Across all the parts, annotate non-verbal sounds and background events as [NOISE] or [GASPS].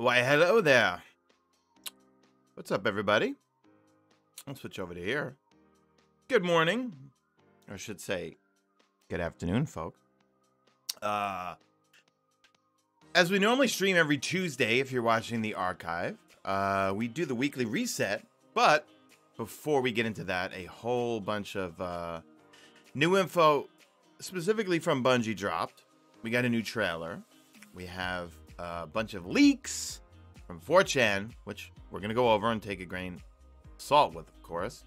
Why, hello there. What's up, everybody? I'll switch over to here. Good morning. Or I should say, good afternoon, folks. Uh, as we normally stream every Tuesday, if you're watching the archive, uh, we do the weekly reset. But before we get into that, a whole bunch of uh, new info, specifically from Bungie, dropped. We got a new trailer. We have a bunch of leaks from 4chan, which we're going to go over and take a grain salt with, of course.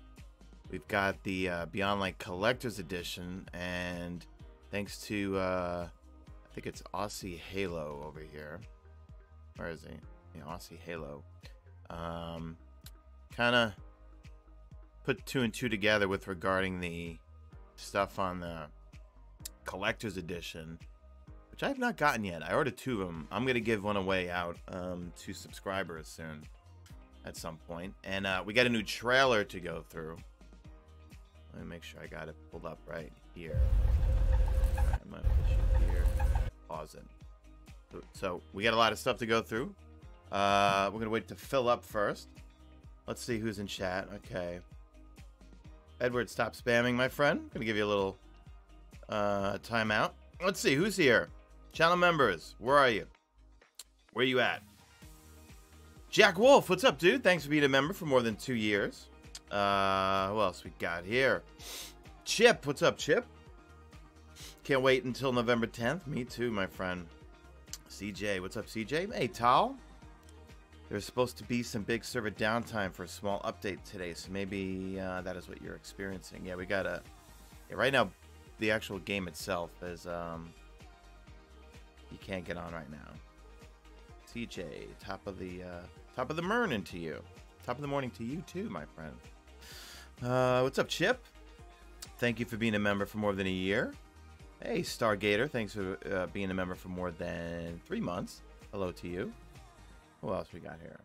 We've got the uh, Beyond Light Collector's Edition, and thanks to, uh, I think it's Aussie Halo over here. Where is he? Yeah, Aussie Halo. Um, kind of put two and two together with regarding the stuff on the Collector's Edition which I have not gotten yet. I ordered two of them. I'm gonna give one away out um, to subscribers soon, at some point. And uh, we got a new trailer to go through. Let me make sure I got it pulled up right here. I'm push it here. Pause it. So, we got a lot of stuff to go through. Uh, we're gonna wait to fill up first. Let's see who's in chat. Okay. Edward, stop spamming, my friend. I'm Gonna give you a little uh, timeout. Let's see who's here. Channel members, where are you? Where are you at? Jack Wolf, what's up, dude? Thanks for being a member for more than two years. Uh, what else we got here? Chip, what's up, Chip? Can't wait until November 10th. Me too, my friend. CJ, what's up, CJ? Hey, Tal. There's supposed to be some big server downtime for a small update today, so maybe uh, that is what you're experiencing. Yeah, we got a. Yeah, right now, the actual game itself is um, you can't get on right now. CJ, top of the uh, top of the morning to you. Top of the morning to you too, my friend. Uh, what's up, Chip? Thank you for being a member for more than a year. Hey, Stargator, thanks for uh, being a member for more than three months. Hello to you. Who else we got here?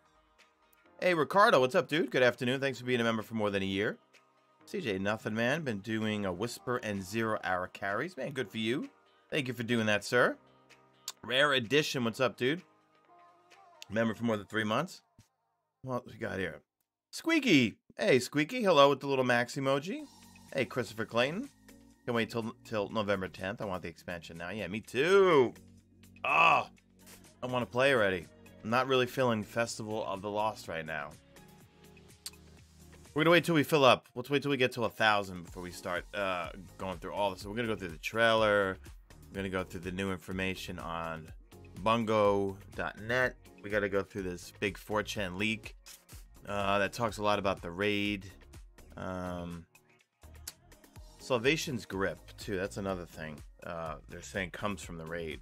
Hey, Ricardo, what's up, dude? Good afternoon. Thanks for being a member for more than a year. CJ, nothing, man. Been doing a whisper and zero hour carries. Man, good for you. Thank you for doing that, sir. Rare Edition, what's up, dude? Member for more than three months? What we got here? Squeaky! Hey, Squeaky, hello with the little max emoji. Hey, Christopher Clayton. Can wait till till November 10th. I want the expansion now. Yeah, me too. Oh, I want to play already. I'm not really feeling Festival of the Lost right now. We're gonna wait till we fill up. Let's wait till we get to a thousand before we start uh, going through all this. So we're gonna go through the trailer. We're going to go through the new information on bungo.net. We got to go through this big 4chan leak uh, that talks a lot about the raid. Um, Salvation's grip, too. That's another thing. Uh, they're saying comes from the raid.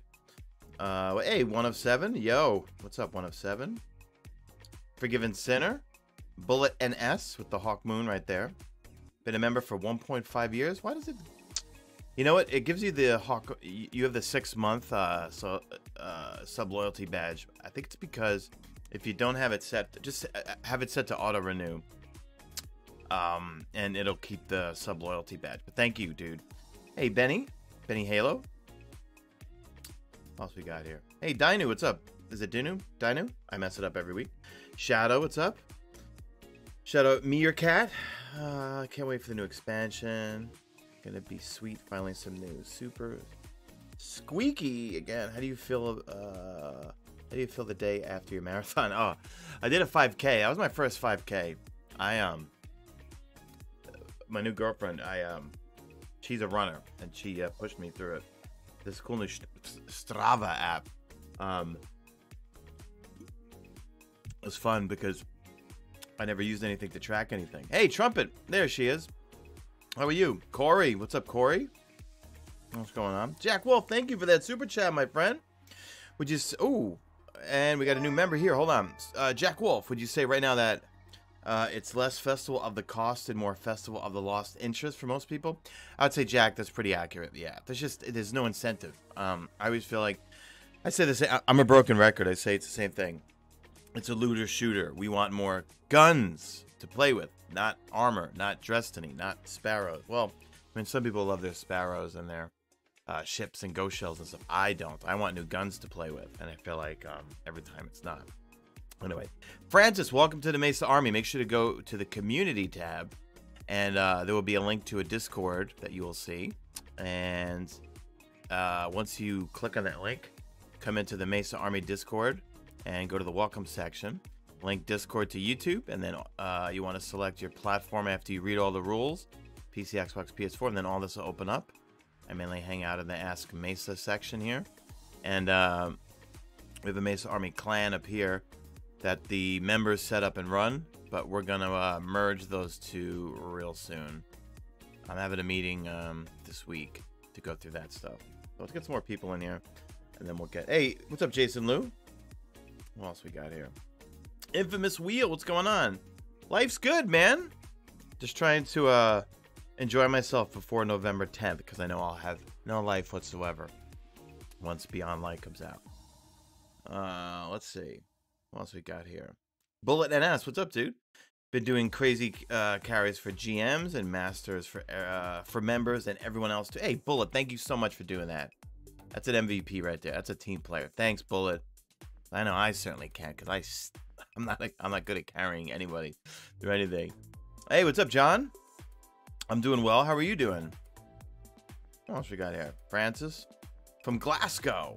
Uh, hey, one of seven. Yo, what's up, one of seven? Forgiven Sinner. Bullet NS with the Hawkmoon right there. Been a member for 1.5 years. Why does it you know what? It gives you the hawk. You have the six month uh, so uh, sub loyalty badge. I think it's because if you don't have it set, just uh, have it set to auto renew, um, and it'll keep the sub loyalty badge. But thank you, dude. Hey, Benny, Benny Halo. What else we got here? Hey, Dinu, what's up? Is it Dinu? Dinu? I mess it up every week. Shadow, what's up? Shadow, me your cat. Uh, can't wait for the new expansion. Gonna be sweet. Finally, some news. Super squeaky again. How do you feel? Uh, how do you feel the day after your [LAUGHS] marathon? Oh, I did a 5K. That was my first 5K. I um, my new girlfriend. I um, she's a runner, and she uh, pushed me through it. This cool new Strava app. Um, it was fun because I never used anything to track anything. Hey, Trumpet, there she is. How are you? Corey, what's up, Corey? What's going on? Jack Wolf, thank you for that super chat, my friend. Would you... Oh, and we got a new member here. Hold on. Uh, Jack Wolf, would you say right now that uh, it's less Festival of the Cost and more Festival of the Lost Interest for most people? I would say, Jack, that's pretty accurate. Yeah, there's just... There's no incentive. Um, I always feel like... I say the same... I'm a broken record. I say it's the same thing. It's a looter shooter. We want more guns to play with, not armor, not destiny, not sparrows. Well, I mean, some people love their sparrows and their uh, ships and ghost shells and stuff. I don't. I want new guns to play with, and I feel like um, every time it's not. Anyway, Francis, welcome to the Mesa Army. Make sure to go to the community tab, and uh, there will be a link to a Discord that you will see. And uh, once you click on that link, come into the Mesa Army Discord and go to the welcome section. Link Discord to YouTube, and then uh, you want to select your platform after you read all the rules PC, Xbox, PS4, and then all this will open up. I mainly hang out in the Ask Mesa section here. And uh, we have a Mesa Army clan up here that the members set up and run, but we're going to uh, merge those two real soon. I'm having a meeting um, this week to go through that stuff. So let's get some more people in here, and then we'll get. Hey, what's up, Jason Lou? What else we got here? Infamous Wheel, what's going on? Life's good, man. Just trying to uh, enjoy myself before November 10th because I know I'll have no life whatsoever once Beyond Light comes out. Uh, let's see. What else we got here? Bullet NS, what's up, dude? Been doing crazy uh, carries for GMs and masters for uh, for members and everyone else too. Hey, Bullet, thank you so much for doing that. That's an MVP right there. That's a team player. Thanks, Bullet. I know I certainly can't, because I I'm not I'm not good at carrying anybody through anything. Hey, what's up, John? I'm doing well. How are you doing? What else we got here? Francis from Glasgow.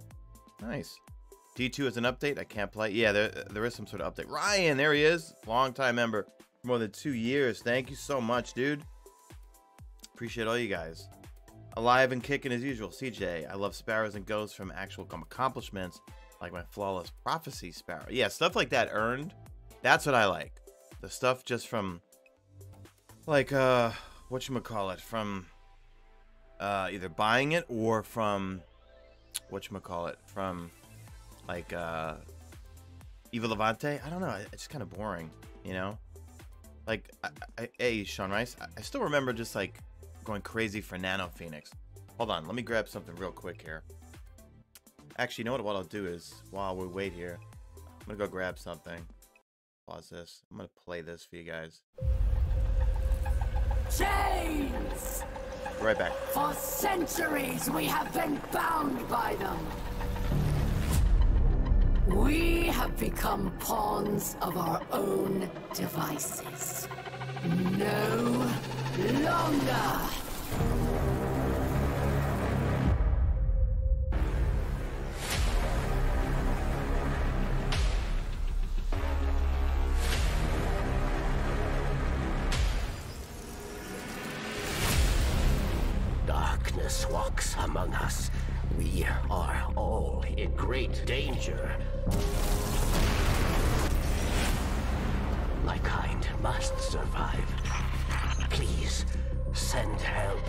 Nice. D2 is an update. I can't play. Yeah, there, there is some sort of update. Ryan, there he is. Long time member more than two years. Thank you so much, dude. Appreciate all you guys. Alive and kicking as usual. CJ, I love sparrows and ghosts from actual accomplishments like my flawless prophecy sparrow. Yeah, stuff like that earned. That's what I like. The stuff just from like uh what you call it from uh either buying it or from what you call it from like uh Eva Levante. I don't know. It's kind of boring, you know. Like, I, I, hey, Sean Rice, I, I still remember just like going crazy for Nano Phoenix. Hold on, let me grab something real quick here. Actually, you know what? What I'll do is while we wait here, I'm gonna go grab something. Pause this. I'm gonna play this for you guys. Chains! Right back. For centuries we have been bound by them. We have become pawns of our own devices. No longer! Among us. We are all in great danger. My kind must survive. Please, send help.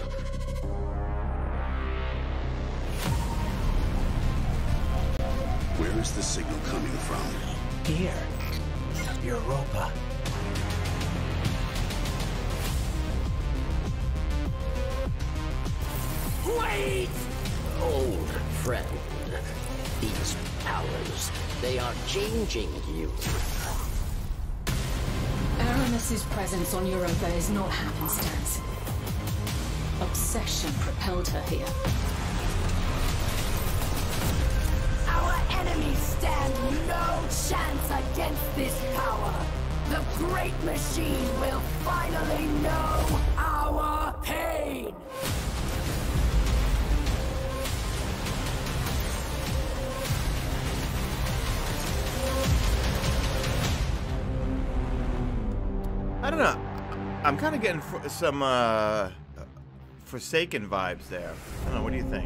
Where is the signal coming from? Here, Europa. Wait! Old friend, these powers, they are changing you. Eramis's presence on Europa is not happenstance. Obsession propelled her here. Our enemies stand no chance against this power. The great machine will finally know our pain. Don't know. I'm kind of getting some uh, Forsaken vibes there. I don't know. What do you think?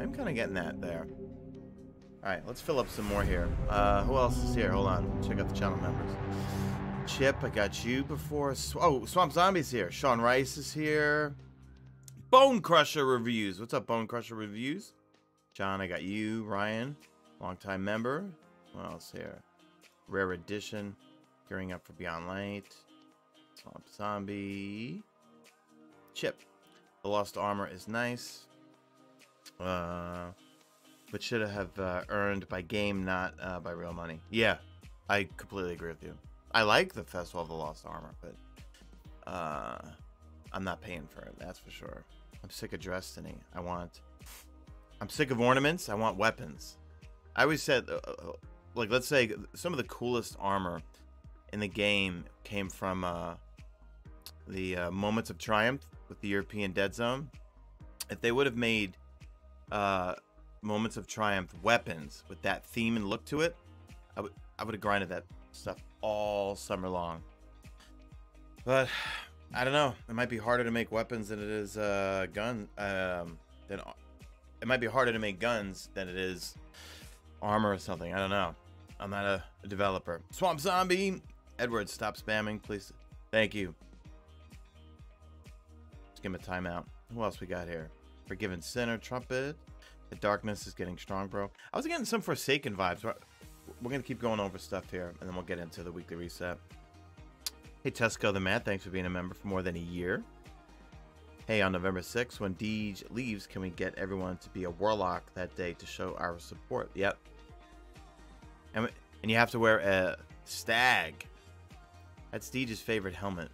I'm kind of getting that there. All right, let's fill up some more here. Uh, who else is here? Hold on. Check out the channel members. Chip, I got you before. Oh, Swamp Zombie's here. Sean Rice is here. Bone Crusher Reviews. What's up, Bone Crusher Reviews? John, I got you. Ryan, longtime member. What else here? Rare Edition. Gearing up for Beyond Light. Swamp Zombie. Chip. The Lost Armor is nice. Uh, but should have uh, earned by game, not uh, by real money. Yeah, I completely agree with you. I like the Festival of the Lost Armor, but uh, I'm not paying for it. That's for sure. I'm sick of Destiny. I want. I'm sick of ornaments. I want weapons. I always said uh, uh, like let's say some of the coolest armor in the game came from uh, the uh, Moments of Triumph with the European Dead Zone. If they would have made uh, Moments of Triumph weapons with that theme and look to it, I would I would have grinded that stuff all summer long. But I don't know. It might be harder to make weapons than it is uh, gun. Um, than it might be harder to make guns than it is armor or something. I don't know. I'm not a, a developer. Swamp Zombie. Edward, stop spamming, please. Thank you. Let's give him a timeout. Who else we got here? Forgiven Sinner, Trumpet. The darkness is getting strong, bro. I was getting some Forsaken vibes. We're, we're going to keep going over stuff here, and then we'll get into the weekly reset. Hey, Tesco the Man, thanks for being a member for more than a year. Hey, on November 6th, when Deej leaves, can we get everyone to be a warlock that day to show our support? Yep. And, and you have to wear a stag. That's Deej's favorite helmet.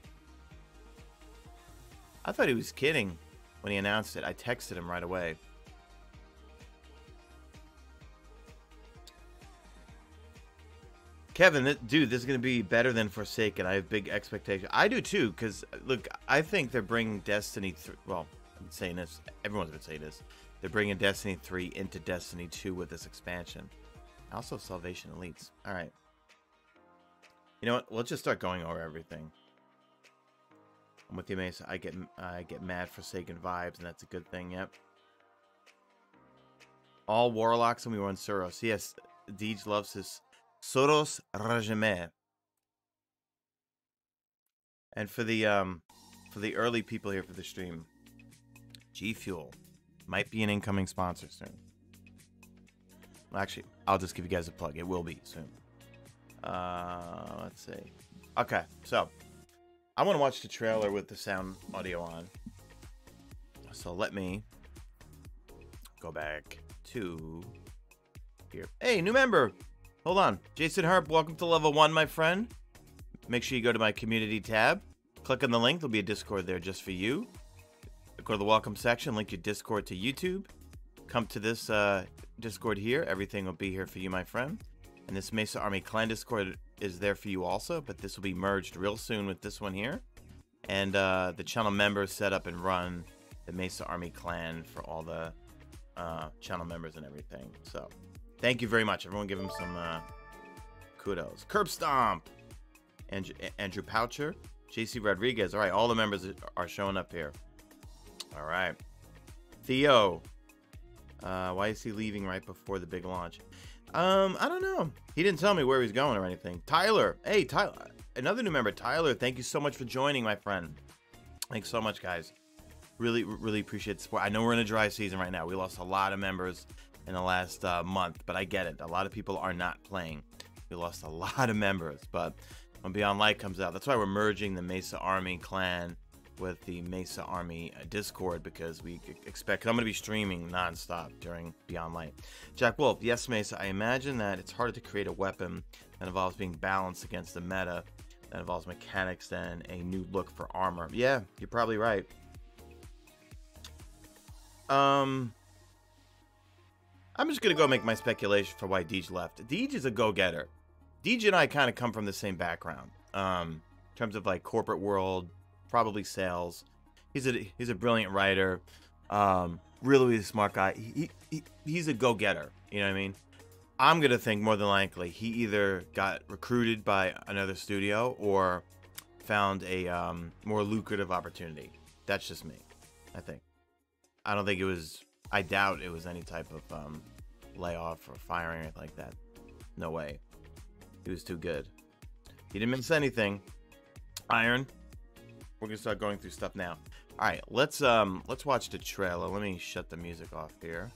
I thought he was kidding when he announced it. I texted him right away. Kevin, dude, this is gonna be better than Forsaken. I have big expectations. I do too, because look, I think they're bringing Destiny. Th- well, I'm saying this. Everyone's been saying this. They're bringing Destiny 3 into Destiny 2 with this expansion. Also, Salvation Elites. All right. You know what? Let's just start going over everything. I'm with you, Mesa. I get I get mad Forsaken vibes, and that's a good thing. Yep. All warlocks, and we run Suros. Yes, Deej loves his Suros Regime. And for the um for the early people here for the stream, G Fuel might be an incoming sponsor soon. Well, actually, I'll just give you guys a plug. It will be soon. Uh, let's see. Okay, so I want to watch the trailer with the sound audio on. So let me go back to here. Hey, new member. Hold on. Jason Harp, welcome to level one, my friend. Make sure you go to my community tab. Click on the link. There'll be a Discord there just for you. Go to the welcome section, link your Discord to YouTube. Come to this uh, Discord here. Everything will be here for you, my friend. And this Mesa Army Clan Discord is there for you also, but this will be merged real soon with this one here. And uh, the channel members set up and run the Mesa Army Clan for all the uh, channel members and everything. So thank you very much. Everyone give him some uh, kudos. Curb Stomp, Andrew, Andrew Poucher, JC Rodriguez. All right, all the members are showing up here. All right. Theo. Uh, why is he leaving right before the big launch? Um, I don't know. He didn't tell me where he's going or anything. Tyler. Hey, Tyler. Another new member. Tyler, thank you so much for joining, my friend. Thanks so much, guys. Really, really appreciate the support. I know we're in a dry season right now. We lost a lot of members in the last uh, month, but I get it. A lot of people are not playing. We lost a [LAUGHS] lot of members, but when Beyond Light comes out, that's why we're merging the Mesa Army clan with the Mesa Army uh, Discord because we expect. I'm going to be streaming nonstop during Beyond Light. Jack Wolf, yes, Mesa. I imagine that it's harder to create a weapon that involves being balanced against the meta that involves mechanics than a new look for armor. Yeah, you're probably right. Um, I'm just gonna go make my speculation for why Deej left. Deej is a go-getter. Deej and I kind of come from the same background. Um, in terms of like corporate world, probably sales. He's a he's a brilliant writer. Um, really, really smart guy. He, he he's a go-getter. You know what I mean? I'm gonna think more than likely he either got recruited by another studio or found a um, more lucrative opportunity. That's just me. I think. I don't think it was. I doubt it was any type of um, layoff or firing or anything like that. No way. He was too good. He didn't miss anything. Iron. We're gonna start going through stuff now. All right, let's um let's watch the trailer. Let me shut the music off here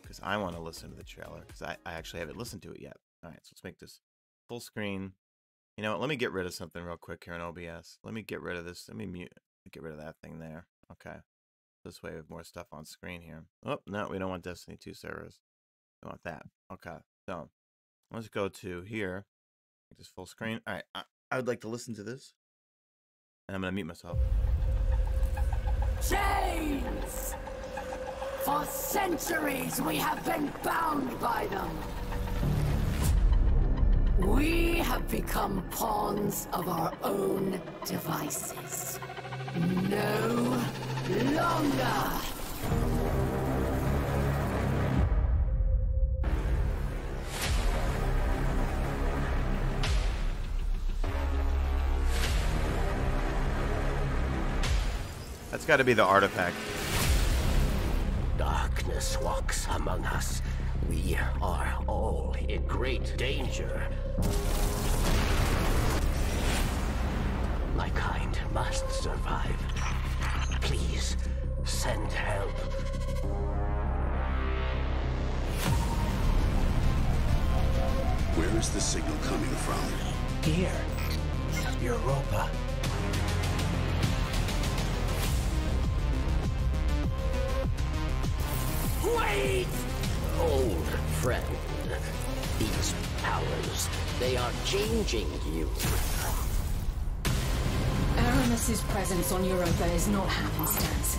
because I want to listen to the trailer because I, I actually haven't listened to it yet. All right, so let's make this full screen. You know what? Let me get rid of something real quick here in OBS. Let me get rid of this. Let me mute. Get rid of that thing there. Okay. This way we have more stuff on screen here. Oh, no, we don't want Destiny 2 servers. We want that. Okay. So let's go to here. Make this full screen. All right. I, I would like to listen to this. And I'm to mute myself. Chains! For centuries we have been bound by them. We have become pawns of our own devices. No longer. That's got to be the artifact. Darkness walks among us. We are all in great danger. My kind must survive. Please, send help. Where is the signal coming from? Here, Europa. Wait! Old friend, these powers, they are changing you. Eramis's presence on Europa is not happenstance.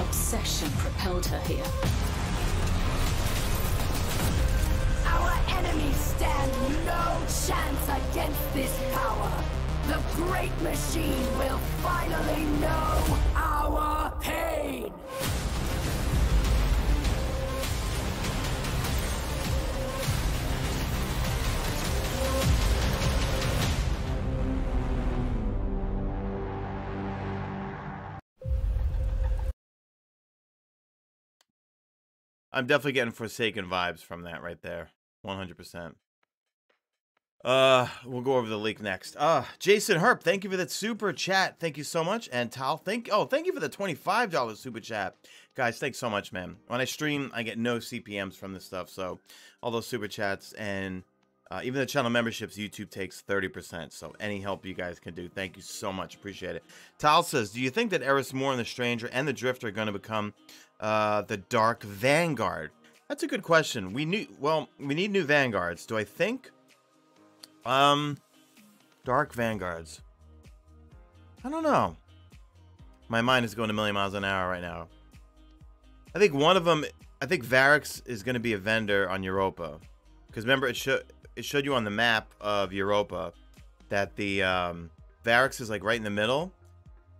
Obsession propelled her here. Our enemies stand no chance against this power. The great machine will finally know our pain. I'm definitely getting Forsaken vibes from that right there. 100%. Uh, we'll go over the leak next. Uh, Jason Herp, thank you for that super chat. Thank you so much. And Tal, thank oh, thank you for the $25 super chat. Guys, thanks so much, man. When I stream, I get no CPMs from this stuff. So all those super chats and uh, even the channel memberships, YouTube takes 30%. So any help you guys can do, thank you so much. Appreciate it. Tal says, do you think that Eris Morn and the Stranger and the Drifter are going to become uh, the Dark Vanguard? That's a good question. We need, well, we need new Vanguards. Do I think? Um, Dark Vanguards. I don't know. My mind is going a million miles an hour right now. I think one of them, I think Variks is going to be a vendor on Europa. Because remember, it, show, it showed you on the map of Europa that the um, Variks is like right in the middle.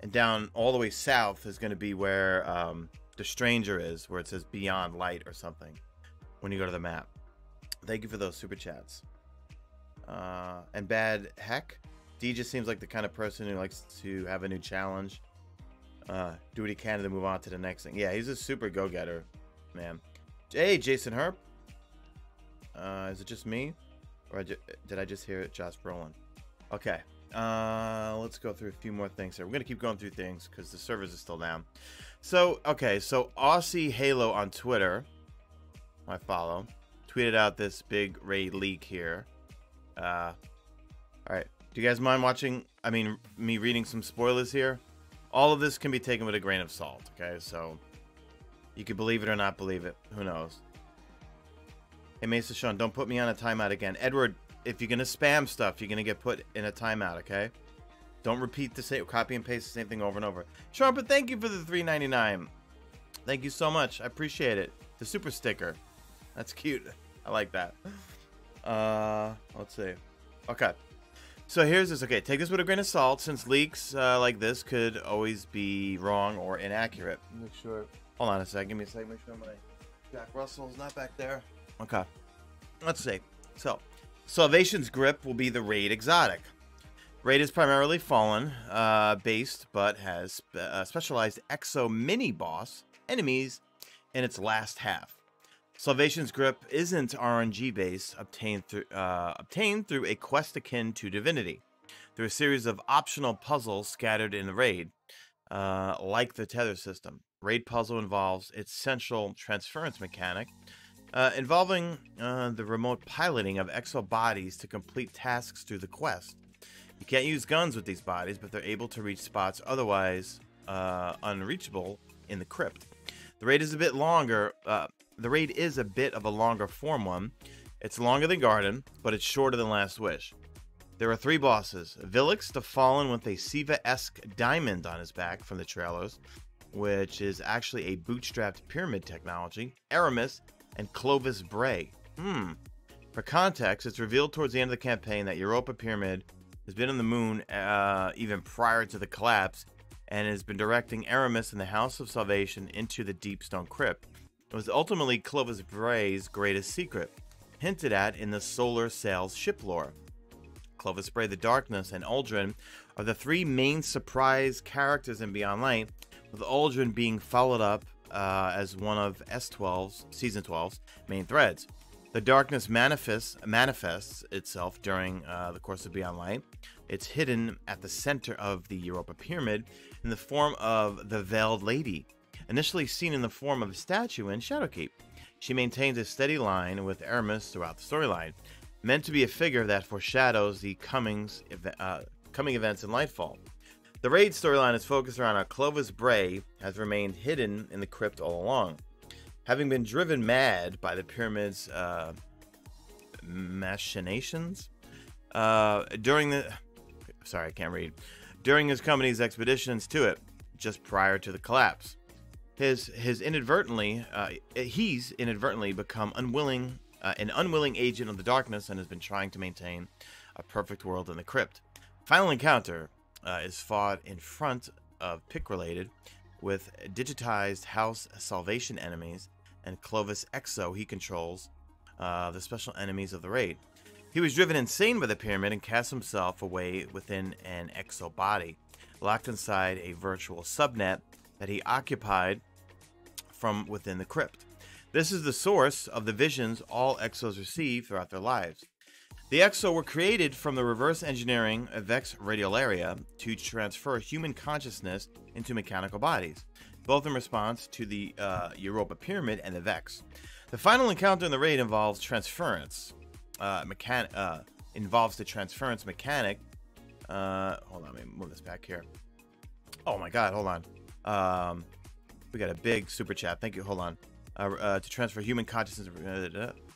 And down all the way south is going to be where um, the Stranger is, where it says Beyond Light or something when you go to the map. Thank you for those super chats. Uh, and Bad Heck. D just seems like the kind of person who likes to have a new challenge. Uh, do what he can to move on to the next thing. Yeah, he's a super go-getter, man. Hey, Jason Herp. Uh, is it just me? Or I did I just hear it, Josh Brolin? Okay. Uh, let's go through a few more things here. We're going to keep going through things because the servers are still down. So, okay. So, Aussie Halo on Twitter, I follow, tweeted out this big raid leak here. Uh, all right. Do you guys mind watching? I mean, me reading some spoilers here? All of this can be taken with a grain of salt, okay? So, you can believe it or not believe it. Who knows? Hey, Mesa Sean, don't put me on a timeout again. Edward, if you're going to spam stuff, you're going to get put in a timeout, okay? Don't repeat the same, copy and paste the same thing over and over. Sean, but thank you for the 3.99. Thank you so much. I appreciate it. The super sticker. That's cute. I like that. Uh, let's see. Okay. So here's this. Okay, take this with a grain of salt, since leaks uh, like this could always be wrong or inaccurate. Make sure. Hold on a second. Give me a second. Make sure my Jack Russell's not back there. Okay. Let's see. So, Salvation's grip will be the Raid exotic. Raid is primarily Fallen uh, based, but has spe- uh, specialized Exo mini boss enemies in its last half. Salvation's grip isn't RNG based, obtained through uh, obtained through a quest akin to Divinity, through a series of optional puzzles scattered in the raid, uh, like the tether system. Raid puzzle involves its central transference mechanic, uh, involving uh, the remote piloting of exo bodies to complete tasks through the quest. You can't use guns with these bodies, but they're able to reach spots otherwise uh, unreachable in the crypt. The raid is a bit longer. Uh, the raid is a bit of a longer form one. It's longer than Garden, but it's shorter than Last Wish. There are three bosses Vilix, the Fallen with a Siva esque diamond on his back from the trailers, which is actually a bootstrapped pyramid technology, Eramis, and Clovis Bray. Hmm. For context, it's revealed towards the end of the campaign that Europa Pyramid has been on the moon uh, even prior to the collapse and has been directing Eramis and the House of Salvation into the Deep Stone Crypt. It was ultimately Clovis Bray's greatest secret, hinted at in the Solar Sails ship lore. Clovis Bray, the Darkness, and Uldren are the three main surprise characters in Beyond Light, with Uldren being followed up uh, as one of S12's, Season 12's main threads. The darkness manifests, manifests itself during uh, the course of Beyond Light. It's hidden at the center of the Europa Pyramid in the form of the Veiled Lady, initially seen in the form of a statue in Shadowkeep. She maintains a steady line with Eramis throughout the storyline, meant to be a figure that foreshadows the comings, uh, coming events in Lightfall. The raid storyline is focused around how Clovis Bray has remained hidden in the crypt all along. Having been driven mad by the pyramid's uh, machinations uh, during the sorry, I can't read during his company's expeditions to it just prior to the collapse. His his inadvertently uh, he's inadvertently become unwilling uh, an unwilling agent of the darkness and has been trying to maintain a perfect world in the crypt. Final encounter uh, is fought in front of Pick related with digitized House Salvation enemies and Clovis Exo he controls, uh, the special enemies of the raid. He was driven insane by the pyramid and cast himself away within an exo body, locked inside a virtual subnet that he occupied from within the crypt. This is the source of the visions all exos receive throughout their lives. The Exo were created from the reverse engineering of Vex Radiolaria to transfer human consciousness into mechanical bodies, both in response to the uh, Europa Pyramid and the Vex. The final encounter in the raid involves transference. Uh, mechan- uh, involves the transference mechanic. Uh, hold on, let me move this back here. Oh my god, hold on. Um, we got a big super chat. Thank you. Hold on. Uh, uh, to transfer human consciousness.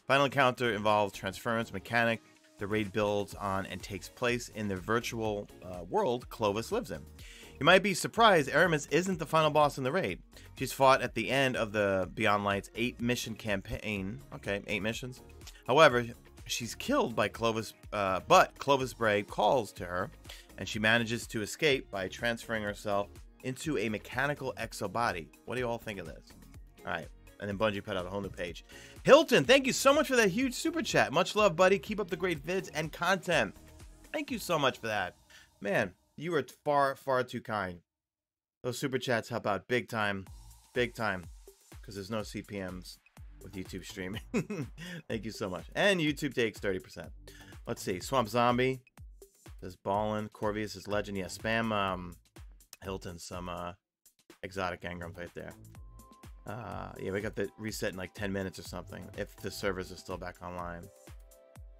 Final encounter involves transference mechanic the raid builds on and takes place in the virtual uh, world Clovis lives in. You might be surprised Eramis isn't the final boss in the raid. She's fought at the end of the Beyond Lights 8 mission campaign. Okay, 8 missions. However, she's killed by Clovis, uh, but Clovis Bray calls to her, and she manages to escape by transferring herself into a mechanical exo body. What do you all think of this? All right, and then Bungie put out a whole new page. Hilton, thank you so much for that huge super chat. Much love, buddy. Keep up the great vids and content. Thank you so much for that. Man, you are far, far too kind. Those super chats help out big time. Big time. Because there's no CPMs with YouTube streaming. [LAUGHS] thank you so much. And YouTube takes 30%. Let's see. Swamp Zombie says Ballin. Corvius is legend. Yeah, spam um, Hilton some uh, exotic engrams right there. Uh, yeah, we got the reset in like 10 minutes or something, if the servers are still back online.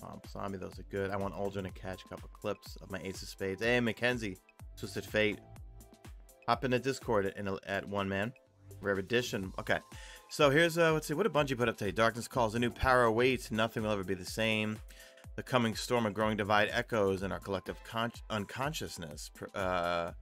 Um, zombie, those are good. I want Uldren to catch a couple clips of my Ace of Spades. Hey, Mackenzie, Twisted Fate. Hop in the Discord in a, at one man. Rare edition. Okay, so here's uh, let's see, what did Bungie put up today? Darkness calls a new power awaits. Nothing will ever be the same. The coming storm of growing divide echoes in our collective unconsciousness. Uh,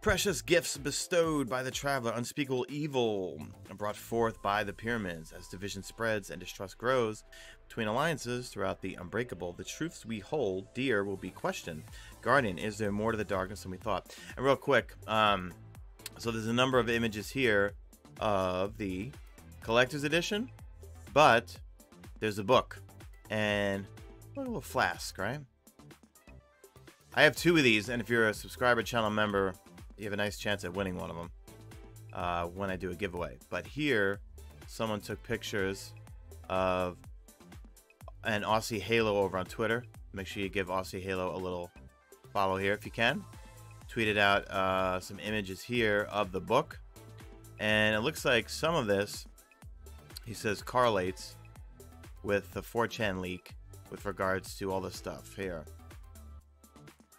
Precious gifts bestowed by the traveler, unspeakable evil brought forth by the pyramids. As division spreads and distrust grows between alliances throughout the unbreakable, the truths we hold dear will be questioned. Guardian, is there more to the darkness than we thought? And real quick, um, so there's a number of images here of the collector's edition, but there's a book and a little flask, right? I have two of these, and if you're a subscriber channel member, you have a nice chance at winning one of them uh, when I do a giveaway. But here, someone took pictures of an Aussie Halo over on Twitter. Make sure you give Aussie Halo a little follow here if you can. Tweeted out uh, some images here of the book. And it looks like some of this, he says, correlates with the 4chan leak with regards to all this stuff here.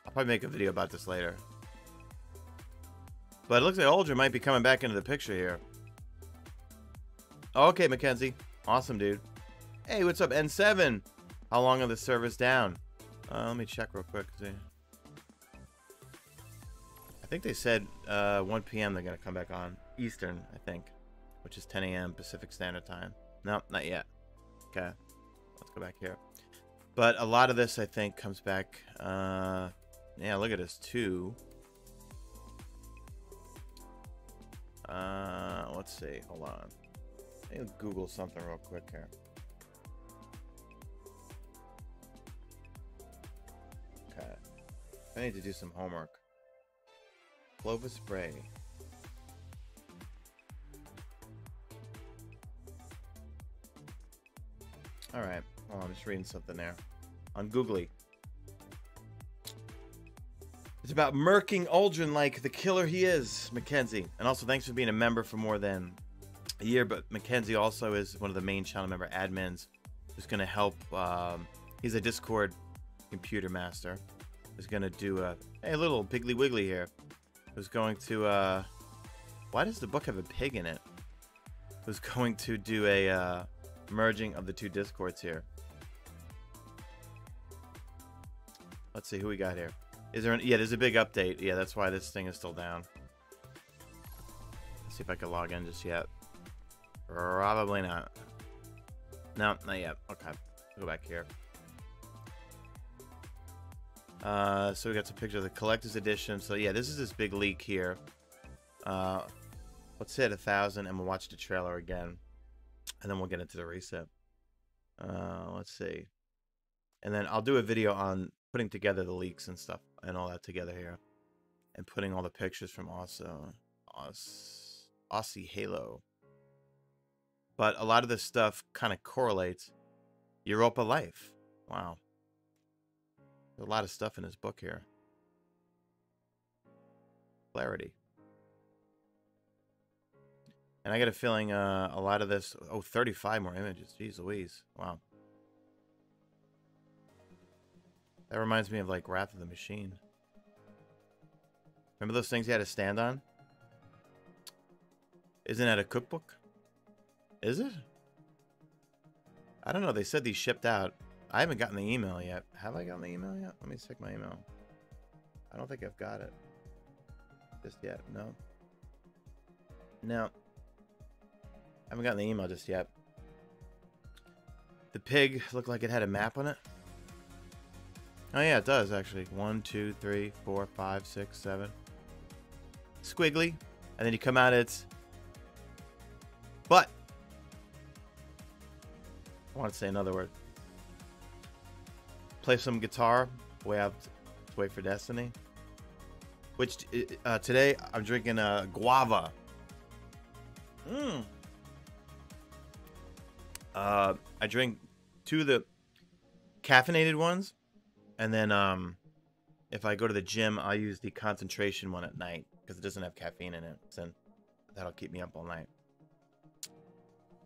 I'll probably make a video about this later. But it looks like Aldra might be coming back into the picture here. Okay, Mackenzie. Awesome, dude. Hey, what's up, N7? How long are the servers down? Uh, let me check real quick. See. I think they said uh, 1 p.m. they're going to come back on. Eastern, I think. Which is 10 a.m. Pacific Standard Time. No, not yet. Okay. Let's go back here. But a lot of this, I think, comes back... Uh, yeah, look at this. 2... see. Hold on. Let me Google something real quick here. Okay. I need to do some homework. Clovis Bray. All right. Oh, I'm just reading something there on Googly. It's about murking Uldren like the killer he is, Mackenzie. And also, thanks for being a member for more than a year. But Mackenzie also is one of the main channel member admins who's going to help. Um, he's a Discord computer master. Who's going to do a, a little Piggly Wiggly here. Who's going to. Uh, why does the book have a pig in it? Who's going to do a uh, merging of the two Discords here. Let's see who we got here. Is there an, yeah, there's a big update. Yeah, that's why this thing is still down. Let's see if I can log in just yet. Probably not. No, not yet. Okay. Go back here. Uh, so we got some pictures of the collector's edition. So yeah, this is this big leak here. Uh, let's hit a thousand and we'll watch the trailer again. And then we'll get into the reset. Uh, let's see. And then I'll do a video on putting together the leaks and stuff and all that together here. And putting all the pictures from also Aus, Aussie Halo. But a lot of this stuff kind of correlates. Europa Life. Wow. There's a lot of stuff in this book here. Clarity. And I get a feeling uh, a lot of this... Oh, 35 more images. Jeez Louise. Wow. That reminds me of, like, Wrath of the Machine. Remember those things you had to stand on? Isn't that a cookbook? Is it? I don't know. They said these shipped out. I haven't gotten the email yet. Have I gotten the email yet? Let me check my email. I don't think I've got it. Just yet. No. No. I haven't gotten the email just yet. The pig looked like it had a map on it. Oh yeah, it does actually. One, two, three, four, five, six, seven. Squiggly. And then you come out its butt. I want to say another word. Play some guitar. Way out to wait for destiny. Which uh, today I'm drinking a uh, guava. Mmm. Uh, I drink two of the caffeinated ones, and then um, if I go to the gym, I use the concentration one at night because it doesn't have caffeine in it. So that'll keep me up all night.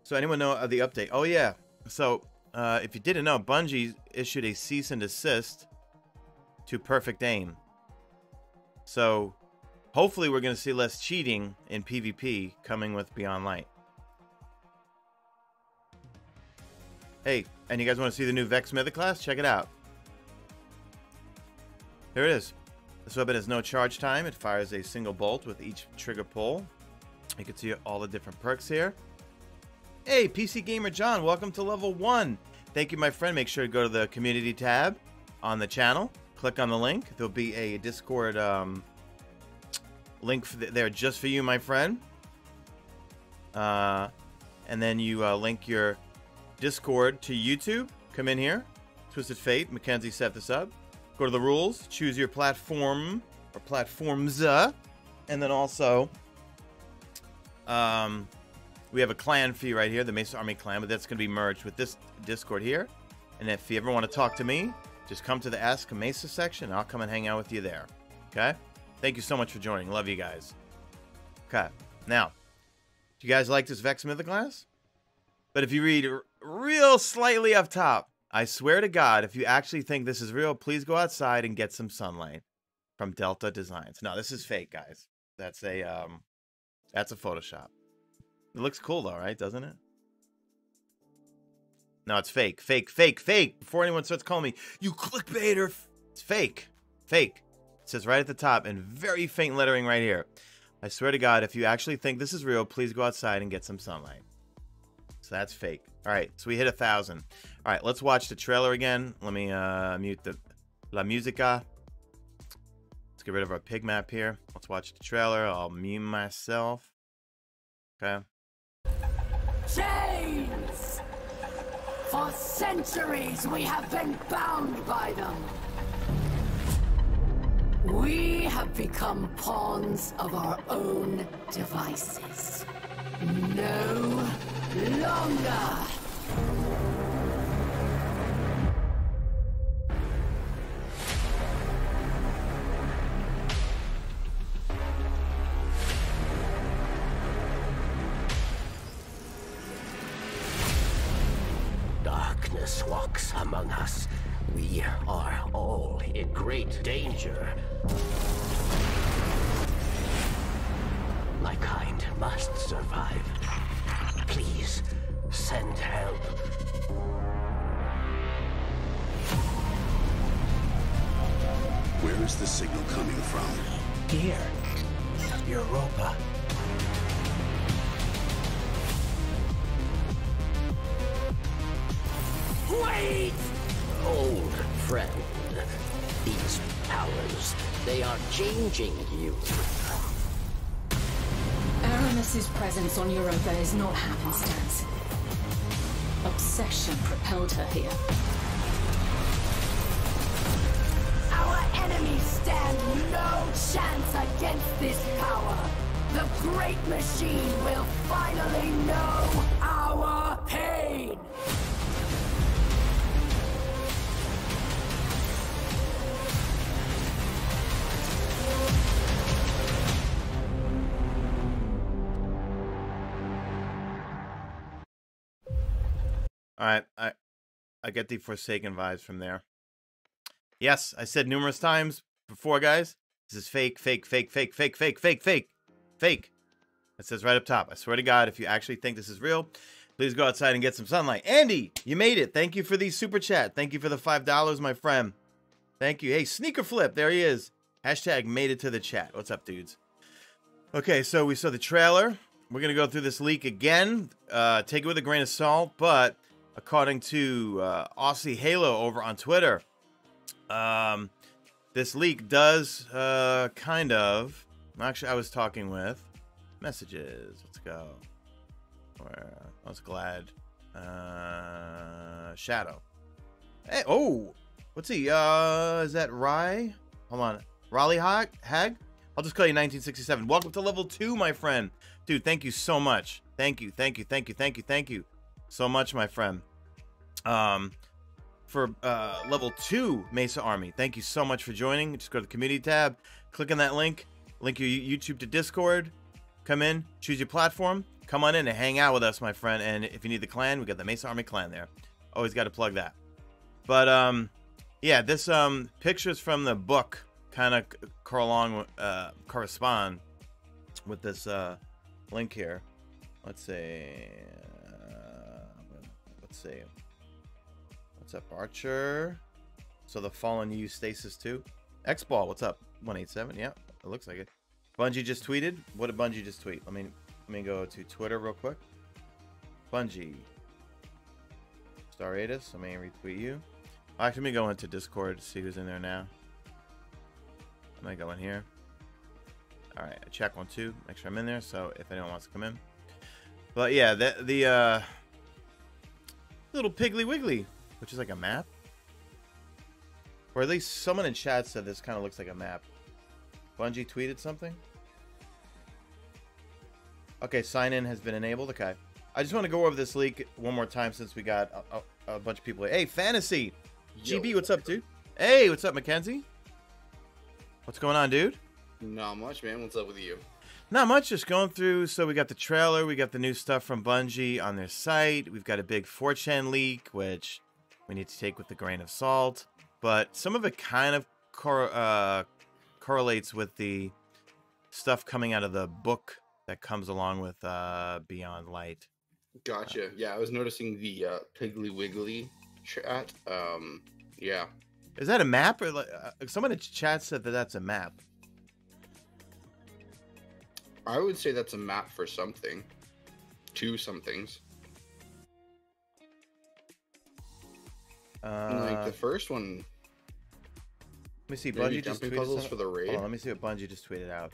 So anyone know of the update? Oh yeah. So uh, if you didn't know, Bungie issued a cease and desist to Perfect Aim. So hopefully we're going to see less cheating in PvP coming with Beyond Light. Hey, and you guys want to see the new Vex Mythoclast? Check it out. Here it is. This weapon has no charge time. It fires a single bolt with each trigger pull. You can see all the different perks here. Hey, PC Gamer John, welcome to level 1. Thank you, my friend. Make sure to go to the community tab on the channel. Click on the link. There'll be a Discord um, link there just for you, my friend. Uh, and then you uh, link your Discord to YouTube. Come in here. Twisted Fate. Mackenzie set this up. Go to the rules. Choose your platform or platforms. And then also, um, we have a clan fee right here, the Mesa Army clan, but that's going to be merged with this Discord here. And if you ever want to talk to me, just come to the Ask Mesa section. I'll come and hang out with you there. Okay? Thank you so much for joining. Love you guys. Okay. Now, do you guys like this Vex Mythoclast? But if you read real slightly up top, I swear to God, if you actually think this is real, please go outside and get some sunlight from Delta Designs. No, this is fake, guys. That's a um, that's a Photoshop. It looks cool though, right? Doesn't it? No, it's fake, fake, fake, fake. Before anyone starts calling me, you clickbaiter, it's fake, fake. It says right at the top in very faint lettering right here. I swear to God, if you actually think this is real, please go outside and get some sunlight. So that's fake. All right, so we hit a thousand. All right, let's watch the trailer again. Let me uh, mute the La Musica. Let's get rid of our pig map here. Let's watch the trailer. I'll mute myself. Okay. Chains! For centuries we have been bound by them. We have become pawns of our own devices. No longer. Great danger. My kind must survive. Please, send help. Where is the signal coming from? Here, Europa. Wait! Old friend, these powers, they are changing you. Eramis' presence on Europa is not happenstance. Obsession propelled her here. Our enemies stand no chance against this power. The great machine will finally know I get the Forsaken vibes from there. Yes, I said numerous times before, guys. This is fake, fake, fake, fake, fake, fake, fake, fake, fake. It says right up top. I swear to God, if you actually think this is real, please go outside and get some sunlight. Andy, you made it. Thank you for the super chat. Thank you for the five dollars, my friend. Thank you. Hey, sneaker flip. There he is. Hashtag made it to the chat. What's up, dudes? Okay, so we saw the trailer. We're gonna go through this leak again. Uh, take it with a grain of salt, but according to uh, Aussie Halo over on Twitter, um, this leak does uh, kind of. Actually, I was talking with messages. Let's go. Where I was glad. Uh, Shadow. Hey, oh, what's he? Uh, is that Rye? Hold on, Raleigh Hag. Hag. I'll just call you 1967. Welcome to level two, my friend. Dude, thank you so much. Thank you, thank you, thank you, thank you, thank you so much, my friend. Um, for uh, level two Mesa Army. Thank you so much for joining. Just go to the community tab, click on that link, link your YouTube to Discord. Come in, choose your platform, come on in and hang out with us, my friend. And if you need the clan, we got the Mesa Army clan there. Always got to plug that. But um, yeah, this um pictures from the book kind of along uh, correspond with this uh link here. Let's see. Let's see. What's up, Archer? So the Fallen U Stasis 2. X Ball, what's up? 187, yeah, it looks like it. Bungie just tweeted. What did Bungie just tweet? Let me let me go to Twitter real quick. Bungie. Staratus, let me retweet you. Actually, let me go into Discord to see who's in there now. Gonna go in here. All right, check one two. Make sure I'm in there. So if anyone wants to come in, but yeah, the the uh, little Piggly Wiggly, which is like a map, or at least someone in chat said this kind of looks like a map. Bungie tweeted something. Okay, sign in has been enabled. Okay, I just want to go over this leak one more time since we got a, a, a bunch of people. Hey, fantasy, Yo. GB, what's up, dude? Hey, what's up, Mackenzie? What's going on, dude? Not much, man. What's up with you? Not much, just going through. So we got the trailer, we got the new stuff from Bungie on their site. We've got a big 4chan leak, which we need to take with a grain of salt. But some of it kind of cor- uh, correlates with the stuff coming out of the book that comes along with uh, Beyond Light. Gotcha. Yeah, I was noticing the uh, Piggly Wiggly chat. Um, yeah. Is that a map? Or like, uh, someone in chat said that that's a map. I would say that's a map for something. Two somethings. Uh, like the first one. Let me see. Bungie just tweeted puzzles for the raid. Let me see what Bungie just tweeted out.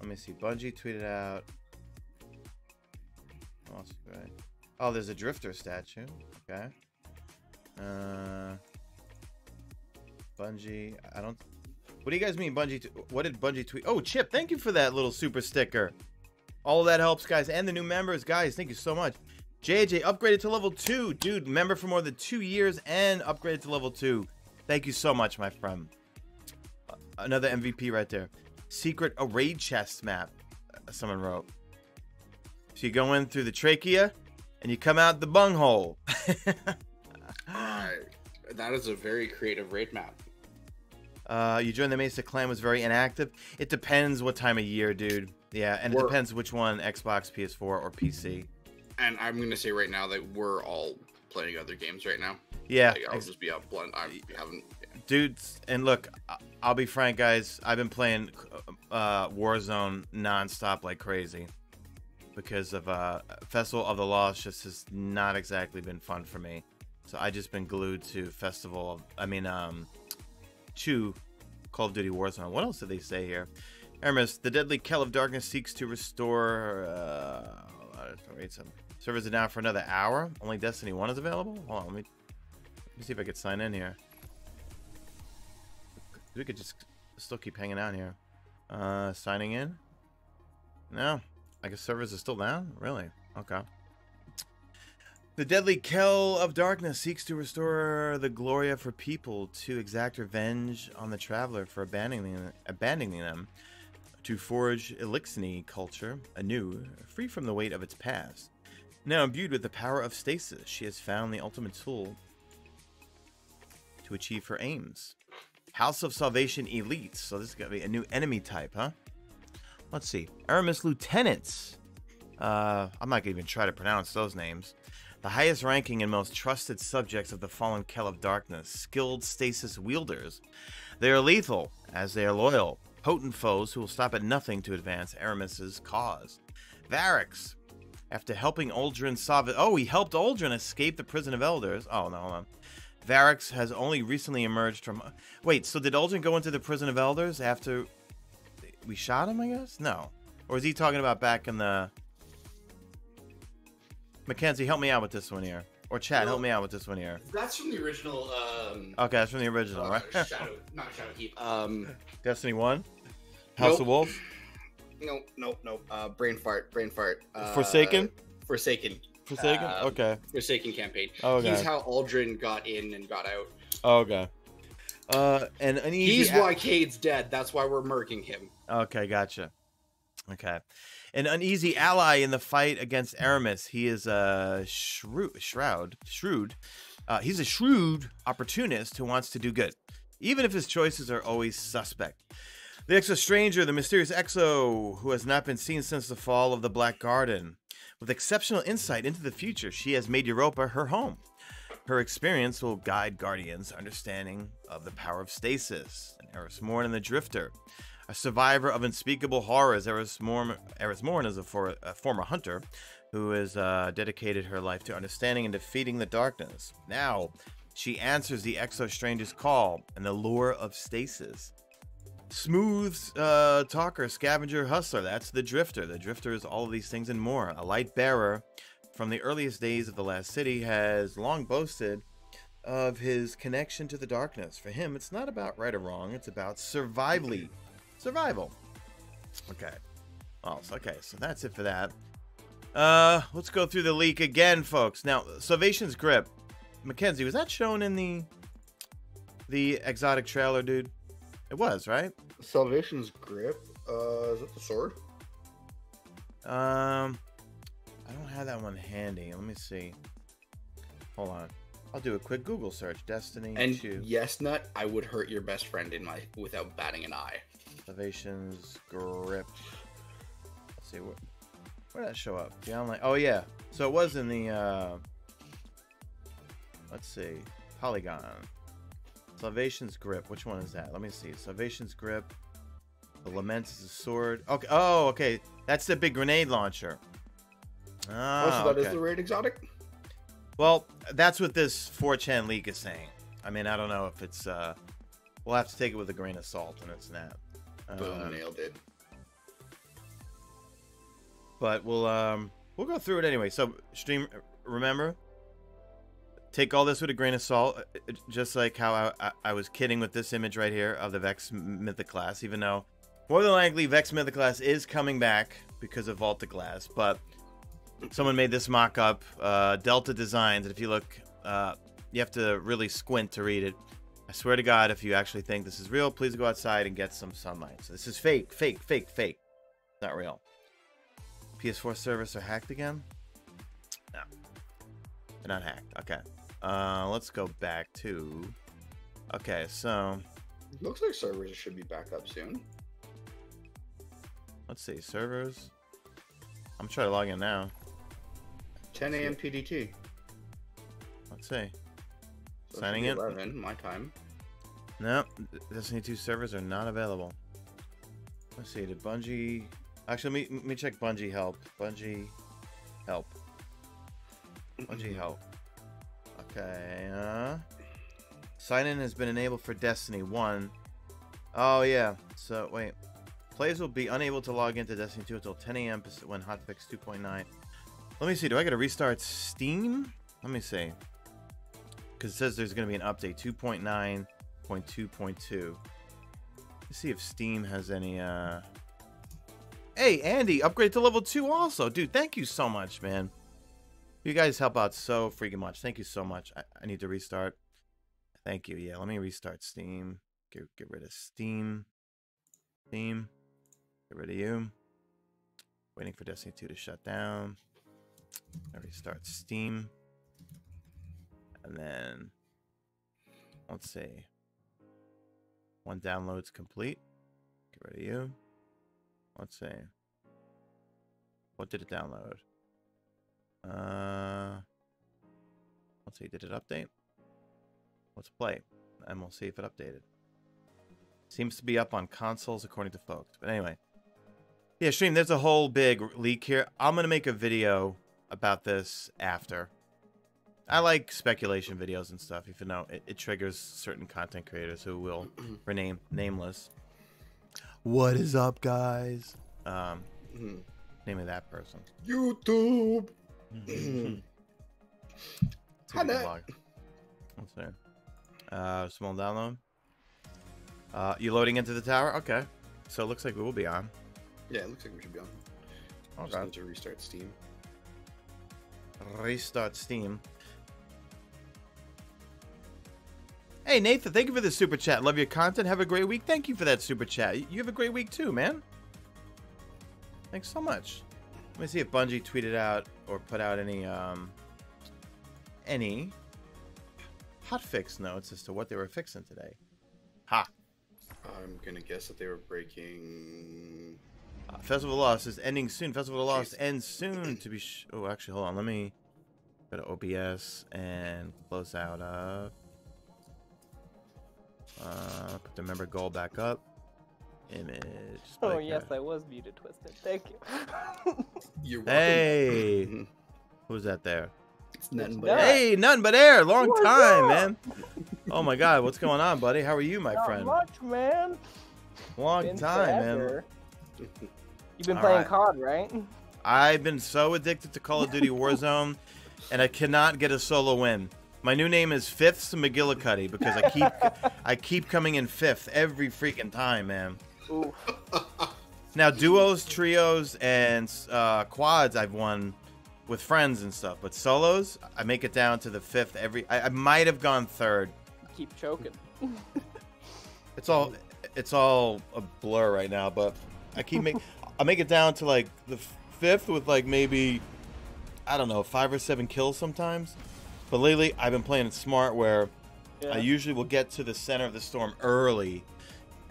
Let me see. Bungie tweeted out. Oh, oh there's a drifter statue. Okay. Uh. Bungie. I don't what do you guys mean, Bungie? What did Bungie tweet? Oh, Chip, thank you for that little super sticker. All that helps, guys, and the new members, guys. Thank you so much. JJ upgraded to level two, dude. Member for more than two years and upgraded to level two. Thank you so much, my friend. Another MVP right there. Secret a raid chest map. uh, Someone wrote. So you go in through the trachea, and you come out the bunghole. Alright. [LAUGHS] That is a very creative raid map. Uh, you joined the Mesa clan was very inactive. It depends what time of year, dude. Yeah, and it We're- depends which one, Xbox, PS4, or PC. And I'm gonna say right now that we're all playing other games right now. Yeah, Like, I'll ex- just be up blunt. I haven't. dudes. And look, I'll be frank, guys. I've been playing uh, Warzone nonstop like crazy because of uh, Festival of the Lost. Just has not exactly been fun for me. So I just been glued to Festival. Of, I mean, um, to Call of Duty Warzone. What else did they say here? Eramis, the deadly Kell of Darkness seeks to restore. Uh, wait, some servers are down for another hour. Only Destiny One is available. Hold on, let me let me see if I could sign in here. We could just still keep hanging out here. Uh, signing in. No, I guess servers are still down. Really? Okay. The deadly Kell of Darkness seeks to restore the Gloria for people to exact revenge on the traveler for abandoning abandoning them to forge Eliksni culture anew, free from the weight of its past. Now imbued with the power of stasis, she has found the ultimate tool to achieve her aims. House of Salvation Elites. So this is gonna be a new enemy type, huh? Let's see. Eramis Lieutenants. Uh, I'm not gonna even try to pronounce those names. The highest ranking and most trusted subjects of the fallen Kell of Darkness, skilled stasis wielders. They are lethal, as they are loyal, potent foes who will stop at nothing to advance Eramis's cause. Variks, after helping Uldren solve it. Oh, he helped Uldren escape the prison of elders. Oh, no, hold on. Variks has only recently emerged from. Wait, so did Uldren go into the prison of elders after we shot him? I guess no, or is he talking about back in the? Mackenzie, help me out with this one here, or Chad, help me out with this one here. That's from the original. Um, Okay, that's from the original, uh, right? [LAUGHS] Shadow, not Shadow Keep. Um, Destiny One, House Nope. of Wolves, no, no, no. Uh, brain fart, brain fart. Uh, Forsaken? Forsaken. Forsaken. Um, okay, Forsaken campaign. Okay. He's how Uldren got in and got out. Oh, okay. Uh, and an easy. He's why Cayde's dead. That's why we're murking him. Okay, gotcha. Okay. An uneasy ally in the fight against Eramis. He is a shrewd, shroud, shrewd. Uh, he's a shrewd opportunist who wants to do good, even if his choices are always suspect. The Exo Stranger, the mysterious Exo, who has not been seen since the fall of the Black Garden. With exceptional insight into the future, she has made Europa her home. Her experience will guide Guardians' understanding of the power of stasis. And Eris Morn and the Drifter, a survivor of unspeakable horrors. Eris Morn, Eris Morn is a, for, a former hunter who has uh, dedicated her life to understanding and defeating the darkness. Now, she answers the Exo Stranger's call and the lure of stasis. Smooth uh, talker, scavenger, hustler. That's the Drifter. The Drifter is all of these things and more. A light bearer from the earliest days of the last city has long boasted of his connection to the darkness. For him, it's not about right or wrong, it's about survivally. Survival. Okay. Oh, okay, so that's it for that. Uh, let's go through the leak again, folks. Now, Salvation's Grip. Mackenzie, was that shown in the the exotic trailer, dude? It was, right? Salvation's grip. Uh, is that the sword? Um, I don't have that one handy. Let me see. Hold on. I'll do a quick Google search. Destiny And 2. yes, nut. I would hurt your best friend in my without batting an eye. Salvation's grip. Let's see what where did that show up? The online. Oh yeah. So it was in the. uh Let's see. Polygon. Salvation's grip. Which one is that? Let me see. Salvation's grip. The lament is a sword. Okay. Oh, okay. That's the big grenade launcher. Ah, oh, so that is okay. the raid exotic. Well, that's what this 4chan leak is saying. I mean, I don't know if it's. uh We'll have to take it with a grain of salt, and it's not. Boom, Um, nailed it. but we'll um we'll go through it anyway. So stream, remember, take all this with a grain of salt, uh, uh, just like how I, I, I was kidding with this image right here of the Vex Mythoclast, even though more than likely Vex Mythoclast is coming back because of Vault of Glass, but someone made this mock-up, uh, Delta Designs, and if you look, uh, you have to really squint to read it. I swear to God, if you actually think this is real, please go outside and get some sunlight. So this is fake, fake, fake, fake. Not real. PS4 servers are hacked again? No. They're not hacked. Okay. Uh, let's go back to. Okay, so Looks like servers should be back up soon. let's see. Servers. I'm trying to log in now. 10 a.m. PDT. Let's see. So it Signing in? 11, my time. No, Destiny 2 servers are not available. Let's see. Did Bungie. Actually, let me, let me check Bungie help. Bungie help. Bungie help. Okay. Uh, sign in has been enabled for Destiny 1. Oh, yeah. So, wait. Players will be unable to log into Destiny 2 until 10 a.m. When hotfix 2.9. Let me see. Do I got to restart Steam? Let me see. Because it says there's going to be an update 2.9.2.2. Let's see if Steam has any. uh Hey, Andy, upgrade to level 2 also. Dude, thank you so much, man. You guys help out so freaking much. Thank you so much. I, I need to restart. Thank you. Yeah, let me restart Steam. Get, get rid of Steam. Steam. Get rid of you. Waiting for Destiny 2 to shut down. I restart Steam. And then, let's see. One download's complete. Get rid of you. Let's see. What did it download? Uh, let's see. Did it update? Let's play, and we'll see if it updated. Seems to be up on consoles according to folks. But anyway, yeah, stream. There's a whole big leak here. I'm gonna make a video about this after. I like speculation videos and stuff, even though it, it triggers certain content creators who will [CLEARS THROAT] rename nameless. What is up, guys? Um, Mhm. name of that person. YouTube. [CLEARS THROAT] If Hi can there. log. Let's see. Uh, small download. Uh, you loading into the tower? Okay. So it looks like we will be on. Yeah, it looks like we should be on. Just Okay. need to restart Steam. Restart Steam. Hey Nathan, thank you for the super chat. Love your content. Have a great week. Thank you for that super chat. You have a great week too, man. Thanks so much. Let me see if Bungie tweeted out or put out any um any hotfix notes as to what they were fixing today. Ha. I'm gonna guess that they were breaking. Uh, Festival of Lost is ending soon. Festival of Lost Jeez. ends soon to be. Sh- oh, actually, hold on. Let me go to OBS and close out. Uh, uh, put the member goal back up. Image. Oh like yes, that. I was muted, twisted. Thank you. [LAUGHS] You're welcome. Hey, [LAUGHS] who's that there? It's nothing but Hey, none but air. Long What's time, up? man. Oh my God, what's going on, buddy? How are you, my Not friend? much, man. Long Been time, man. [LAUGHS] You've been All playing right. COD, right? I've been so addicted to Call of Duty Warzone, and I cannot get a solo win. My new name is Fifths McGillicuddy because I keep [LAUGHS] I keep coming in fifth every freaking time, man. Ooh. Now duos, trios, and uh, quads I've won with friends and stuff, but solos I make it down to the fifth every. I, I might have gone third. Keep choking. [LAUGHS] It's all it's all a blur right now, but I keep make I make it down to like the fifth with like maybe I don't know five or seven kills sometimes. But lately I've been playing it smart where Yeah. I usually will get to the center of the storm early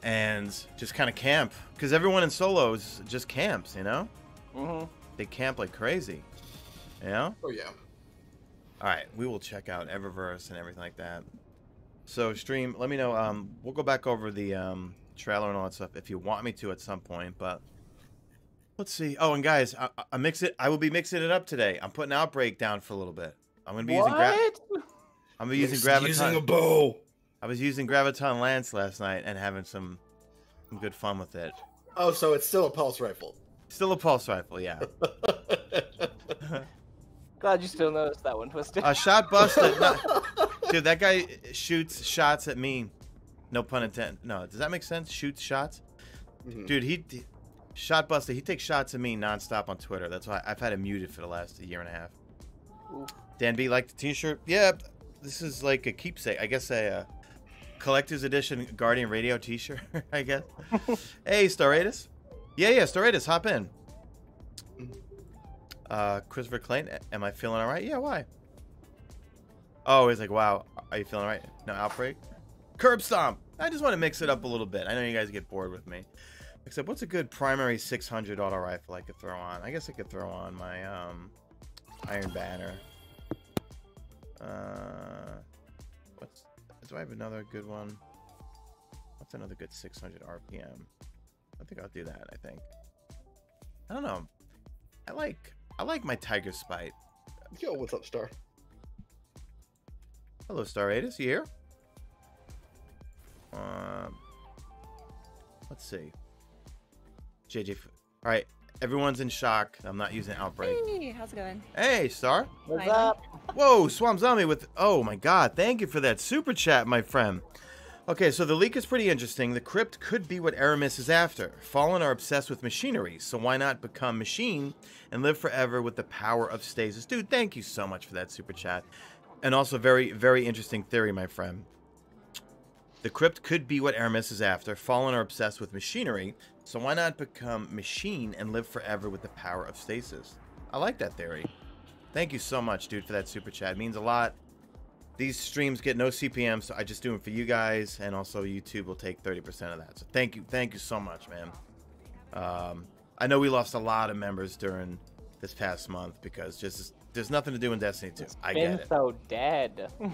and just kind of camp because everyone in solos just camps, you know. hmm They camp like crazy, you know. Oh yeah. All right, we will check out Eververse and everything like that. So stream, let me know. Um, we'll go back over the um trailer and all that stuff if you want me to at some point. But let's see. Oh, and guys, I, I- I mix it. I will be mixing it up today. I'm putting Outbreak down for a little bit. I'm gonna be using gra- What? I'm I'm using graviton. Using a bow. I was using graviton lance last night and having some some good fun with it. Oh, so it's still a pulse rifle. Still a pulse rifle, yeah. [LAUGHS] Glad you still noticed that one, Twisted. A shot busted. No, [LAUGHS] dude, that guy shoots shots at me. No pun intended. No, does that make sense? Shoots shots. Mhm. Dude, he, he- shot busted. He takes shots at me nonstop on Twitter. That's why I've had him muted for the last year and a half. Oof. Dan B like the T-shirt. Yeah, this is like a keepsake. I guess a uh, collector's edition Guardian Radio T-shirt. [LAUGHS] I guess. [LAUGHS] hey, Staratus. Yeah, yeah, Staratus, hop in. Uh, Christopher Clayton, am I feeling all right? Yeah, why? Oh, he's like, wow, are you feeling all right? No outbreak. Curb stomp. I just want to mix it up a little bit. I know you guys get bored with me. Except, what's a good primary 600 auto rifle I could throw on? I guess I could throw on my um, Iron Banner. Uh, what's do I have another good one? What's another good 600 RPM? I think I'll do that. I think. I don't know. I like I like my Tiger Spite. Yo, what's up, Star? Hello, Star Atus. You here? Um, let's see. JJ. All right, everyone's in shock. I'm not using outbreak. Hey, how's it going? Hey, Star. What's Hi. up? Whoa, Swamp Zombie with. Oh my God! Thank you for that super chat, my friend. Okay, so the leak is pretty interesting. The crypt could be what Eramis is after. Fallen are obsessed with machinery, so why not become machine and live forever with the power of stasis? Dude, thank you so much for that super chat. And also, very, very interesting theory, my friend. The crypt could be what Eramis is after. Fallen are obsessed with machinery, so why not become machine and live forever with the power of stasis? I like that theory. Thank you so much, dude, for that super chat. It means a lot. These streams get no CPM, so I just do them for you guys, and also YouTube will take 30% of that. So thank you, thank you so much, man. Um, I know we lost a lot of members during this past month because just there's nothing to do in Destiny 2. I Been get it. so dead. [LAUGHS]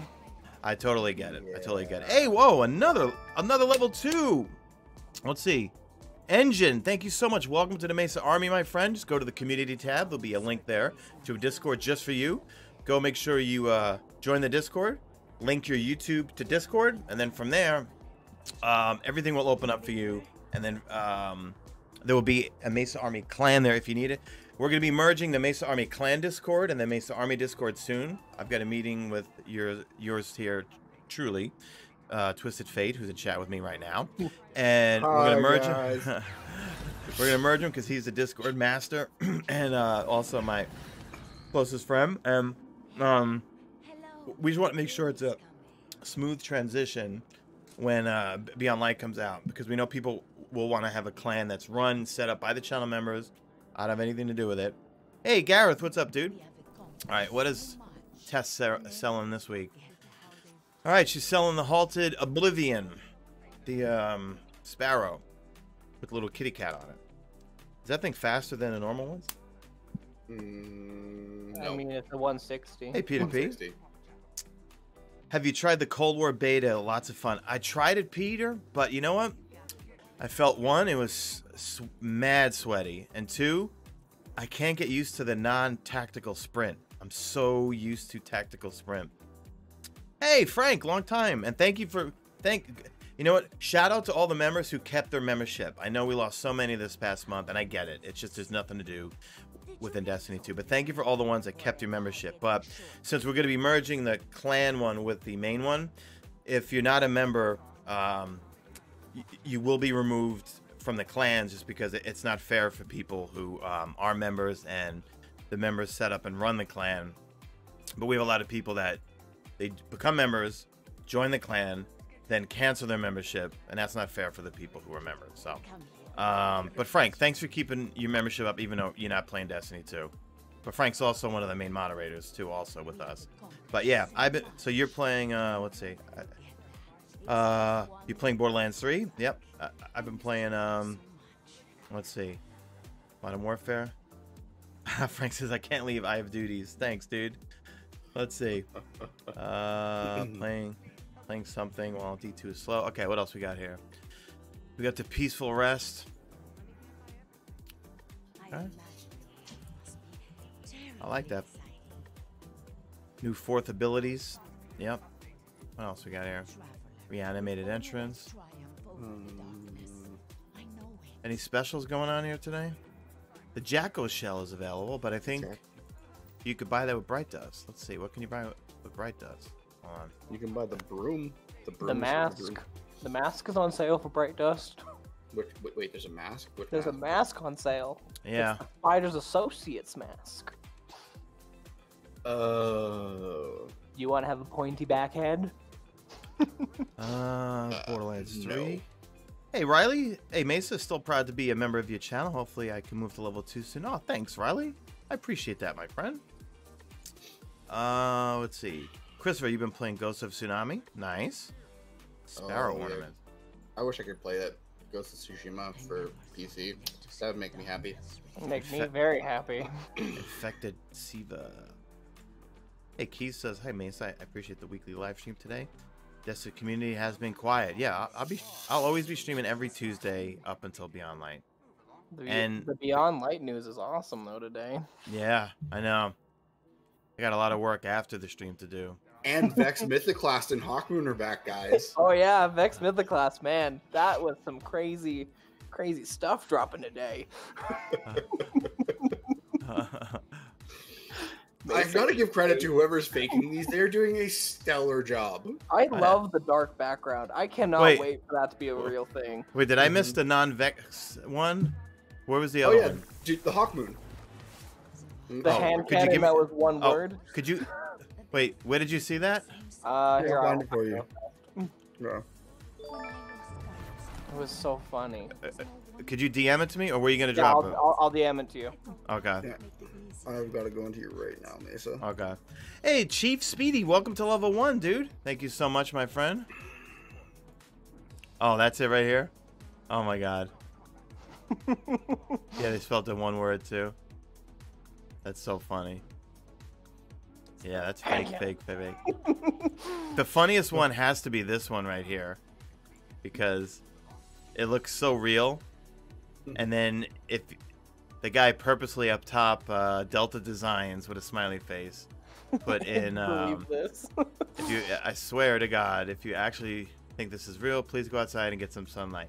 I totally get it. I totally get it. Hey, whoa, another another level two. Let's see. Engine, thank you so much. Welcome to the Mesa Army, my friend. Just go to the community tab. There'll be a link there to a Discord just for you. Go make sure you uh, join the Discord. Link your YouTube to Discord, and then from there, um, everything will open up for you. And then um, there will be a Mesa Army clan there if you need it. We're going to be merging the Mesa Army clan Discord and the Mesa Army Discord soon. I've got a meeting with your yours here, truly, uh, Twisted Fate, who's in chat with me right now, and we're going to merge guys. him. we're to merge him because [LAUGHS] he's the Discord master [CLEARS THROAT] and uh, also my closest friend. And um, we just want to make sure it's a smooth transition when uh, Beyond Light comes out because we know people will want to have a clan that's run, set up by the channel members. I don't have anything to do with it. Hey, Gareth, what's up, dude? All right, what is Tess selling this week? All right, she's selling the Halted Oblivion, the um, Sparrow with a little kitty cat on it. Is that thing faster than the normal ones? Mm, I mean, it's a 160. Hey, Peter P. Have you tried the Cold War beta? Lots of fun. I tried it, Peter, but you know what? I felt one, it was s- mad sweaty, and two, I can't get used to the non-tactical sprint. I'm so used to tactical sprint. Hey, Frank, long time, and thank you for thank. You know what? Shout out to all the members who kept their membership. I know we lost so many this past month, and I get it. It's just there's nothing to do within Destiny 2. But thank you for all the ones that kept your membership. But since we're going to be merging the clan one with the main one, if you're not a member, um, you will be removed from the clans just because it's not fair for people who um, are members and the members set up and run the clan. But we have a lot of people that they become members, join the clan, then cancel their membership, and that's not fair for the people who are members. So, um, but Frank, thanks for keeping your membership up, even though you're not playing Destiny 2. But Frank's also one of the main moderators too, also with us. But yeah, I've been. So you're playing. Uh, let's see. Uh, you playing Borderlands 3? Yep. I, I've been playing. Um, let's see. Modern Warfare. [LAUGHS] Frank says I can't leave. I have duties. Thanks, dude. Let's see. [LAUGHS] Uh, playing, playing something while D2 is slow. Okay, what else we got here? We got the peaceful rest. Okay. I like that. New fourth abilities. Yep. What else we got here? Reanimated entrance. Any specials going on here today? The Jacko shell is available, but I think Okay. You could buy that with Bright Dust. Let's see, what can you buy with, with Bright Dust? Hold on. You can buy the broom. The, broom The is for mask. broom. The mask is on sale for Bright Dust. Which, wait, wait, there's a mask. Which There's a mask? mask on sale. Yeah. It's the Fighters Associates mask. Oh. You want to have a pointy back head? Uh, [LAUGHS] Borderlands no. 3. Hey, Riley. Hey, Mesa's still proud to be a member of your channel. Hopefully, I can move to level 2 soon. Oh, thanks, Riley. I appreciate that, my friend. Uh, let's see. Christopher, you've been playing Ghost of Tsushima. Nice. Sparrow Oh, ornament. I wish I could play that Ghost of Tsushima for PC. That would make me happy. Make me very happy. Infected Siva. Hey, Keith says, "Hi, Mesa. I appreciate the weekly live stream today. Desert community has been quiet. Yeah, I'll, I'll be. I'll always be streaming every Tuesday up until Beyond Light. The, And- the Beyond Light news is awesome though today. Yeah, I know. I got a lot of work after the stream to do. And Vex Mythoclast and Hawkmoon are back, guys. [LAUGHS] Oh yeah, Vex Mythoclast, man, that was some crazy, crazy stuff dropping today. [LAUGHS] I've got to give credit to whoever's faking these. They're doing a stellar job. I love the dark background. I cannot Wait. wait for that to be a real thing. Wait, did I miss mhm. the non-vex one? Where was the oh, other one? Oh yeah, one? dude, the Hawkmoon. Mm-hmm. The Oh, hand could you cannon give that me- was one Oh, word. could you? Wait, where did you see that? Uh, Here, here I'll I'll find it for you. Yeah. It was so funny. Uh, uh, could you DM it to me, or were you gonna Yeah, drop I'll, it? I'll, I'll DM it to you. Oh, okay. Yeah. I've got to go into you right now, Mesa. Oh, okay. Hey, Chief Speedy, welcome to level one, dude. Thank you so much, my friend. Oh, that's it right here. Oh my god. [LAUGHS] yeah, they spelled it one word too. That's so funny. Yeah, that's fake, fake, fake, fake. [LAUGHS] the funniest one has to be this one right here, because it looks so real. And then if the guy purposely up top, uh, Delta Designs with a smiley face, put [LAUGHS] in. Um, if you, I swear to God, if you actually think this is real, please go outside and get some sunlight.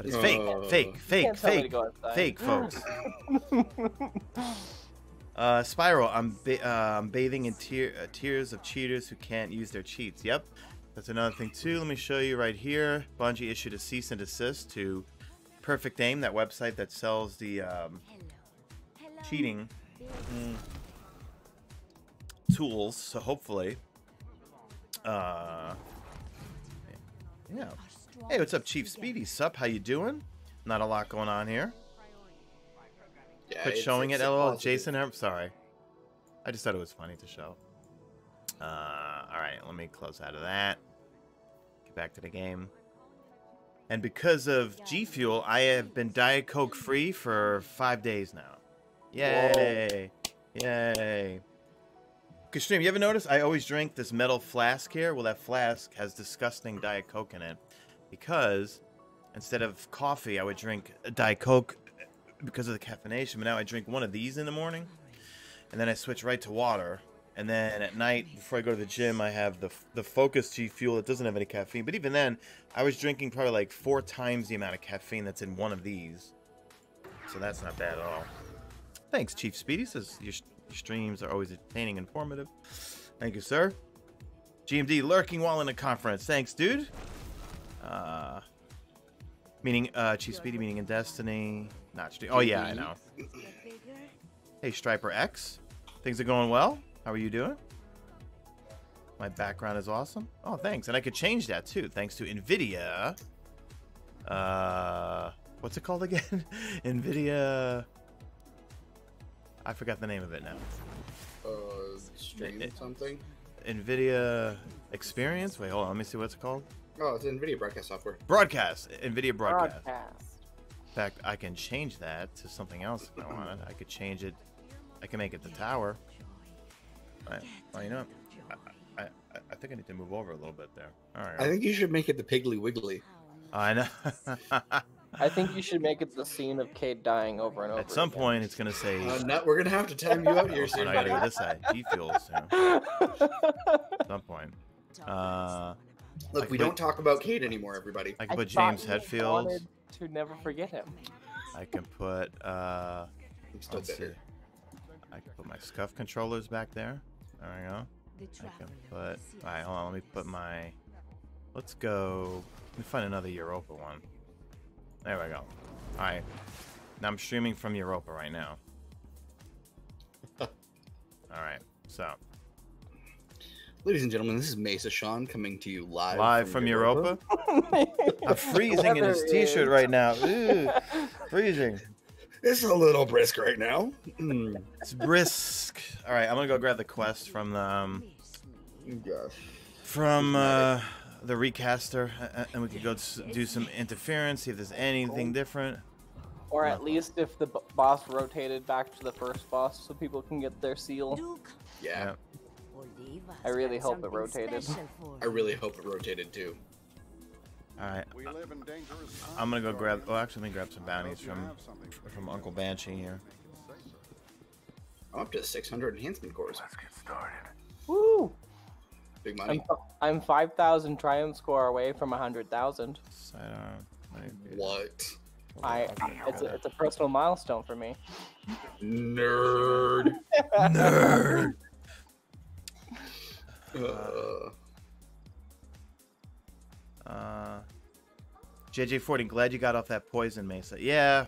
But it's fake, Uh, fake, fake, can't tell me to fake, fake, folks. [LAUGHS] Uh, Spiral, I'm ba- uh, I'm bathing in tear- uh, tears of cheaters who can't use their cheats. Yep, that's another thing too. Let me show you right here. Bungie issued a cease and desist to Perfect Aim, that website that sells the um, cheating mm, tools. So hopefully, uh, yeah. Hey, what's up, Chief Speedy? Sup? How you doing? Not a lot going on here. Yeah, Quit showing it, lol. Jason, I'm sorry. I just thought it was funny to show. Uh, all right, let me close out of that. Get back to the game. And because of G Fuel, I have been Diet Coke free for five days now. Yay! Yay! Stream, you ever notice I always drink this metal flask here? Well, that flask has disgusting Diet Coke in it. Because instead of coffee, I would drink a Diet Coke because of the caffeination. But now I drink one of these in the morning, and then I switch right to water. And then at night, before I go to the gym, I have the the Focus G Fuel that doesn't have any caffeine. But even then, I was drinking probably like four times the amount of caffeine that's in one of these. So that's not bad at all. Thanks, Chief Speedy. Says your, your streams are always entertaining and informative. Thank you, sir. GMD lurking while in a conference. Thanks, dude. Uh, meaning uh, Chief Speedy meaning in Destiny. Not stream. Oh yeah, I know. Hey, Striper X. Things are going well. How are you doing? My background is awesome. Oh, thanks. And I could change that too, thanks to NVIDIA. Uh, what's it called again? [LAUGHS] NVIDIA. I forgot the name of it now. Uh, stream something. NVIDIA Experience. Wait, hold on. Let me see what's it called. Oh, it's NVIDIA broadcast software. Broadcast. NVIDIA Broadcast. Broadcast. In fact, I can change that to something else if I wanted. I could change it. I can make it the tower. Right. Well, you know, I, I, I, I think I need to move over a little bit there. All right. I think you should make it the Piggly Wiggly. I know. [LAUGHS] I think you should make it the scene of Cayde dying over and over. At some again. point, it's gonna say. Uh, not, we're gonna have to time you out here [LAUGHS] Oh, soon, no, I gotta go this side. He feels. You [LAUGHS] know, at some point. Uh, Look, Like, we but- don't talk about Cayde anymore, everybody. I I can put thought James you Hetfield. wanted To never forget him. I can put uh, I'm still let's see. bitter. I can put my SCUF controllers back there. There we go. I can put. All right, hold on. Let me put my. Let's go. Let me find another Europa one. There we go. All right. Now I'm streaming from Europa right now. [LAUGHS] All right. So Ladies and gentlemen, this is Mesa Sean coming to you live, live from Europa. [LAUGHS] I'm freezing in this T-shirt right now. Ooh, [LAUGHS] freezing. It's a little brisk right now. Mm, It's brisk. All right, I'm gonna go grab the quest from the um, gosh. from uh, the recaster, and we could go do some interference, see if there's anything different. Or at least if the b- boss rotated back to the first boss so people can get their seal. Yeah, I really hope it rotated. [LAUGHS] I really hope it rotated too. All right, I'm gonna go grab. Oh, actually, let me grab some bounties from from Uncle Banshee here. I'm up to 600 enhancement cores. Let's get started. Woo! Big I'm, money. f- I'm 5,000 triumph score away from 100,000. Sidearm. maybe- What? I it's a, it's a personal milestone for me. Nerd. [LAUGHS] Nerd. Uh, Uh, JJ40, glad you got off that poison, Mesa. Yeah.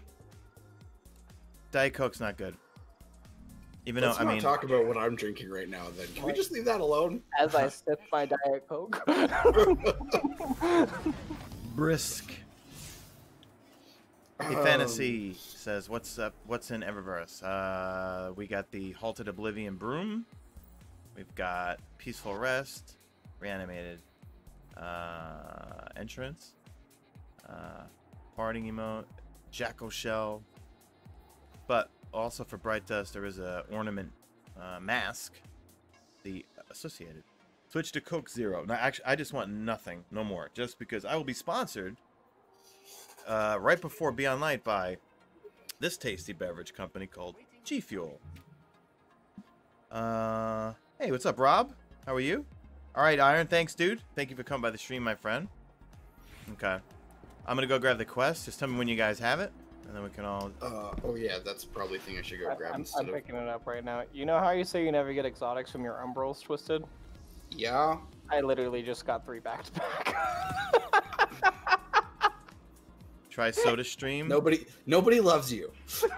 Diet Coke's not good. Even let's though, I mean, talk about what I'm drinking right now. Then can we just leave that alone? As I sip my diet coke. [LAUGHS] brisk. Hey, Um, Fantasy says, "What's up? What's in Eververse? Uh, we got the Halted Oblivion Broom. We've got Peaceful Rest, Reanimated uh, Entrance, uh, Parting Emote, Jackal Shell. But also for Bright Dust, there is a ornament uh, mask, the associated. Switch to Coke Zero. Now, actually, I just want nothing, no more, just because I will be sponsored." uh, right before Beyond Light by this tasty beverage company called G Fuel. Uh, hey, what's up, Rob? How are you? All right, Iron. Thanks, dude. Thank you for coming by the stream, my friend. Okay, I'm gonna go grab the quest. Just tell me when you guys have it, and then we can all. Uh, oh yeah, that's probably the thing I should go I- grab I'm, instead I'm of. picking it up right now. You know how you say you never get exotics from your umbrals twisted? Yeah. I literally just got three back to back. Try Soda Stream. Nobody, nobody loves you. [LAUGHS]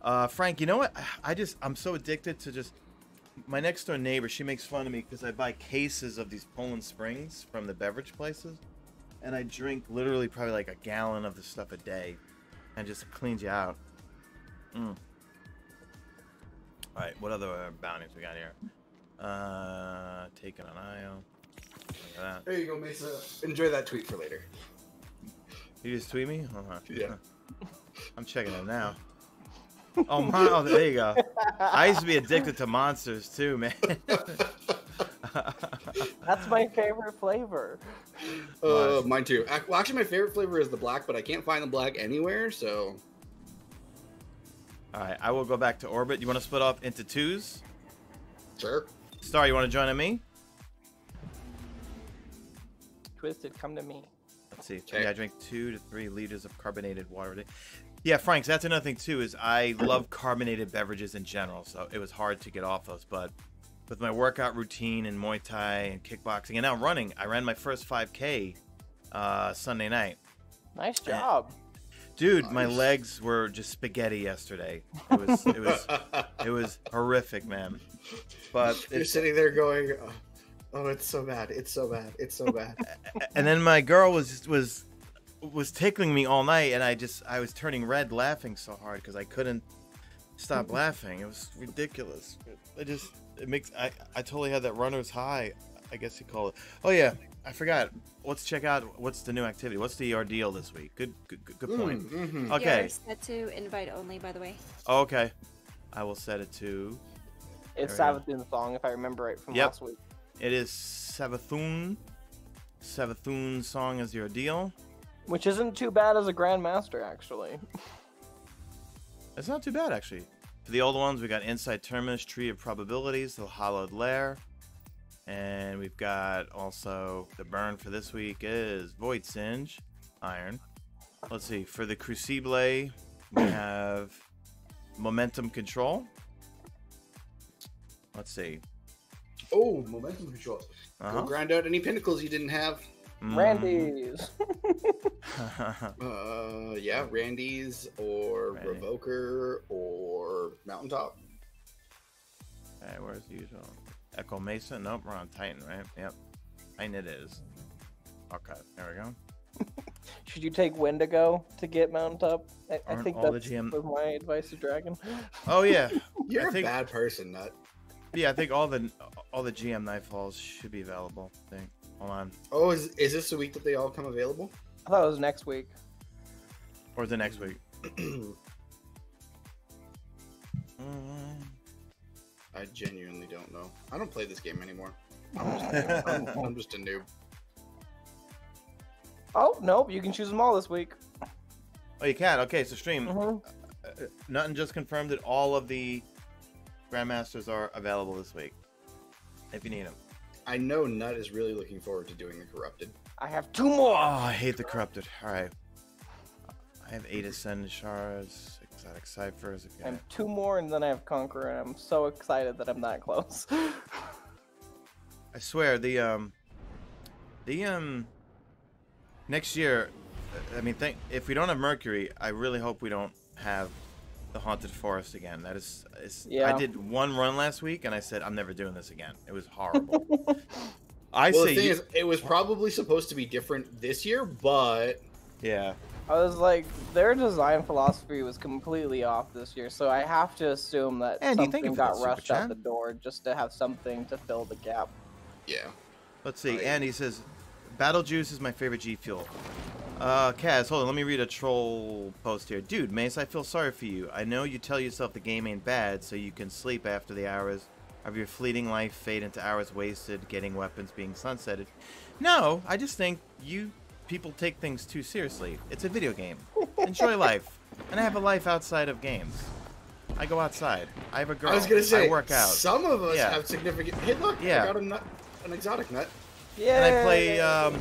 Uh, Frank, you know what? I just I'm so addicted to just my next door neighbor. She makes fun of me because I buy cases of these Poland Springs from the beverage places, and I drink literally probably like a gallon of this stuff a day, and just cleans you out. Mm. All right, what other uh, bounties we got here? Uh, taking an IO. Look at that. There you go, Mesa. Enjoy that tweet for later. You just tweet me? Hold on. Yeah. [LAUGHS] I'm checking it now. Oh, my, oh, there you go. I used to be addicted to monsters too, man. [LAUGHS] That's my favorite flavor. Uh, mine too. Well, actually, my favorite flavor is the black, but I can't find the black anywhere. So All right, I will go back to orbit. You want to split off into twos? sure. Star, you want to join me? Twisted, come to me. Let's see. Okay. Yeah, I drink two to three liters of carbonated water a day. Yeah, Franks, that's another thing too. Is I love carbonated beverages in general, so it was hard to get off those. But with my workout routine and Muay Thai and kickboxing, and now running, I ran my first 5K uh, Sunday night. Nice job. Dude, my legs were just spaghetti yesterday. It was it was [LAUGHS] it was horrific, man. But You're it's, sitting there going, "Oh, "Oh, it's so bad. It's so bad. It's so bad." [LAUGHS] and then my girl was was was tickling me all night, and I just I was turning red laughing so hard because I couldn't stop laughing. It was ridiculous. I just it makes I I totally had that runner's high. I guess you call it. Oh yeah, I forgot. Let's check out what's the new activity. What's the ordeal this week? Good good good, good point. Mhm. Okay. You're set to invite only, by the way. Oh, okay. I will set it to. It's There Savathun song, if I remember right from Yep. last week. It is Savathun. Savathun song is your deal. Which isn't too bad as a Grandmaster, actually. It's not too bad actually. For the old ones, we got Insight Terminus, Tree of Probabilities, The Hollowed Lair, And we've got also the burn for this week is Void Singe, Iron. Let's see, for the Crucible, we [CLEARS THROAT] have Momentum Control. Let's see. Oh, momentum control. Uh-huh. Go grind out any pinnacles you didn't have. Mm. Randy's. [LAUGHS] Uh, yeah, Randy's or Randy. Revoker or Mountaintop. Okay, where's the usual? Echo Mesa? Nope, we're on Titan, right? Yep. Titan it is. Okay, there we go. [LAUGHS] Should you take Wendigo to get Mountaintop? I, I think all the that's GM was my advice to Dragon. [LAUGHS] Oh yeah, You're I a think bad person, Nut. yeah. I think all the all the GM nightfalls should be available. I think. Hold on, Oh, is, is this the week that they all come available? I thought it was next week. or the next week. [CLEARS THROAT] I genuinely don't know. I don't play this game anymore. I'm just, I'm, [LAUGHS] I'm just a noob. Oh nope, you can choose them all this week. Oh, you can. Okay, so stream. Mhm. Uh, Nothing just confirmed that all of the grandmasters are available this week. If you need them. I know Nut is really looking forward to doing the corrupted. I have two more. Oh, I hate the corrupted. All right. I have eight ascended shards, exotic ciphers. I Okay. have two more, and then I have Conqueror, and I'm so excited that I'm that close. [LAUGHS] I swear the um the um next year I mean think if we don't have Mercury, I really hope we don't have the haunted forest again. That is, is Yeah. I did one run last week and I said I'm never doing this again. It was horrible. [LAUGHS] I well, say the thing you- is, it was probably supposed to be different this year, but yeah. I was like, their design philosophy was completely off this year, so I have to assume that Andy, thank you something for that got rushed out the door just to have something to fill the gap. yeah. Let's see. Oh, yeah. Andy says Battle Juice is my favorite G Fuel. Uh, Kaz, hold on. Let me read a troll post here. Dude, Mace, I feel sorry for you. I know you tell yourself the game ain't bad, so you can sleep after the hours of your fleeting life fade into hours wasted getting weapons being sunsetted. No, I just think you people take things too seriously. It's a video game. Enjoy [LAUGHS] life. And I have a life outside of games. I go outside. I have a girl. I was gonna say, I work out. some of us Yeah. have significant. Hey, look, Yeah. I got a nut, an exotic nut. Yeah. and I play um,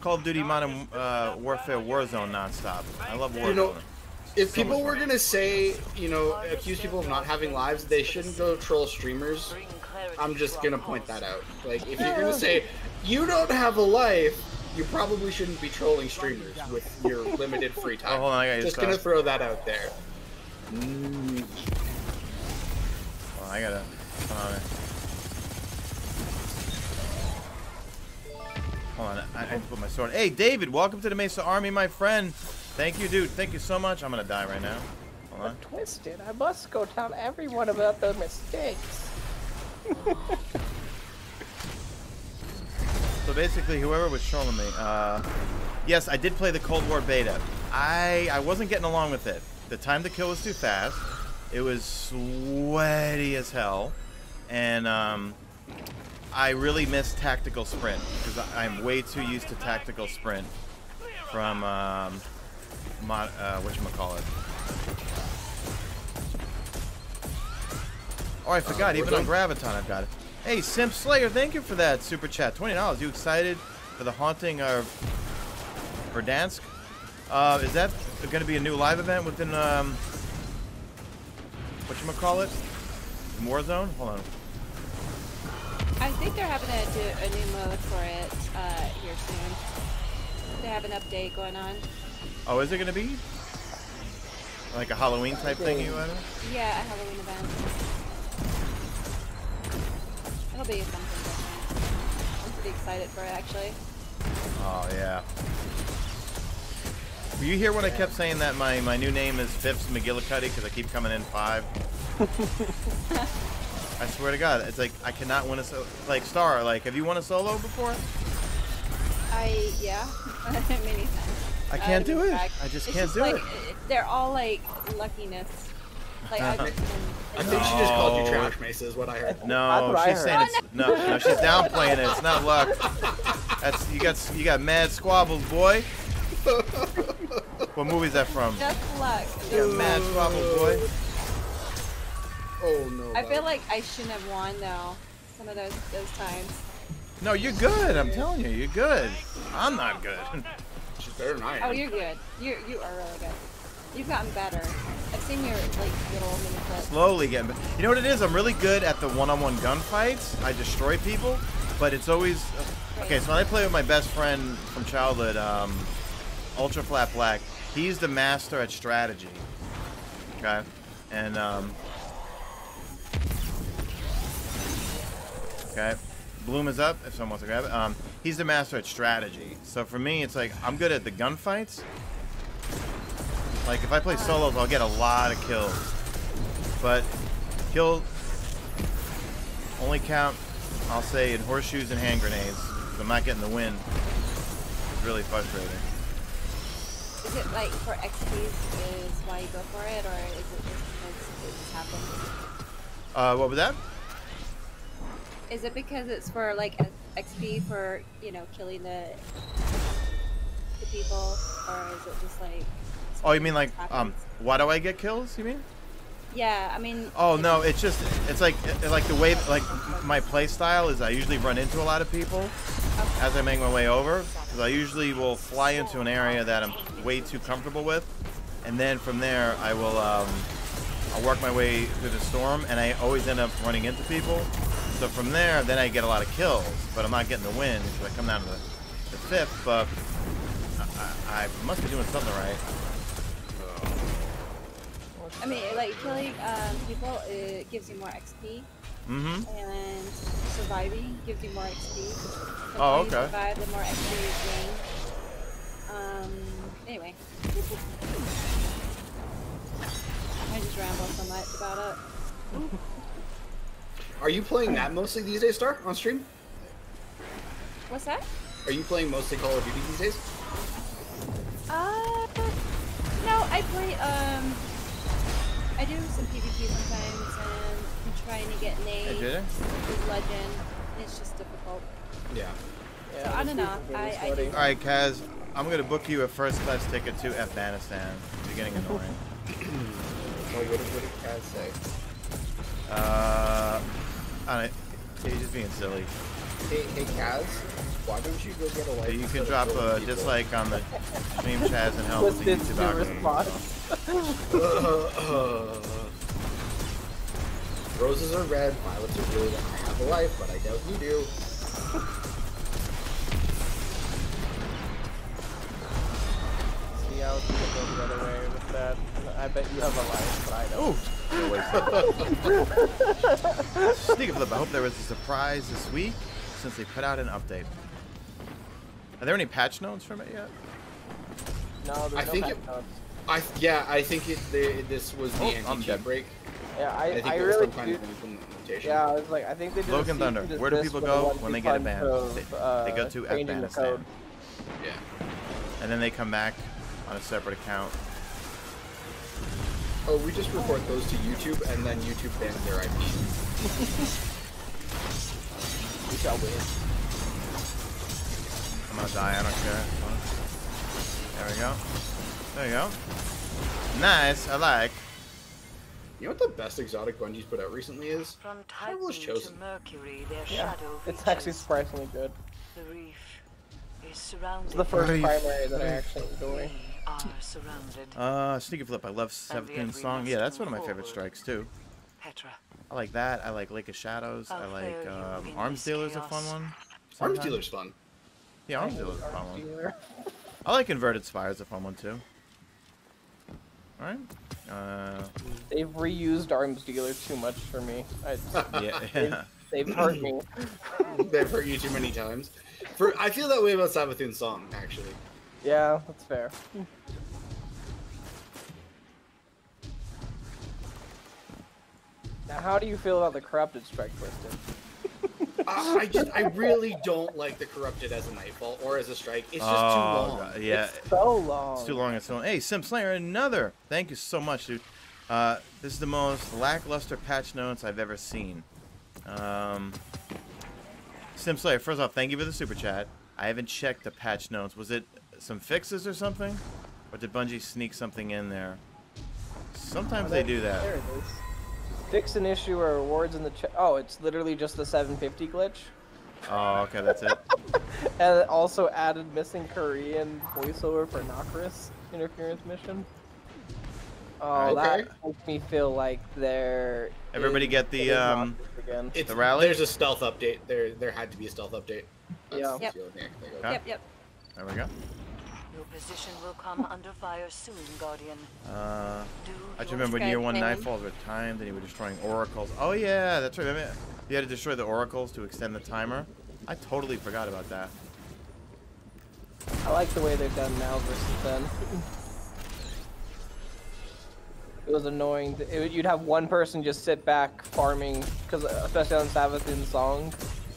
Call of Duty Modern uh, Warfare Warzone nonstop. I love Warzone. You know, if So people were gonna say, you know, accuse people of not having lives, they shouldn't go troll streamers. I'm just gonna point that out. Like, if you're gonna say you don't have a life, you probably shouldn't be trolling streamers with your limited free time. Oh, hold on, just gonna throw that out there. Oh, I gotta. Hold on. I, I have to put my sword. Hey, David, welcome to the Mesa Army, my friend. Thank you, dude. Thank you so much. I'm gonna die right now. Hold on. Twisted. I must go tell everyone about the mistakes. [LAUGHS] So basically, whoever was trolling me, uh, yes, I did play the Cold War beta. I I wasn't getting along with it. The time to kill was too fast. It was sweaty as hell, and um, I really miss tactical sprint because I'm way too used to tactical sprint from um, mod, uh, what call it. Oh, I forgot. Even on Graviton, I've got it. Hey, Simp Slayer, thank you for that super chat. Twenty dollars. You excited for the haunting of Verdansk? Uh, is that going to be a new live event within um, what you call it? Warzone? Hold on. I think they're having a, do a new mode for it uh, here soon. They have an update going on. Oh, is it going to be like a Halloween type thing? You want? Yeah, a Halloween event. It'll be something different. I'm pretty excited for it actually. Oh yeah. Were you hear when I kept saying that my, my new name is Phipps McGillicuddy because I keep coming in five? [LAUGHS] I swear to God, it's like I cannot win a so like Star. Like, have you won a solo before? I yeah, [LAUGHS] many times. I can't Uh, do it. back- I just it's can't do like, it. They're all like luckiness. Like I've I think she just called you trash, Mesa, is what I heard. No, That's she's saying it's no, no. She's downplaying it. It's not luck. That's you got you got mad squabbles, boy. [LAUGHS] What movie is that from? just luck. You got mad squabbles, boy. Oh no. I feel like I shouldn't have won though. some of those those times. No, you're good. I'm telling you, you're good. I'm not good. [LAUGHS] She's better than I am. Oh, you're good. You you are really good. You've gotten better. I've seen your like little mini clips. Slowly getting. better. You know what it is? I'm really good at the one-on-one gunfights. I destroy people, but it's always okay. So when I play with my best friend from childhood, um, Ultra Flat Black, he's the master at strategy. Okay, and um, okay, Bloom is up. If someone wants to grab it, um, he's the master at strategy. So for me, it's like I'm good at the gunfights. Like if I play solos, I'll get a lot of kills. But kill only count, I'll say, in horseshoes and hand grenades. I'm not getting the win. It's really frustrating. Is it like for XP is why you go for it, or is it just because it just happens? Uh, what was that? Is it because it's for like XP for you know killing the the people, or is it just like? Oh, you mean like, um, why do I get kills? You mean? Yeah, I mean. Oh no, it's just, it's like, like the way, like my play style is I usually run into a lot of people as I make my way over, because I usually will fly into an area that I'm way too comfortable with, and then from there I will, um, I'll work my way through the storm, and I always end up running into people. So from there, then I get a lot of kills, but I'm not getting the win because I come down to the, the fifth. But I, I, I must be doing something right. I mean, like killing um, people, it gives you more XP, Mm-hmm. and surviving gives you more XP. The Oh, you okay. survive, the more XP you gain. Um. Anyway. [LAUGHS] I just ramble so much about it. [LAUGHS] Are you playing that mostly these days, Star, on stream? What's that? Are you playing mostly Call of Duty these days? Uh, no, I play, um, I do some PvP sometimes, and I'm trying to get Nate Hey, did I? with Legend, and it's just difficult. Yeah. So I don't know, I, I do. All right, Kaz, I'm gonna book you a first class ticket to Afghanistan. You're getting annoying. [CLEARS THROAT] Oh, what did, what did Kaz say? Uh, I don't. He's just being silly. Hey, hey, Kaz, why don't you go get a life? You can drop a people? dislike on the stream [LAUGHS] Chaz and help with the Twisted YouTube to response. [LAUGHS] Roses are red, violets are blue. I have a life, but I doubt you do. [LAUGHS] See how it's gonna go the other way with that. I bet you have a life, but I don't. Ooh. Sneak flip. I hope there was a surprise this week since they put out an update. Are there any patch notes from it yet? No, there's I no think patch it- notes. I yeah, I think it. They, this was the Oh, I'm anti-cheat break. Yeah, I, I think I really do. of implementation. Yeah, I was like, I think they did. Logan Thunder. Where do people go when they get a ban? of, They- they uh, go to changing the Afghanistan. Yeah. And then they come back on a separate account. Oh, we just report those to YouTube, and then YouTube bans their IP. We shall win. I'm gonna die. I don't care. There we go. There you go. Nice. I like. You know what the best exotic Bungie's put out recently is? From Traveler's Titan Chosen. to Mercury, their Yeah, shadow it's reaches. actually surprisingly good. The reef is surrounded. It's the first Reef. primary that I actually enjoy. We are surrounded. Uh, sneaky flip. I love Seventeen song. Yeah, that's one of my favorite forward. strikes too. Petra. I like that. I like Lake of Shadows. I I'll like um, Arms this Dealer's a fun chaos. one. Arms sometimes. Dealer's fun. Yeah, Arms Dealer's a fun Arms one. I like Inverted Spire's a fun one too. All right. Uh, They've reused arms dealer too much for me. I, [LAUGHS] yeah. they've hurt me. [LAUGHS] They've hurt you too many times. For I feel that way about Savathun's song, actually. Yeah, that's fair. Now, how do you feel about the corrupted strike twisted? I, [LAUGHS] I just, I really don't like the corrupted as a nightfall or as a strike. It's just too oh, long. God, yeah. It's so long. It's too long. It's too long. Hey, Sim Slayer, another. Thank you so much, dude. Uh, this is the most lackluster patch notes I've ever seen. Um, Sim Slayer, first off, thank you for the super chat. I haven't checked the patch notes. Was it some fixes or something? Or did Bungie sneak something in there? Sometimes they do that. There it is. Fix an issue or rewards in the chat. Oh, it's literally just the 750 glitch. Oh, okay, that's it. [LAUGHS] And it also added missing Korean voiceover for Nokris interference mission. Oh, that makes me feel like they're. Everybody in- get the, um, again. It's, The rally? There's a stealth update. There, there had to be a stealth update. Yeah. Yep. the only thing I can think of. Okay. Yep, yep. There we go. Your position will come under fire soon, Guardian. Uh, Do I just remember when Sky Year One Cannon. Nightfalls were timed and you were destroying oracles. Oh yeah, that's right. Remember, you had to destroy the oracles to extend the timer. I totally forgot about that. I like the way they're done now versus then. It was annoying. It, you'd have one person just sit back farming, because especially on Savathun Song,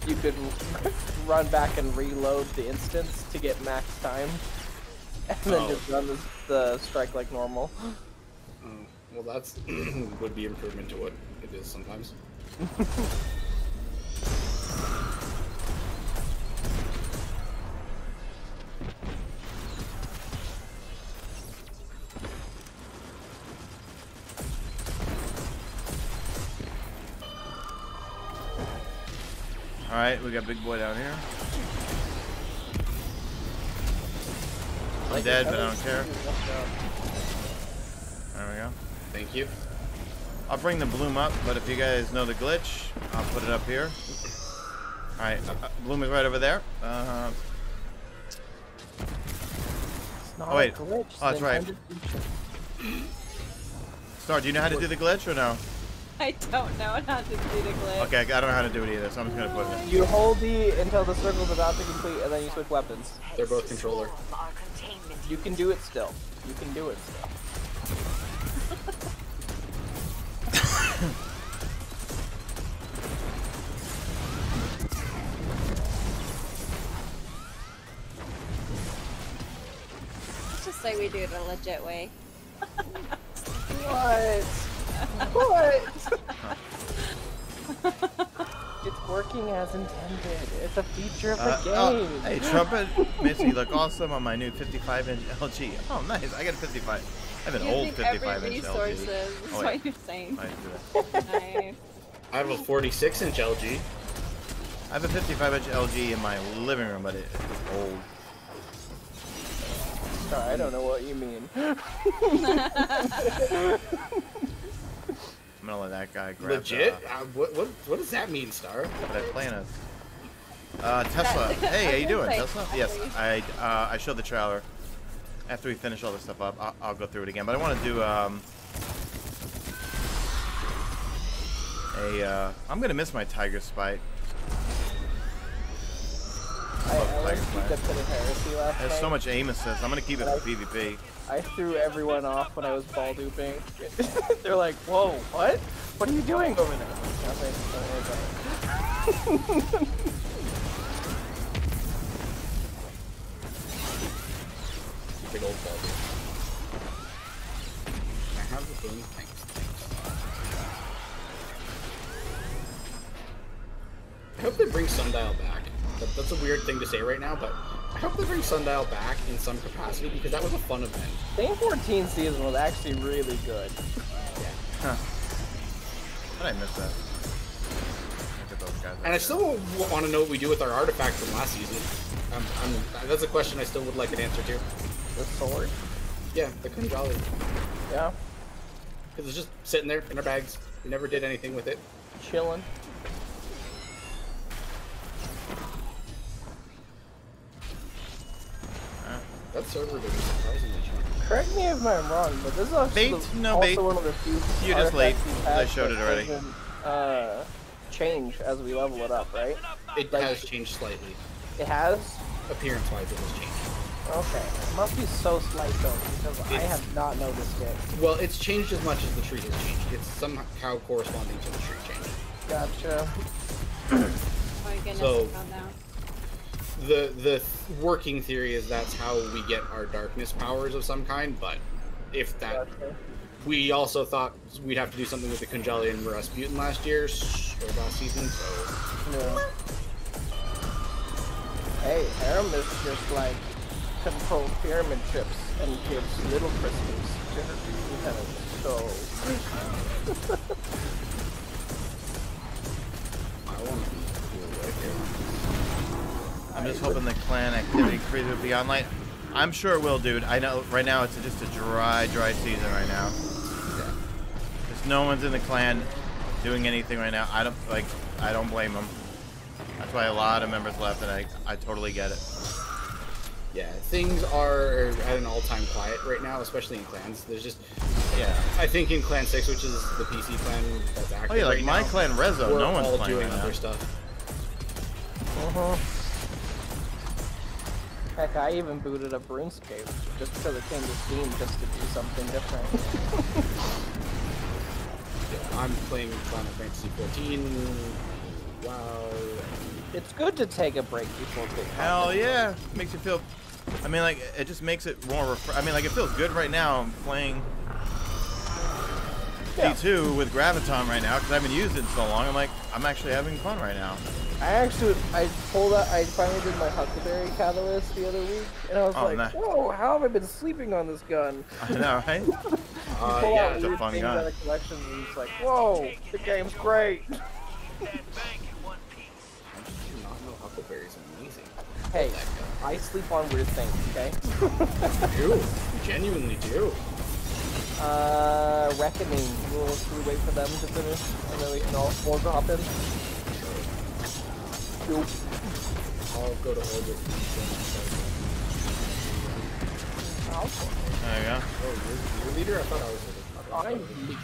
you could [LAUGHS] run back and reload the instance to get max time, and then Oh. just run the, the strike like normal. [GASPS] Oh, well, that's [CLEARS THROAT] would be improvement to what it is sometimes. All right, we got big boy down here. I'm dead, but I don't care. There we go. Thank you. I'll bring the bloom up, but if you guys know the glitch, I'll put it up here. All right, uh, uh, bloom is right over there. Uh, It's not Oh, wait. a glitch. Oh, that's right. intended. Star, do you know how to do the glitch or no? I don't know how to do the glitch. Okay, I don't know how to do it either, so I'm just gonna put it. You hold the until the circle's about to complete, and then you switch weapons. They're both controller. Swarm Our containment You can do it still. You can do it still. Let's just say we do it a legit way. What? what? [LAUGHS] it's working as intended. It's a feature of the Uh, game. oh, hey, Trumpet makes me look awesome on my new 55 inch LG. Oh, nice. I got a 55. I have an old 55 every inch resources. LG. That's Oh, what yeah. you're saying. I nice. [LAUGHS] I have a 46 inch LG. I have a 55 inch LG in my living room, but it's old. Sorry, I don't know what you mean. [LAUGHS] [LAUGHS] I'm gonna let that guy grab Legit? Uh, Uh, what, what, what does that mean, Star? what I plan as. Uh, Tesla. That- Hey, how you I doing, was like, Tesla? Yes, please. I uh, I showed the trailer. After we finish all this stuff up, I'll, I'll go through it again. But I want to do um, a. Uh, I'm gonna miss my Tigerspite. I, I Like, went to keep like- the Pit Heresy last There's night. so much aim assist. I'm gonna keep it for PvP. I threw everyone off when I was ball duping. [LAUGHS] They're like, whoa, what? What are you doing over there? Nothing. Big old ball. I have the boom? Thanks. I hope they bring Sundial back. That, that's a weird thing to say right now, but I hope they bring Sundial back in some capacity because that was a fun event. Thing 14 season was actually really good. Huh. How I missed that? Look at those guys. And I still want to know what we do with our artifact from last season. Um, I'm, that's a question I still would like an answer to. The sword. Yeah, the Kunjali. Yeah. Because it's just sitting there in our bags. We never did anything with it. Chilling. That server did surprisingly cheap. Correct me if I'm wrong, but this is actually Bait? the- No also bait. one of the few You're just late. I showed it already. doesn't, Uh, change as we level it up, right? It Like- has changed slightly. It has. Appearance-wise, it has changed. Okay, it must be so slight though, because I have not noticed it. Well, it's changed as much as the tree has changed. It's somehow corresponding to the tree change. Gotcha. [COUGHS] Oh my goodness, So- calm down. The the working theory is that's how we get our darkness powers of some kind, but if that Gotcha. we also thought we'd have to do something with the Kunjali and Rasputin last year or last season, so Yeah. Hey, Harem is just like controls pyramid chips and gives little crystals to her lieutenants. So [LAUGHS] I'm just hoping the clan activity increase will be online. I'm sure it will, dude. I know right now it's just a dry, dry season right now. There's no one's in the clan doing anything right now. I don't like. I don't blame them. That's why a lot of members left, and I, I totally get it. Yeah, things are at an all-time quiet right now, especially in clans. There's just, Yeah. I think in Clan Six, which is the PC clan that's active Oh yeah, like right my now, clan Rezo, no one's all playing doing other stuff. Uh-huh. Heck, I even booted up RuneScape just because it came to Steam just to do something different. Yeah, I'm playing Final Fantasy 14. Wow. It's good to take a break before big Hell content. yeah, makes you feel. I mean, like it just makes it more. Refre- I mean, like it feels good right now. I'm playing Yeah. D2 with Graviton right now because I haven't used it in so long. I'm like, I'm actually having fun right now. I actually, I pulled out, I finally did my Huckleberry Catalyst the other week, and I was Oh, like, nice. whoa, how have I been sleeping on this gun? I know, right? [LAUGHS] Uh, Pull yeah, out it's a weird fun things gun. out of collection, and it's like, whoa, the game's great. I know Huckleberry's amazing. Hey, I sleep on weird things, okay? You do. You genuinely do. Uh, Reckoning. We'll, should we wait for them to finish, and then we can all four hop in? Nope. I'll go to orbit. There you go. Oh, you're, you're leader? I thought I was leader. I thought I was leader.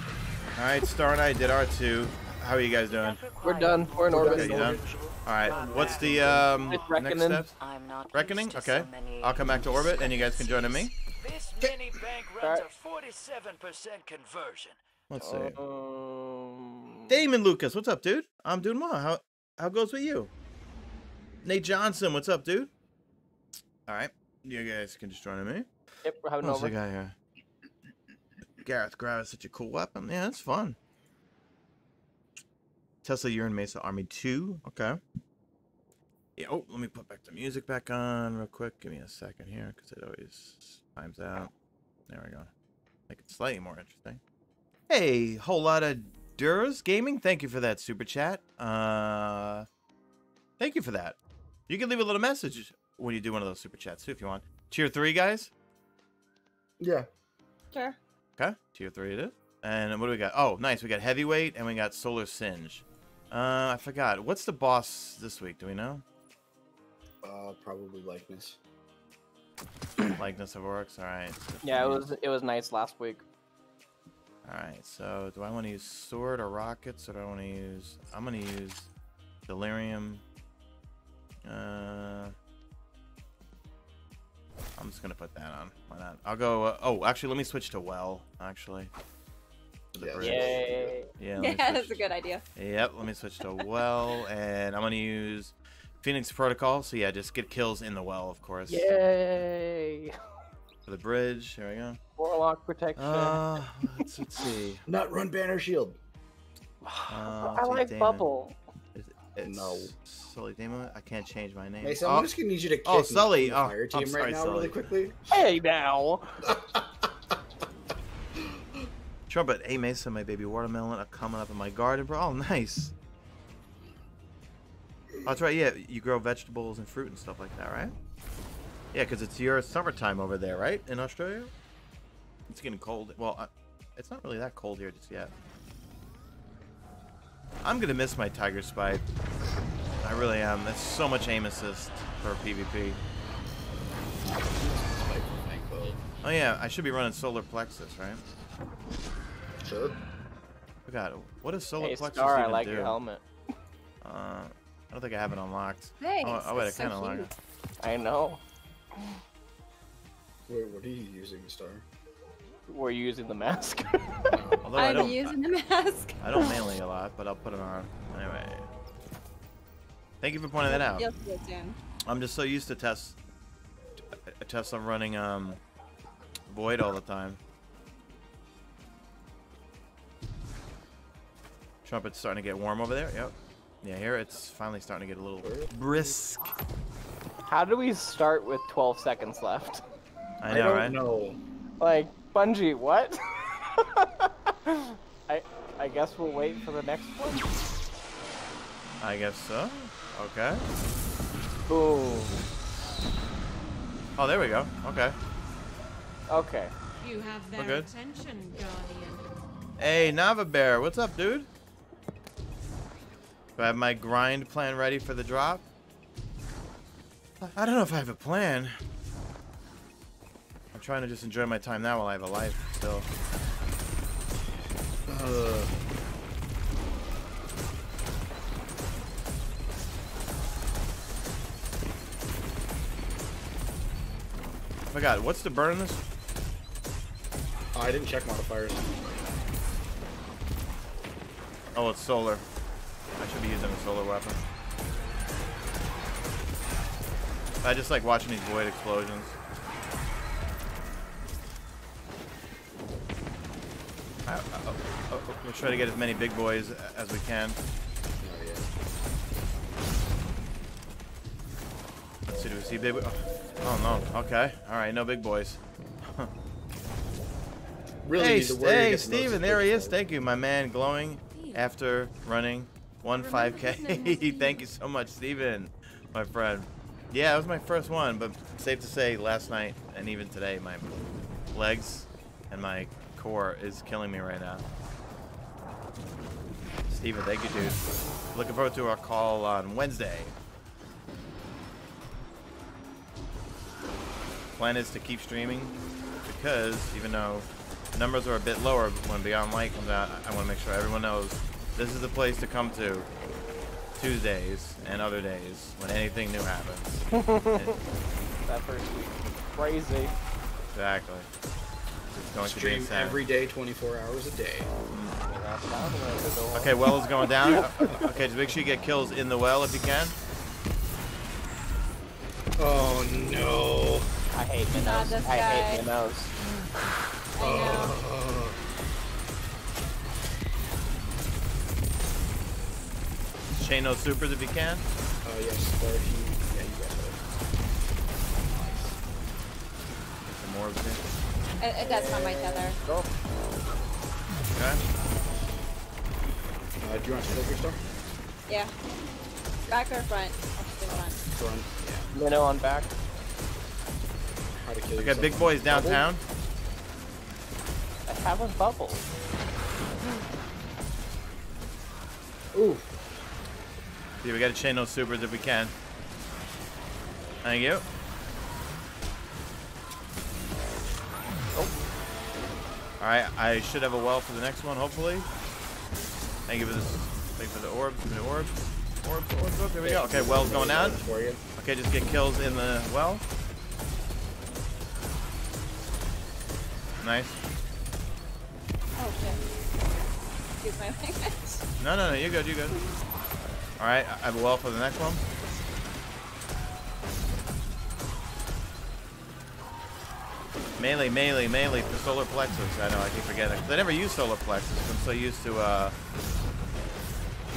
All right, Star and I did our two. How are you guys doing? We're done. We're in orbit. Okay, you done? All right. What's the um, next step? I'm not Reckoning. Okay. so I'll come back to orbit, and you guys can join me. This mini bank runs a 47% conversion. Let's see. Um, Damon Lucas, what's up, dude? I'm doing well. How how goes with you? Nate Johnson, what's up, dude? All right, you guys can just join me. Yep, we're having What's over. guy here? Gareth Grav is such a cool weapon. Yeah, it's fun. Tesla you're in Mesa Army 2. Okay. Yeah, oh, let me put back the music back on real quick. Give me a second here, because it always times out. There we go. Make it slightly more interesting. Hey, whole lot of Duras Gaming. Thank you for that super chat. Uh, thank you for that. You can leave a little message when you do one of those super chats too, if you want. Tier three, guys. Yeah. Sure. Okay, tier three it is. And what do we got? Oh, nice. We got heavyweight and we got solar singe. Uh, I forgot. What's the boss this week? Do we know? Uh, probably likeness. [CLEARS THROAT] Likeness of Oryx. All right. so Yeah, it was it was nice last week. All right. So, do I want to use sword or rockets, or do I want to use? I'm gonna use delirium. Uh, I'm just gonna put that on. Why not? I'll go. Uh, oh, actually, let me switch to well. Actually. The Yeah, bridge. Yay! Yeah. [LAUGHS] Yeah, that's a good idea. Yep, let me switch to well, and I'm gonna use Phoenix Protocol. So yeah, just get kills in the well, of course. Yay! For the bridge, here we go. Warlock protection. Uh, let's, let's see. Not run banner shield. Uh, I like Damon. Bubble. Is it, it's No. Sully Damon. I can't change my name. Mason, oh, I'm just gonna need you to kick oh, me Sully. from the Oh, fire I'm team sorry, right now, Sully. really quickly. Hey now! [LAUGHS] Trumpet. Hey Mason, my baby watermelon are coming up in my garden, bro. Oh, nice. Oh, that's right. Yeah, you grow vegetables and fruit and stuff like that, right? Yeah, because it's your summertime over there, right? In Australia. It's getting cold. Well, uh, it's not really that cold here just yet. I'm gonna miss my tiger spite. I really am. That's so much aim assist for PvP. Oh yeah, I should be running solar plexus, right? Sure. Forgot. What does solar Hey plexus Star, I like do? your helmet. Uh, I don't think I have it unlocked. Thanks. Oh, oh wait, I kind of like it. I know. Wait, what are you using, Star? We're using the mask. [LAUGHS] Although I I'm don't, using the mask. I don't mainly a lot, but I'll put it on anyway. Thank you for pointing that out. You'll see it soon. I'm just so used to test uh, Tesla running um Void all the time. Trumpet's starting to get warm over there. Yep. Yeah, here it's finally starting to get a little brisk. How do we start with 12 seconds left? I know, don't right? know. Like, Bungie, what? [LAUGHS] I I guess we'll wait for the next one. I guess so. Okay. Boom. Oh, there we go. Okay. Okay. You have We're their good. attention, Guardian. Hey, Nava Bear, what's up, dude? Do I have my grind plan ready for the drop? I don't know if I have a plan. I'm trying to just enjoy my time now while I have a life still. Uh, Oh my god, what's the burn in this? oh, I didn't check modifiers. Oh, it's solar. I should be using a solar weapon. I just like watching these void explosions. I, I, oh, oh, oh, we'll try to get as many big boys as we can. Oh, yeah. Let's see, do we see big? Oh, oh no. Okay. All right. No big boys. [LAUGHS] Really hey, need hey, against Steven, there he is. Thank you, my man. Glowing after running one 5K. [LAUGHS] Thank you so much, Steven, my friend. Yeah, it was my first one, but safe to say, last night and even today, my legs and my core is killing me right now. Steven, thank you, dude. Looking forward to our call on Wednesday. Plan is to keep streaming because even though numbers are a bit lower when Beyond Light comes out, I want to make sure everyone knows this is the place to come to Tuesdays and other days when anything new happens. [LAUGHS] That first week. Crazy. exactly. It's going to be Stream insane. every day, 24 hours a day. Okay, well is going down. Okay, just make sure you get kills in the well if you can. Oh no. I hate Not minnows. this I hate guy. minnows. I. Uh, Chain those supers if you can. Oh yes, but if you, yeah, you got Get some more of it. It, it does not my tether. Go. Okay. Uh, do you want to take your star? Yeah. Back or front? I'll just do front. Front. Yeah. Minnow on back. How to kill Okay, yourself big boys downtown. I have a bubble. Ooh. Yeah, we gotta chain those supers if we can. Thank you. Alright, I should have a well for the next one, hopefully. Thank you for this. Thank you for the orbs. The orbs. Orbs, orbs, orbs. There we go. Okay, well's going down. For you. Okay, just get kills in the well. Nice. Oh shit. Excuse my [LAUGHS] language. No, no, no, you're good, you're good. Alright, I have a well for the next one. Melee, melee, melee for solar plexus. I know, I keep forgetting. 'Cause I never use solar plexus. I'm so used to uh,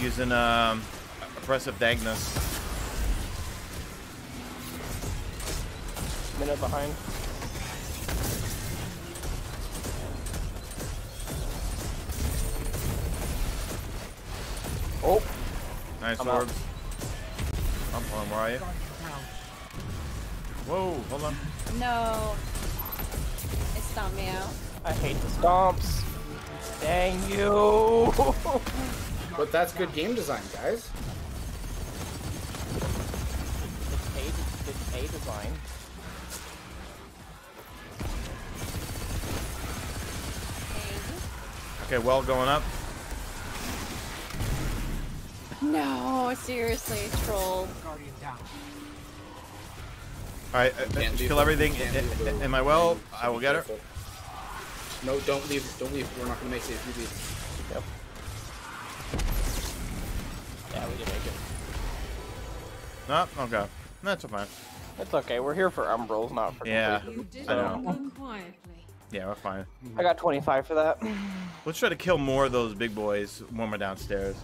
using um, oppressive darkness. Minnow behind. Oh, Nice I'm out. orbs. I'm pulling, where are you? Whoa, hold on. No. It stomped me out. I hate the stomps. Dang you! [LAUGHS] But that's good game design, guys. It's A, it's A design. Okay, well going up. No, seriously, troll. Alright, uh, uh, kill everything. Can't I- leave I- her. Am I well? I will get her. No, don't leave. Don't leave. We're not gonna make it if you leave. Yep. Yeah, we did make it. No? Okay. That's fine. It's okay. We're here for umbrals, not for Yeah. completion, did I know. quietly. Yeah, we're fine. I got 25 for that. Let's try to kill more of those big boys when we're downstairs.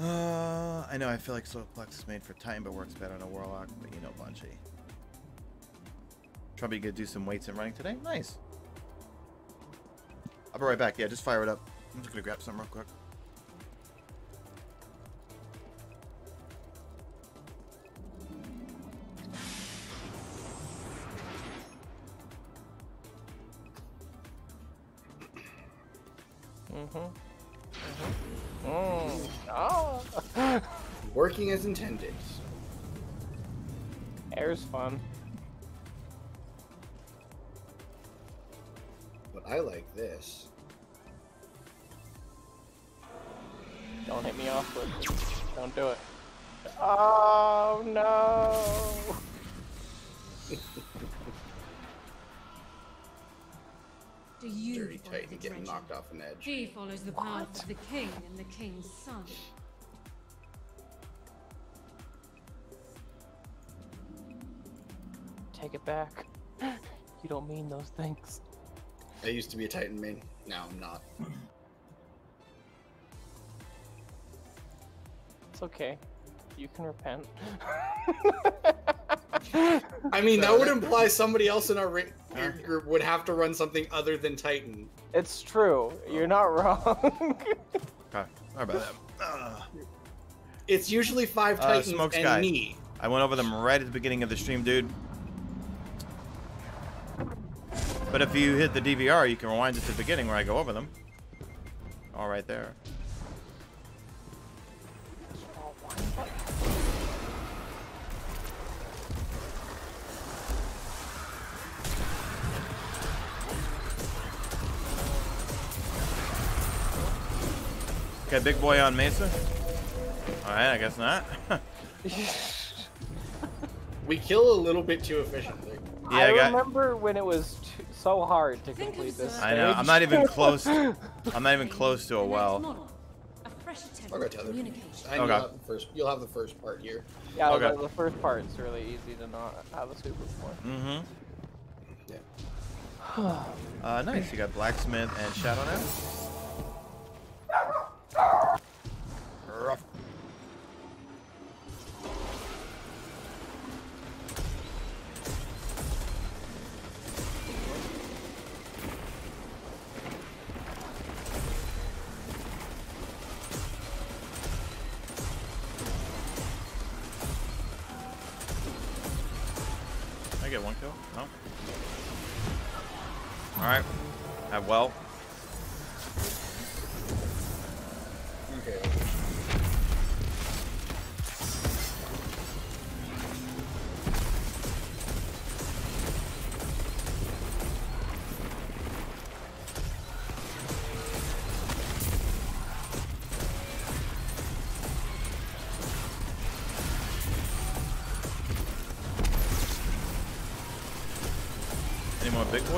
Uh, I know I feel like Slowplex is made for Titan, but works better on a Warlock, but you know Bungie. Probably gonna do some weights and running today. Nice. I'll be right back. Yeah, just fire it up. I'm just gonna grab some real quick. Mm-hmm. Mm-hmm. Mm. Oh. Working as intended. Air's fun. But I like this. Don't hit me off with Don't do it. Oh no! [LAUGHS] Do you Dirty Titan the getting dredger? knocked off an edge. He follows the path of the king and the king's son. Take it back. You don't mean those things. I used to be a Titan main. Now I'm not. It's okay. You can repent. [LAUGHS] I mean, that would imply somebody else in our ring group would have to run something other than Titan. It's true. You're not wrong. [LAUGHS] Okay. Sorry about that. Ugh. It's usually five Uh, Titans Smoke and Sky. me. I went over them right at the beginning of the stream, dude. But if you hit the DVR, you can rewind it to the beginning where I go over them. All right there. Okay, big boy on Mesa. All right, I guess not. [LAUGHS] We kill a little bit too efficiently. Yeah, I I got- remember when it was t- so hard to complete this. Stage. I know. I'm not even close. [LAUGHS] I'm not even close to a well. Model. A I'll go at tether. communication. And Okay. have the first. You'll have the first part here. Yeah, Okay. the, the first part's really easy to not have a super for. Mm-hmm. Yeah. Uh, nice. You got blacksmith and shadow now. Rough.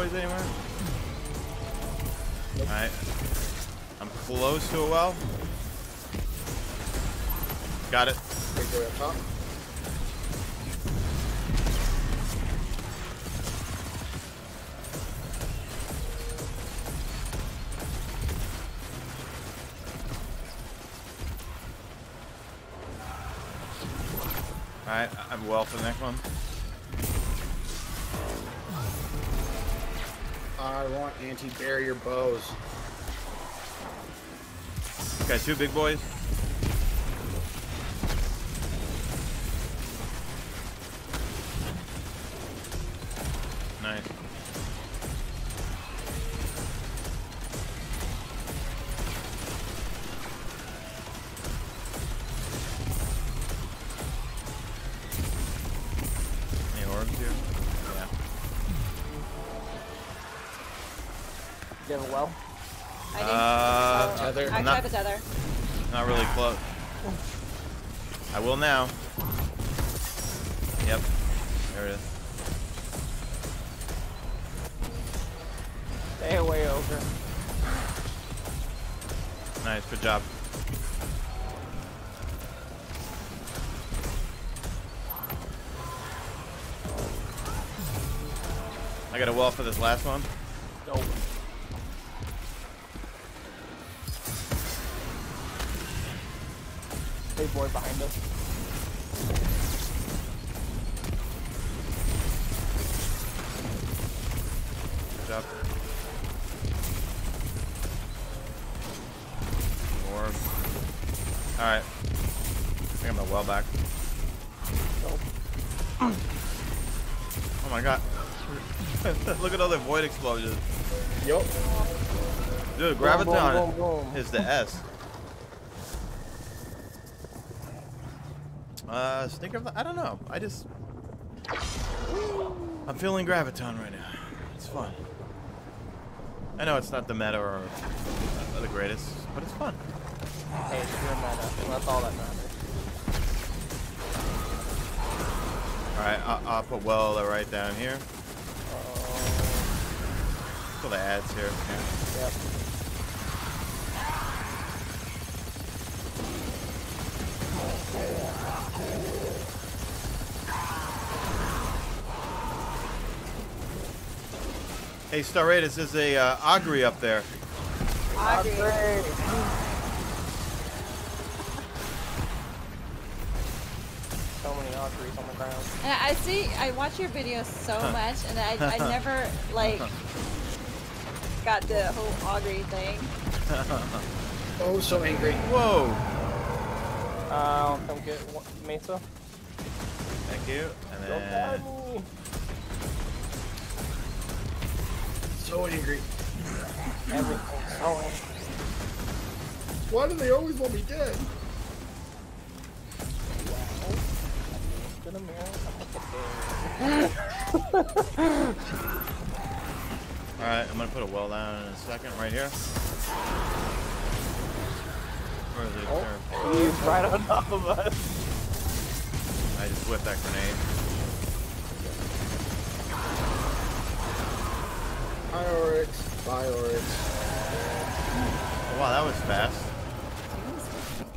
Boys anywhere? Alright. I'm close to a well. Got it. Alright, I have well for the next one. Anti-barrier bows. Okay, two big boys. Tether. I not, not really close. I will now. Yep. There it is. Stay away, Ogre. Nice, good job. I got a well for this last one. Dude, Boom, boom, graviton boom, is the S. Uh, sneaker. of the- I don't know. I just. I'm feeling graviton right now. It's fun. I know it's not the meta or uh, the greatest, but it's fun. Hey, it's your meta. That's all that matters. All right, I'll, I'll put well right down here. Put the ads here. Yep. Hey, Star Raiders, there's a uh, augury up there. Augury. So many auguries on the ground. And I see, I watch your videos so Huh. much, and I, I [LAUGHS] never like [LAUGHS] got the whole augury thing. [LAUGHS] Oh, so angry. Whoa. Uh, I'll come get one- Mesa. Thank you. And Don't then. So angry. Everything's so angry. Why do they always want me dead? To the mirror. All right, I'm gonna put a well down in a second, right here. Where is it? Oh, There. he's right on top of us. I just whipped that grenade. Bye, Oryx. Bye, Oryx. Wow, that was fast.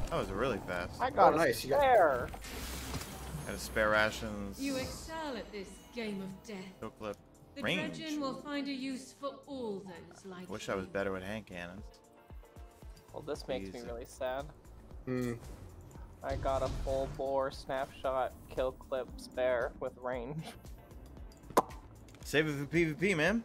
That was really fast. I got Oh, a nice, you got- spare. Got a spare rations. You excel at this game of death. Kill clip. The Range. Dredgen will find a use for all those like Wish I was better with hand cannons. Well, this makes me really sad. Hmm. I got a full bore snapshot kill clip spare with range. Save it for PvP, man.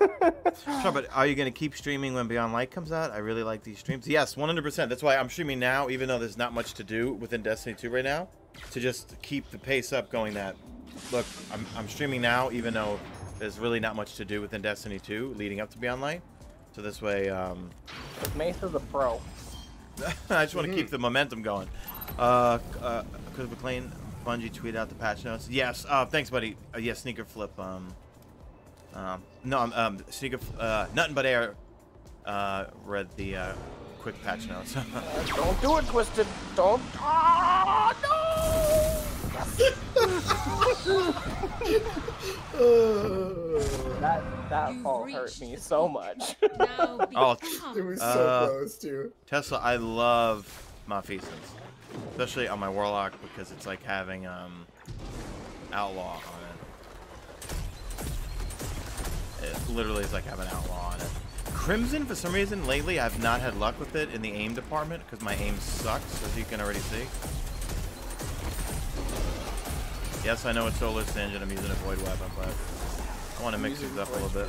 [LAUGHS] sure, but are you gonna keep streaming when Beyond Light comes out? I really like these streams. Yes, 100%. That's why I'm streaming now, even though there's not much to do within Destiny 2 right now, to just keep the pace up. Going that, look, I'm I'm streaming now, even though there's really not much to do within Destiny 2 leading up to Beyond Light. So this way, um, Mesa's a pro. [LAUGHS] I just want to keep the momentum going. Uh, uh, Chris McLean, Bungie tweeted out the patch notes. Yes, uh, thanks, buddy. Uh, yes, sneaker flip. Um, um, no, um, um, sneaker. Uh, nothing but air. Uh, read the uh, quick patch notes. [LAUGHS] Don't do it, Twisted. Don't. Ah, no! [LAUGHS] that that fall hurt me so much. [LAUGHS] oh, It was so uh, close, too. Tesla, I love Malfeasance, especially on my Warlock because it's like having um, Outlaw it. It literally is like having an Outlaw on it. Crimson, for some reason, lately I've not had luck with it in the aim department because my aim sucks, as you can already see. Yes, I know it's Solar Singe and I'm using a Void Weapon, but I want to mix these up a little bit.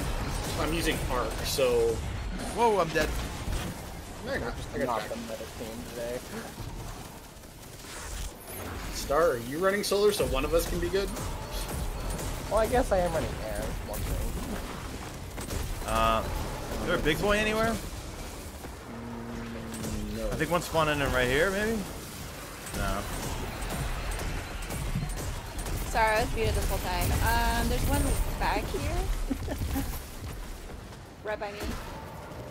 [LAUGHS] I'm using Arc, so. Whoa, I'm dead. No, you're not. I got Not the meta team today. Star, are you running solar so one of us can be good? Well, I guess I am running air. One thing. Uh, is there a big boy anywhere? No. I think one's spawning in right here, maybe? No. Sorry, I was muted this whole time. Um, there's one back here. [LAUGHS] right by me.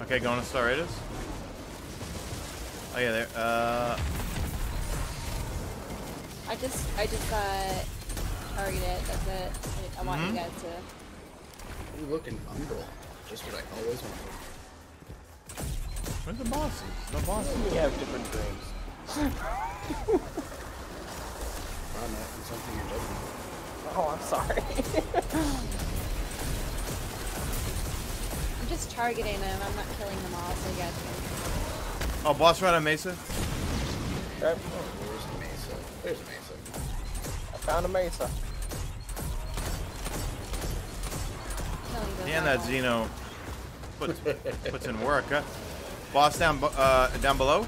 Okay, going to Star Raiders. Oh yeah, there. Uh, I just, I just uh, targeted. That's it. I want Mhm. you guys to. You look in Umbral. Just what I always wanted. where's the bosses? No bosses. We have different dreams. Wow, Matt, it's something you're doing. Oh, I'm sorry. I'm just targeting them. I'm not killing them all, so you guys can. Oh, boss right on Mesa. Right. Oh, where's the Mesa? There's the Mesa. I found a mesa. Killing those Damn, that all. Xeno puts, puts in work, huh? Boss down, uh, down below.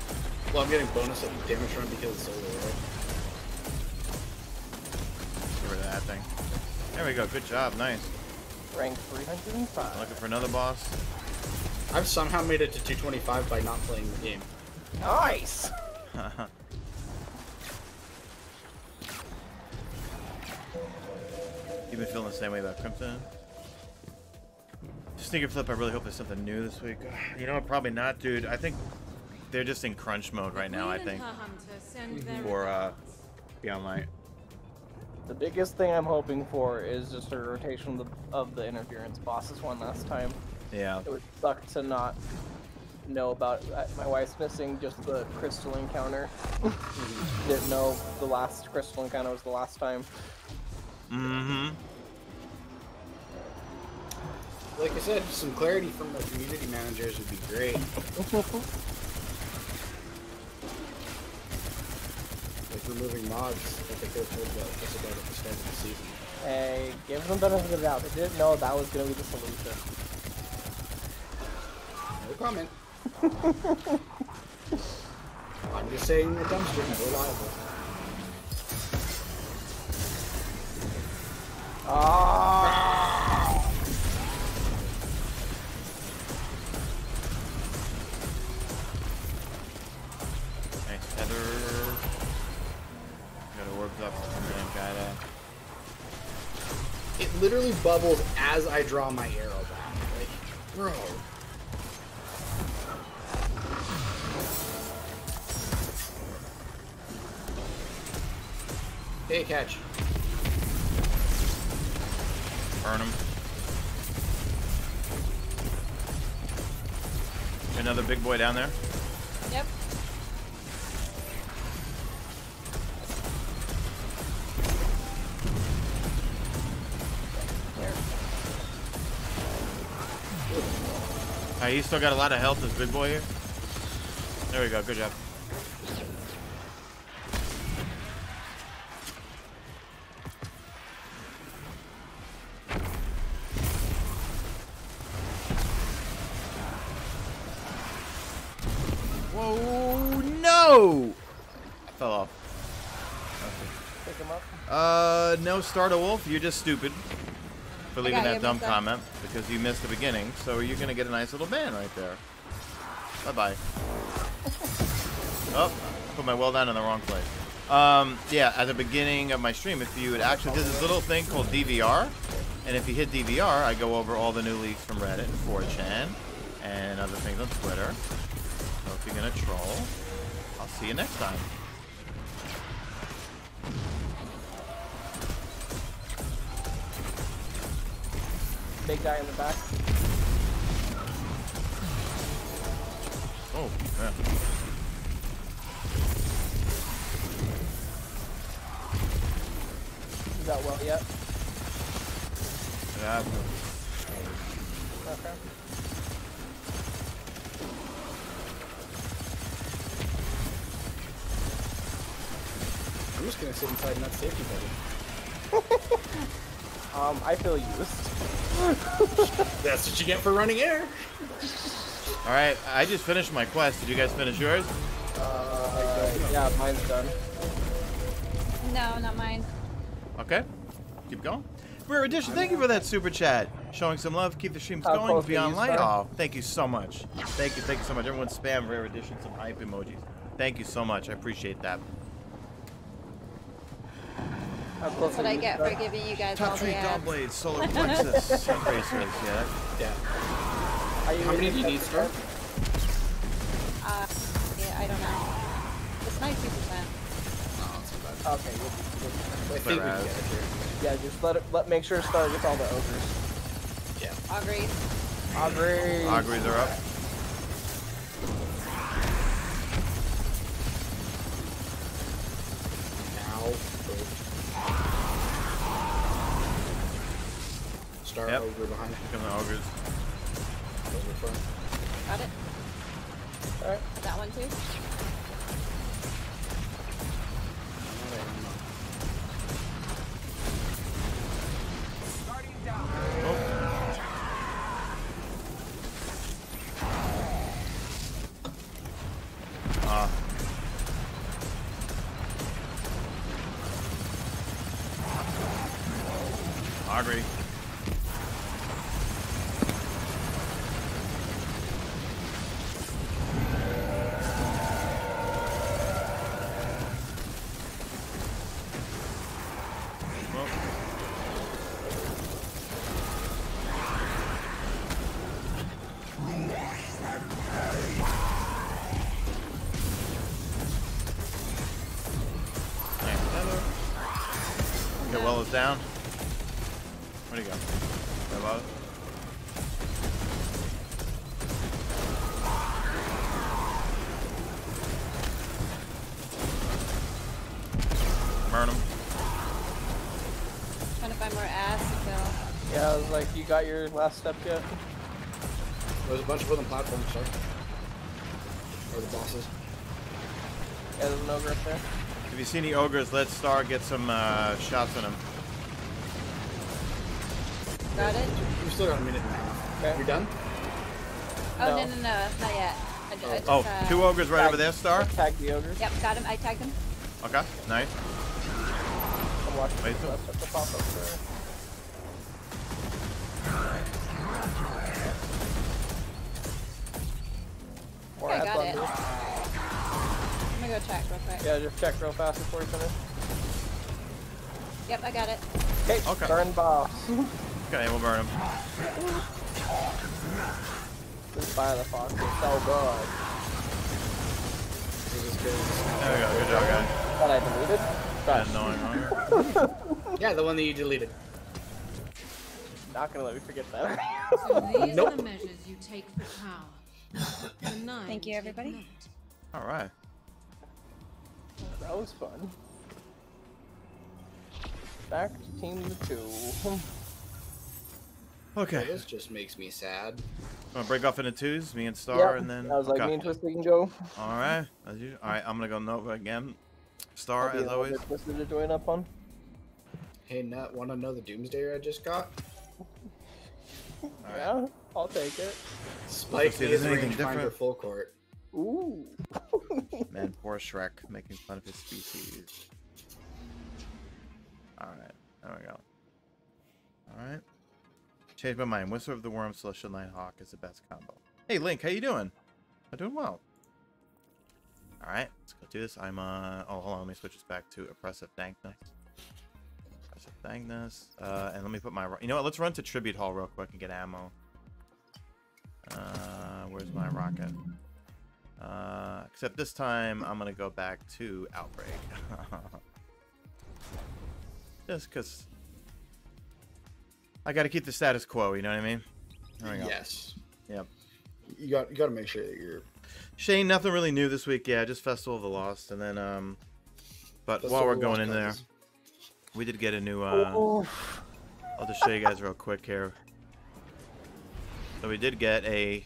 Well, I'm getting bonus at damage run because it's solar, right? Get rid of that thing. There we go. Good job. Nice. Rank 305. Looking for another boss. I've somehow made it to 225 by not playing the game. Nice. [LAUGHS] You've been feeling the same way about Crimson? Sneaker Flip, I really hope there's something new this week. [SIGHS] You know? Probably not, dude. I think they're just in crunch mode right now, I think, her hunter send their for uh, Beyond Light. The biggest thing I'm hoping for is just a rotation of the, of the interference bosses one last time. Yeah. It would suck to not know about. Uh, my wife's missing just the crystal encounter. [LAUGHS] Didn't know the last crystal encounter was the last time. Mm-hmm. Like I said, some clarity from the community managers would be great. like removing mods that they could have told us about at the start of the season. Hey, give them the benefit of the doubt. They didn't know that was gonna be the solution. No comment. [LAUGHS] I'm just saying the dumpster is reliable. Ah! Nice. Got a warp up from the guy there. It literally bubbles as I draw my arrow back. Like, bro. Hey, catch. Burn him. Another big boy down there. Alright, he's still got a lot of health, this big boy here. There we go, good job. Whoa, no! Fell off. Pick him up. Uh, no, Starter Wolf, you're just stupid for leaving that dumb comment because you missed the beginning. So you're gonna get a nice little ban right there. Bye bye. [LAUGHS] oh, I put my well down in the wrong place. Um, yeah, at the beginning of my stream, if you would actually, there's this little thing called DVR, and if you hit DVR, I go over all the new leaks from Reddit and 4chan and other things on Twitter. So if you're gonna troll, I'll see you next time. Big guy in the back. Oh, yeah. Is that well yet? Yeah. Okay. I'm just gonna sit inside in that safety bubble. [LAUGHS] Um, I feel used. [LAUGHS] That's what you get for running air. All right, I just finished my quest. Did you guys finish yours? Uh, yeah, mine's done. No, not mine. Okay, keep going. Rare Edition, thank you for that super chat. Showing some love, keep the streams How going. close Be are you, online. sir? Oh, thank you so much. Thank you, thank you so much. Everyone spam Rare Edition some hype emojis. Thank you so much. I appreciate that. How close That's what are I get for giving you guys all Top the Tree ads. Dawnblade, Solar Plexus, [LAUGHS] Sunbracers, yeah. Yeah. How many do you need, Star? Uh, yeah, I don't know. It's 90%. Oh, Okay, you'll be, you'll be fine. I think we can get it here. Yeah, just let it. Let make sure to start with all the ogres. Yeah. Agreed. Agreed. Auguries are up. Star Yep. over behind. Here come the Augurs. Over front. Got it. Alright. That one too. Got your last step yet? There's a bunch of them platforms, sorry. Or the bosses. Yeah, there's an ogre up there. If you see any ogres, let Star get some uh, shots on him. Got it? You've still got a minute and a half. Okay. You're done? Oh, no, No. no, no, not yet. I, ju- I just, Oh, uh, two ogres right over there, Star. Tag the ogres. Yep, got him. I tagged him. Okay, nice. I'm watching Wait, the last step to pop up there. Yeah, just check real fast before you finish. Yep, I got it. Okay, Okay. burn boss. Okay, we'll burn him. this fire the fox is so good. This is good. There we go. Good job, guys. That I deleted. That annoying ogre. Yeah, the one that you deleted. Not gonna let me forget that. So these Nope. are the [LAUGHS] measures you take for power. [LAUGHS] Thank you, everybody. All right. That was fun. Back to team the two. [LAUGHS] Okay. This just makes me sad. I'm gonna break off into twos, me and Star, Yep, and then. I was like, okay. me and Twisted can go. All right, all right. I'm gonna go Nova again. Star, That'd be as a little always. bit Twisted to join up on. Hey, Nut, want to know the Doomsday I just got? [LAUGHS] Yeah, I'll take it. Spike see is anything rangefinder different. full court. Ooh. Man, poor Shrek making fun of his species. Alright, there we go. Alright. Changed my mind. Whisper of the Worm, Celestial Nighthawk is the best combo. Hey Link, how you doing? I'm doing well. Alright, let's go do this. I'm uh oh hold on, let me switch this back to oppressive dankness. Oppressive dankness. Uh and let me put my you know what, let's run to Tribute Hall real quick and get ammo. Uh where's my rocket? Uh, except this time I'm gonna go back to Outbreak. [LAUGHS] Just because I gotta keep the status quo, you know what I mean? There we go. Yes. Yep. You got you got to make sure that you're. Shane, nothing really new this week. Yeah, just Festival of the Lost, and then um, but Festival while we're going Lost in there, we did get a new. Uh, I'll just show you guys real quick here. So we did get a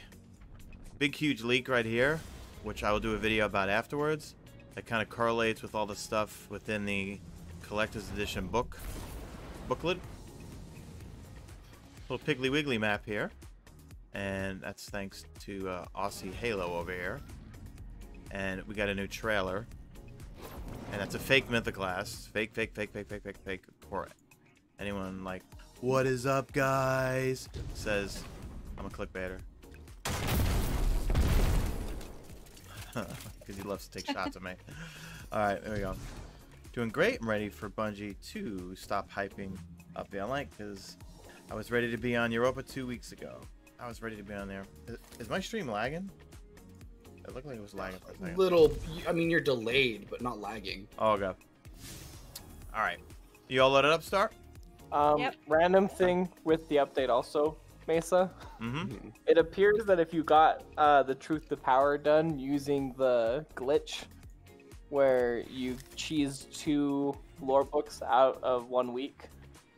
big, huge leak right here, which I will do a video about afterwards. That kind of correlates with all the stuff within the collector's edition book booklet. Little Piggly Wiggly map here, and that's thanks to uh, Aussie Halo over here. And we got a new trailer, and that's a fake Mythoclast. Fake, fake, fake, fake, fake, fake, fake. For anyone like, what is up, guys? Says, I'm a clickbaiter. [LAUGHS] Because he loves to take shots at me. Alright, there we go. Doing great. I'm ready for Bungie to stop hyping up the online because I was ready to be on Europa two weeks ago. I was ready to be on there. Is, is my stream lagging? It looked like it was lagging for a second. Little, I mean, you're delayed, but not lagging. Oh, okay. Alright. You all let it up, Star? Um, Yep. Random thing with the update also, Mesa. Mm-hmm. It appears that if you got uh, the Truth to Power done using the glitch, where you cheese two lore books out of one week,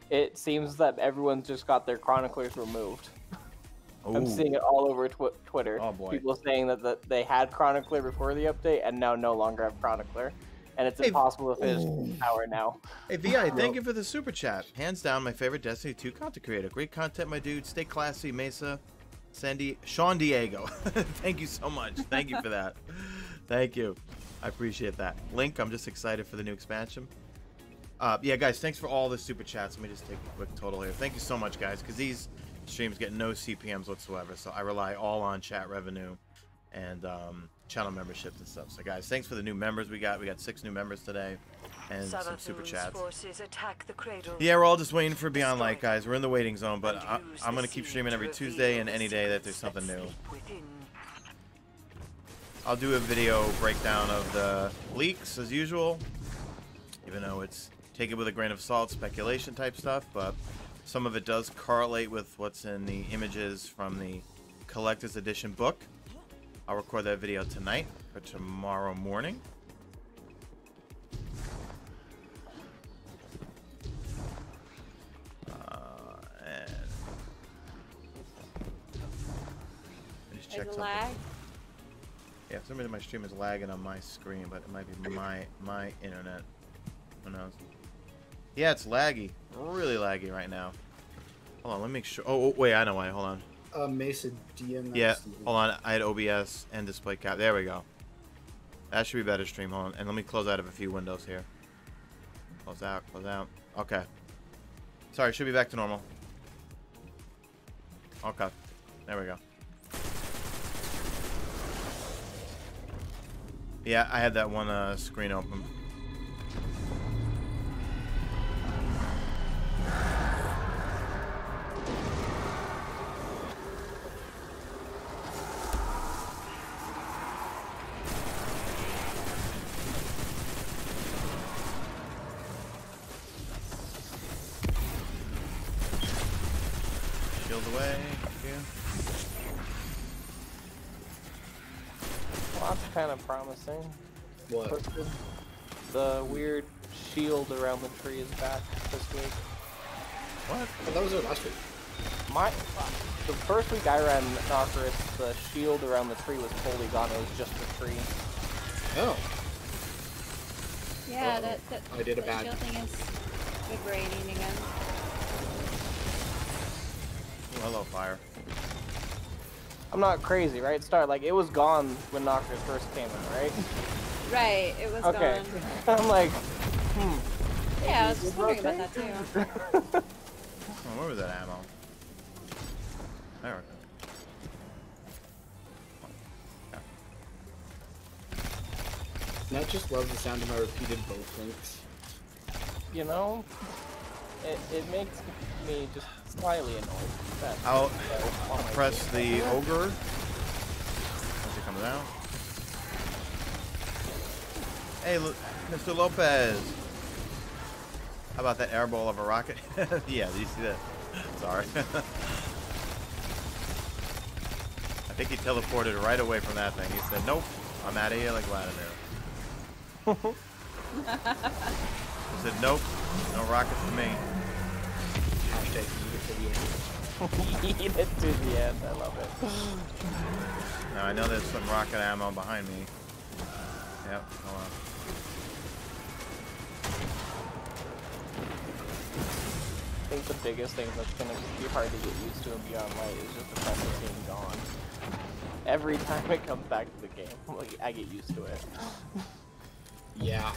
it seems that everyone's just got their chroniclers removed. [LAUGHS] I'm seeing it all over tw- Twitter. Oh, boy. People saying that, that they had chronicler before the update and now no longer have chronicler, and it's Hey, impossible to finish power now. Hey Vi, thank you for the super chat. Hands down, my favorite Destiny 2 content creator. Great content, my dude. Stay classy, Mesa. Sandy, Sean Diego. [LAUGHS] thank you so much. Thank you for that. [LAUGHS] Thank you. I appreciate that. Link, I'm just excited for the new expansion. Uh, yeah, guys, thanks for all the super chats. Let me just take a quick total here. Thank you so much, guys, because these streams get no CPMs whatsoever, so I rely all on chat revenue and um, channel memberships and stuff. So, guys, thanks for the new members we got. We got six new members today and some super chats. the. Yeah, we're all just waiting for Beyond Light, guys. We're in the waiting zone, but I, I'm gonna keep streaming every Tuesday and any day that there's something new. I'll do a video breakdown of the leaks as usual, even though it's take it with a grain of salt, speculation type stuff, but some of it does correlate with what's in the images from the collector's edition book. I'll record that video tonight for tomorrow morning. Uh, and just check something. lag. Yeah, for some reason my stream is lagging on my screen, but it might be my my internet. Who knows? Yeah, it's laggy. Really laggy right now. Hold on, let me make sure. Oh, oh, wait, I know why. Hold on. Uh, Mason DM. Yeah, hold on. I had OBS and display cap. There we go. That should be better stream. Hold on. And let me close out of a few windows here. Close out, close out. Okay. Sorry, should be back to normal. Okay. There we go. Yeah, I had that one uh, screen open. Shield away. Thank you. Well, that's kind of promising. What? Kristen. The weird shield around the tree is back this week. What? Oh, that was it last week. My, the first week I ran Nokris, the shield around the tree was totally gone. It was just the tree. Oh. Yeah, Uh-oh. that, that I did a that bad- shield thing is vibrating again. Ooh, hello, fire. I'm not crazy, right? Start like it was gone when Nokris first came in, right? Right, it was Okay. gone. [LAUGHS] I'm like, hmm. Yeah, I was just it wondering about that too. Oh, where was that ammo? There we go. Matt just loves the sound of my repeated both links. You know, it, it makes me just slightly annoyed. That I'll oh my press the ogre. Once it comes out. Hey, Lu- Mr. Lopez. How about that airball of a rocket? [LAUGHS] yeah, did you see that? Sorry. [LAUGHS] I think he teleported right away from that thing. He said, nope, I'm out of here like Vladimir. [LAUGHS] He said, nope, no rocket for me. Hashtag eat it to the end. [LAUGHS] Eat it to the end. I love it. Now I know there's some rocket ammo behind me. Yep, hold on. I think the biggest thing that's gonna be hard to get used to in Beyond Light is just the pressure being gone. Every time it comes back to the game, [LAUGHS] like, I get used to it. Yeah.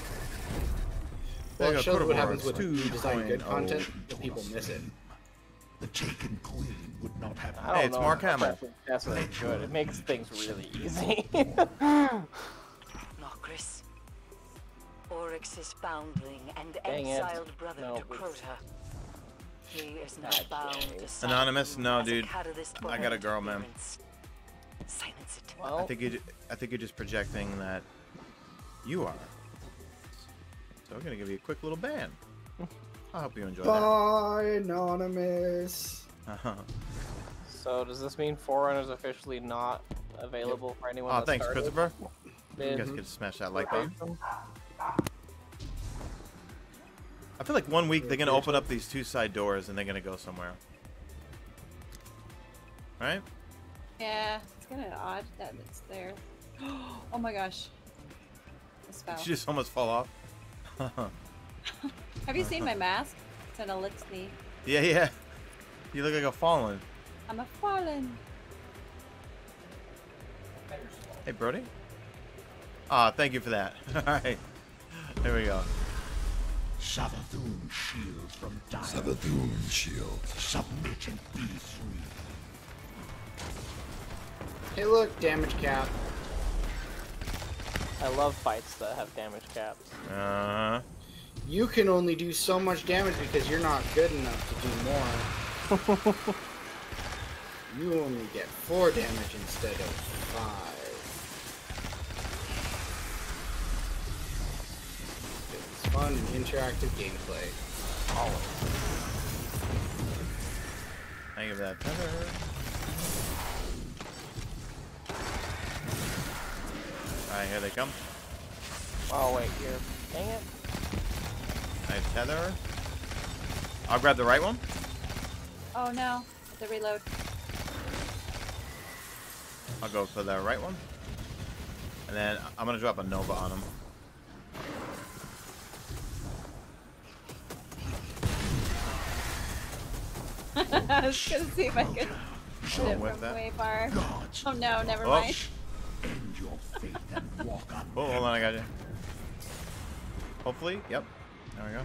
Well, you it go, shows what happens Wars when you design good content, but people miss it. The Taken Queen would not have I don't Hey, it's know Mark if Hamill. That's really good. It makes things really easy. [LAUGHS] Nokris. Oryx's foundling and Dang it. exiled brother No, to Crota. He is Not not bound to Anonymous? No, dude. I got a girl, man. Silence it. I think you. I think you're just projecting that you are. So we're gonna give you a quick little ban. I hope you enjoy that. Anonymous. [LAUGHS] so does this mean Forerunner is officially not available for anyone? Oh, thanks, started Christopher. You guys could smash that like button. I feel like one week they're gonna open up these two side doors and they're gonna go somewhere. Right? Yeah, it's kind of odd that it's there. [GASPS] oh my gosh. This fell. Did you just almost fall off? [LAUGHS] [LAUGHS] Have you seen my mask? It's an elixir. yeah, yeah. You look like a fallen. I'm a fallen. Hey, Brody. Ah, thank you for that. [LAUGHS] All right. There we go. Savathun shield from dire. Savathun shield. Submit and be free. Hey, look, damage cap. I love fights that have damage caps. Uh huh. You can only do so much damage because you're not good enough to do more. [LAUGHS] you only get four damage instead of five. It's fun and interactive gameplay. Always. Thank you for that tether. Alright, here they come. Oh wait, here. Dang it. Nice tether. I'll grab the right one. Oh no, the reload. I'll go for the right one. And then I'm gonna drop a Nova on him. [LAUGHS] I was gonna see if I could Oh, hit it from that. way far. [LAUGHS] Oh no, never Oh. mind. Oh, hold on, I got you. Hopefully, yep. There we go.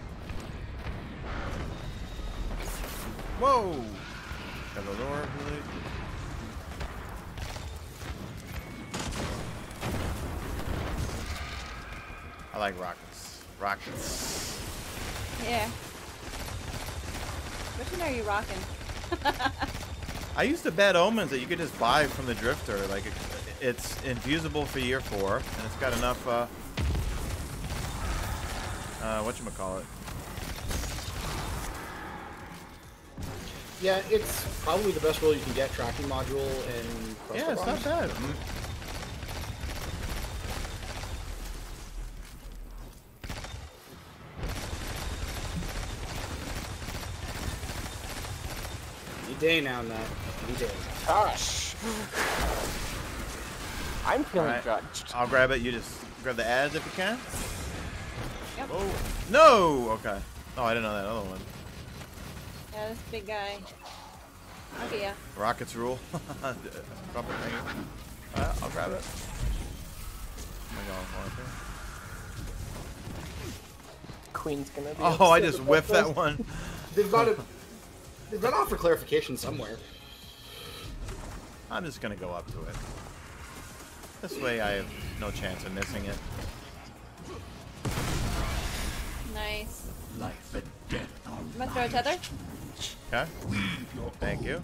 Whoa! Got the door, really. I like rockets. Rockets. Yeah. Which one are you rocking? [LAUGHS] I used the bad omens that you could just buy from the drifter. Like it, it's infusible for year four, and it's got enough. Uh, uh, what you call it? Yeah, it's probably the best roll you can get. Tracking module and Yeah, it's not bad. Mm. Any day now, Matt. Any day. Gosh. I'm feeling Alright, judged. I'll grab it. You just grab the ads if you can. Yep. Oh no! Okay. Oh, I didn't know that other one. Yeah, this big guy. Okay, yeah. Rockets rule. [LAUGHS] Drop it thingy. Uh, I'll grab it. Oh my God, one, two. Queen's gonna be. Oh, I just about whiffed this. that one. [LAUGHS] They've got to. They've got to offer clarification somewhere. I'm just gonna go up to it. This way I have no chance of missing it. Nice. Life and death are I'm gonna throw a tether. Okay. Thank you.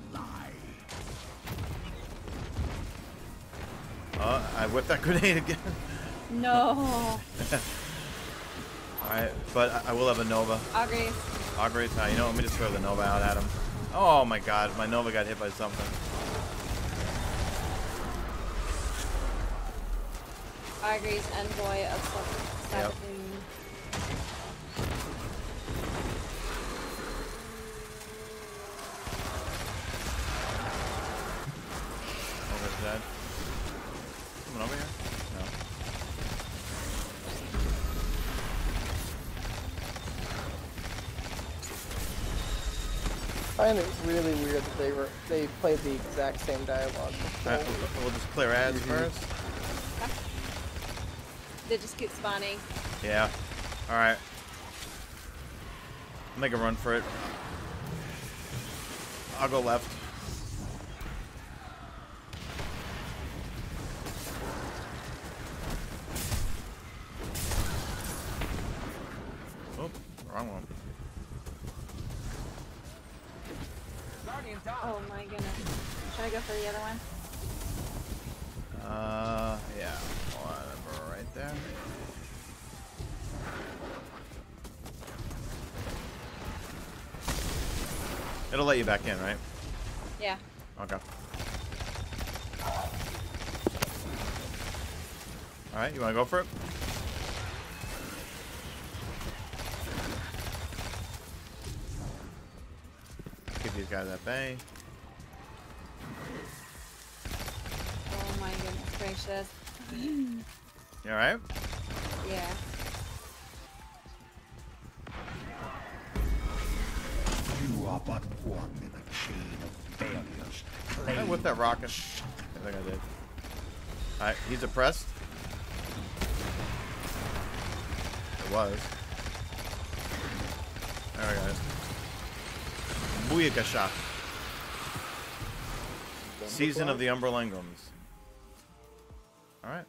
Oh, I whipped that [LAUGHS] grenade again. No. [LAUGHS] Alright, but I, I will have a Nova. Augury. Augury, uh, you know, let me just throw the Nova out at him. Oh my god, my Nova got hit by something. Augury's envoy of Sab- Yep. Savathun. Over's dead. Coming over here? No. I find it really weird that they were they played the exact same dialogue. Alright, before. we'll- we'll just clear ads mm-hmm. first. They just keep spawning. Yeah. Alright. I'll make a run for it. I'll go left. Oh, wrong one. Oh my goodness. Should I go for the other one? Uh, yeah. Whatever, right there. It'll let you back in, right? Yeah. Okay. Alright, you wanna go for it? Give these guys that bay. Oh my goodness gracious. You alright? Yeah. You are but one in a chain of failures. I Claim whipped that rocket. I think I did. Alright, he's oppressed. It was. There we go. Booyaka. Season of the Umberlangums. Alright.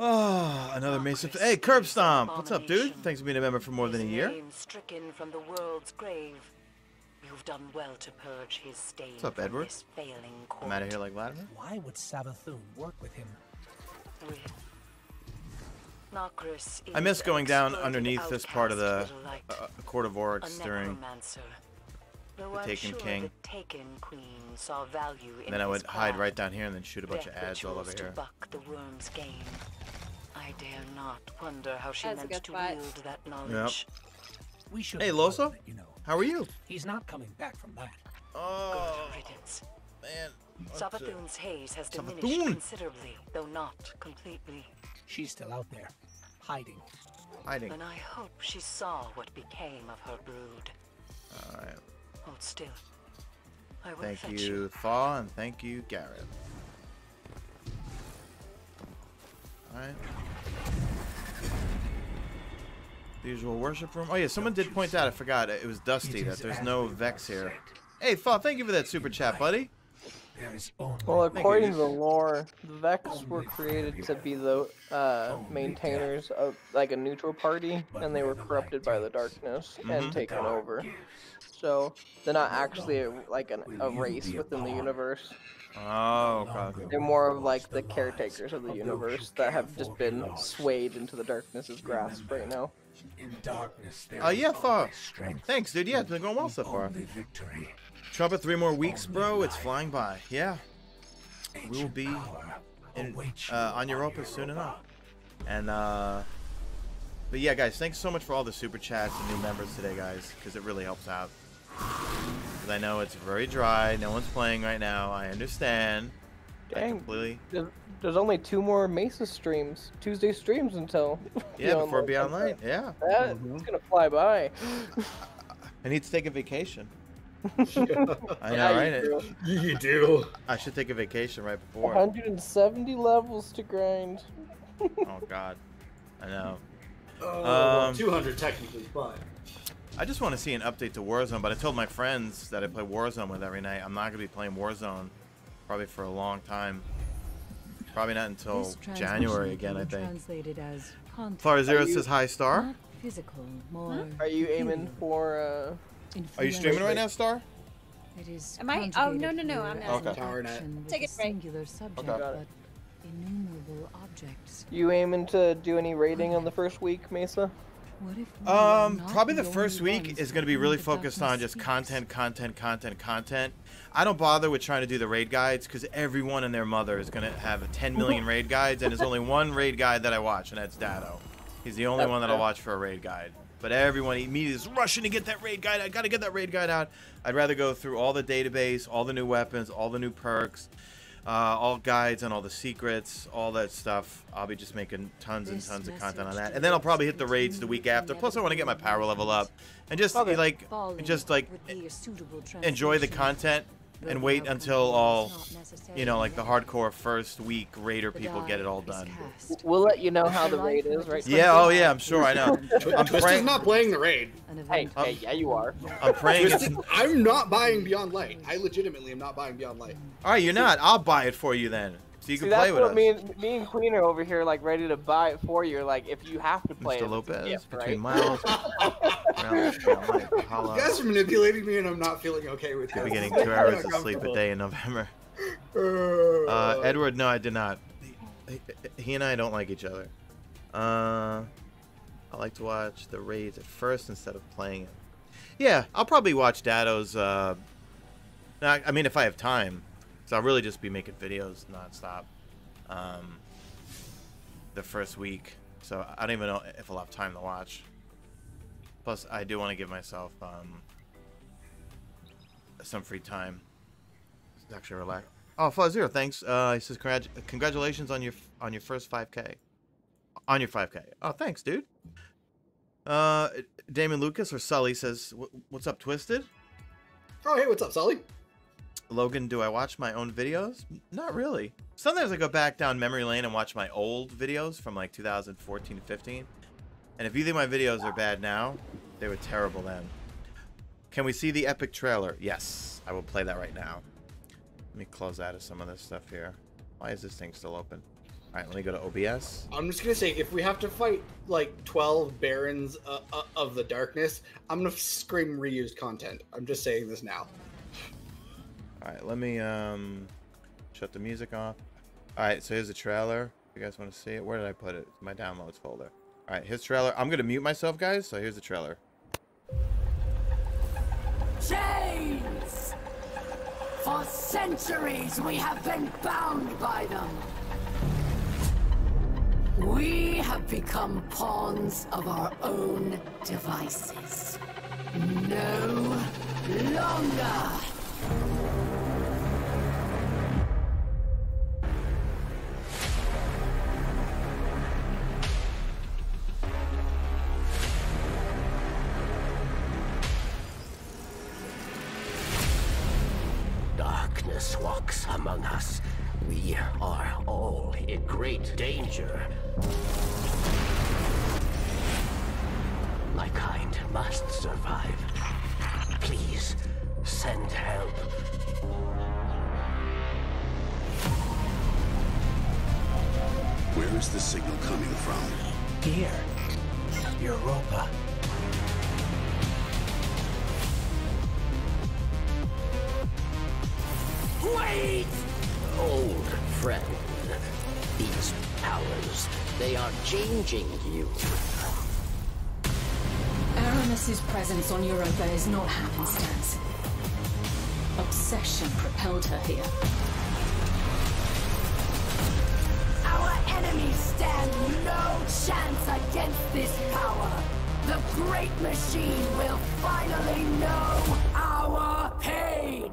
Oh, ah, another Mason. Hey, Curb Stomp! What's up, dude? Thanks for being a member for more than a year. stricken from the world's grave. You've done well to purge his stain What's up, from Edward? I'm out of here like Vladimir. Why would Savathun work with him? We- Nokris I miss going down underneath this part of the outcast with a light, uh, Court of a Oryx during. the I'm Taken sure King. the Taken Queen saw value in And then I his would hide right down here and then shoot a bunch of Death ads all over here. buck the worm's game. I dare not wonder how she That's meant to spot. wield that knowledge. We should Hey, have Loso? You know, How are you? he's not coming back from that. Oh, Good man. Savathun's haze has diminished considerably, though not completely. She's still out there, hiding. Hiding. And I hope she saw what became of her brood. All right. Hold still. I will Thank fetch you, Thaw, and thank you, Garrett. Alright. The usual worship room. Oh yeah, someone did point out, I forgot, it was Dusty, that there's no Vex here. Hey, Thaw, thank you for that super chat, buddy. There is only Well, according dude. to the lore, the Vex were created to be the uh, maintainers of like a neutral party, and they were corrupted by the darkness Mhm. and taken over. So they're not actually a, like an, a race within the universe. Oh, okay. They're more of like the caretakers of the universe that have just been swayed into the darkness's grasp right now. in darkness. There Oh is yeah, Thaw. strength, Thanks, dude. Yeah, it's been going well so far. only victory. Trumpet, three more weeks, bro. It's flying by. Yeah. We will be in, uh, on Europa soon enough. And uh, but yeah, guys, thanks so much for all the super chats and new members today, guys, because it really helps out. 'Cause I know it's very dry. No one's playing right now. I understand. I Dang. completely. There's, there's only two more Mesa streams, Tuesday streams until. Yeah, Beyond before Light Beyond comes Light. Yeah. That, It's gonna fly by. I need to take a vacation. [LAUGHS] I Yeah, know, you do. You do. I should take a vacation right before. 170 levels to grind. Oh God. I know. Oh, Um, 200 technically, but I just want to see an update to Warzone, but I told my friends that I play Warzone with every night, I'm not going to be playing Warzone probably for a long time. Probably not until January again, I think. Translated as content, Flora Zero Are you- says hi, Star. physical, more. Are you aiming for uh? Are you streaming right now, Star? It is Am I? Oh, no, no, no, I'm as not. Okay. Tower net. Take a it break. singular subject, Okay. But innumerable objects. You aiming to do any raiding on the first week, Mesa? What if Um, probably the only first week is going to be really focused on just content, content, content, content. I don't bother with trying to do the raid guides because everyone and their mother is going to have 10 million raid guides, and there's only one raid guide that I watch, and that's Datto. He's the only one that I'll watch for a raid guide. But everyone immediately is rushing to get that raid guide. I got to get that raid guide out. I'd rather go through all the database, all the new weapons, all the new perks, uh, all guides and all the secrets, all that stuff. I'll be just making tons and tons of content on that. And then I'll probably hit the raids the week after. Plus, I want to get my power level up. And just, like, just, like, would be a suitable enjoy the content and wait until all, is not necessarily you know, like the hardcore first week raider people get it all done. We'll let you know how the raid is, right? Yeah, oh yeah, I'm sure, I know. I'm praying. not playing the raid. An Hey, event hey, yeah, you are. I'm praying. Twisted, I'm not buying Beyond Light. I legitimately am not buying Beyond Light. all right, you're not. I'll buy it for you then, so you See, can that's play with what us. me and me and Queen are over here, like ready to buy it for you. Like, if you have to play Mr. it, it's a Lopez, gift, between right? Miles, [LAUGHS] Miles, Mike, You guys are manipulating me, and I'm not feeling okay with you. I'll it. be getting two hours of sleep a day in November. Uh, Edward, no, I did not. He, he and I don't like each other. Uh, I like to watch the raids at first instead of playing it. Yeah, I'll probably watch Datto's. Uh, I, I mean, if I have time, so I'll really just be making videos nonstop. Um, the first week, so I don't even know if I'll have time to watch. Plus, I do want to give myself um, some free time. It's actually relax. Oh, Fuzz Zero, thanks. Uh, he says "Congrat- congratulations on your on your first 5K. On your 5K. Oh, thanks, dude. Uh, Damon Lucas or Sully says, "What's up, Twisted?" Oh, hey, what's up, Sully? Logan, do I watch my own videos? Not really. Sometimes I go back down memory lane and watch my old videos from like 2014 to 15. And if you think my videos are bad now, they were terrible then. Can we see the epic trailer? Yes, I will play that right now. Let me close out of some of this stuff here. Why is this thing still open? All right, let me go to OBS. I'm just gonna say, if we have to fight like 12 barons uh, uh, of the darkness, I'm gonna scream reused content. I'm just saying this now. All right, let me um shut the music off. All right, so here's the trailer. If you guys want to see it. Where did I put it? My downloads folder. All right, his trailer. I'm gonna mute myself, guys. So here's the trailer. Chains! For centuries we have been bound by them. We have become pawns of our own devices. No longer! Darkness walks among us. We are all in great danger. My kind must survive. Please, send help. Where is the signal coming from? Here, Europa. Wait! Old friend, these powers, they are changing you. Eramis's presence on Europa is not happenstance. Obsession propelled her here. Our enemies stand no chance against this power. The great machine will finally know our pain.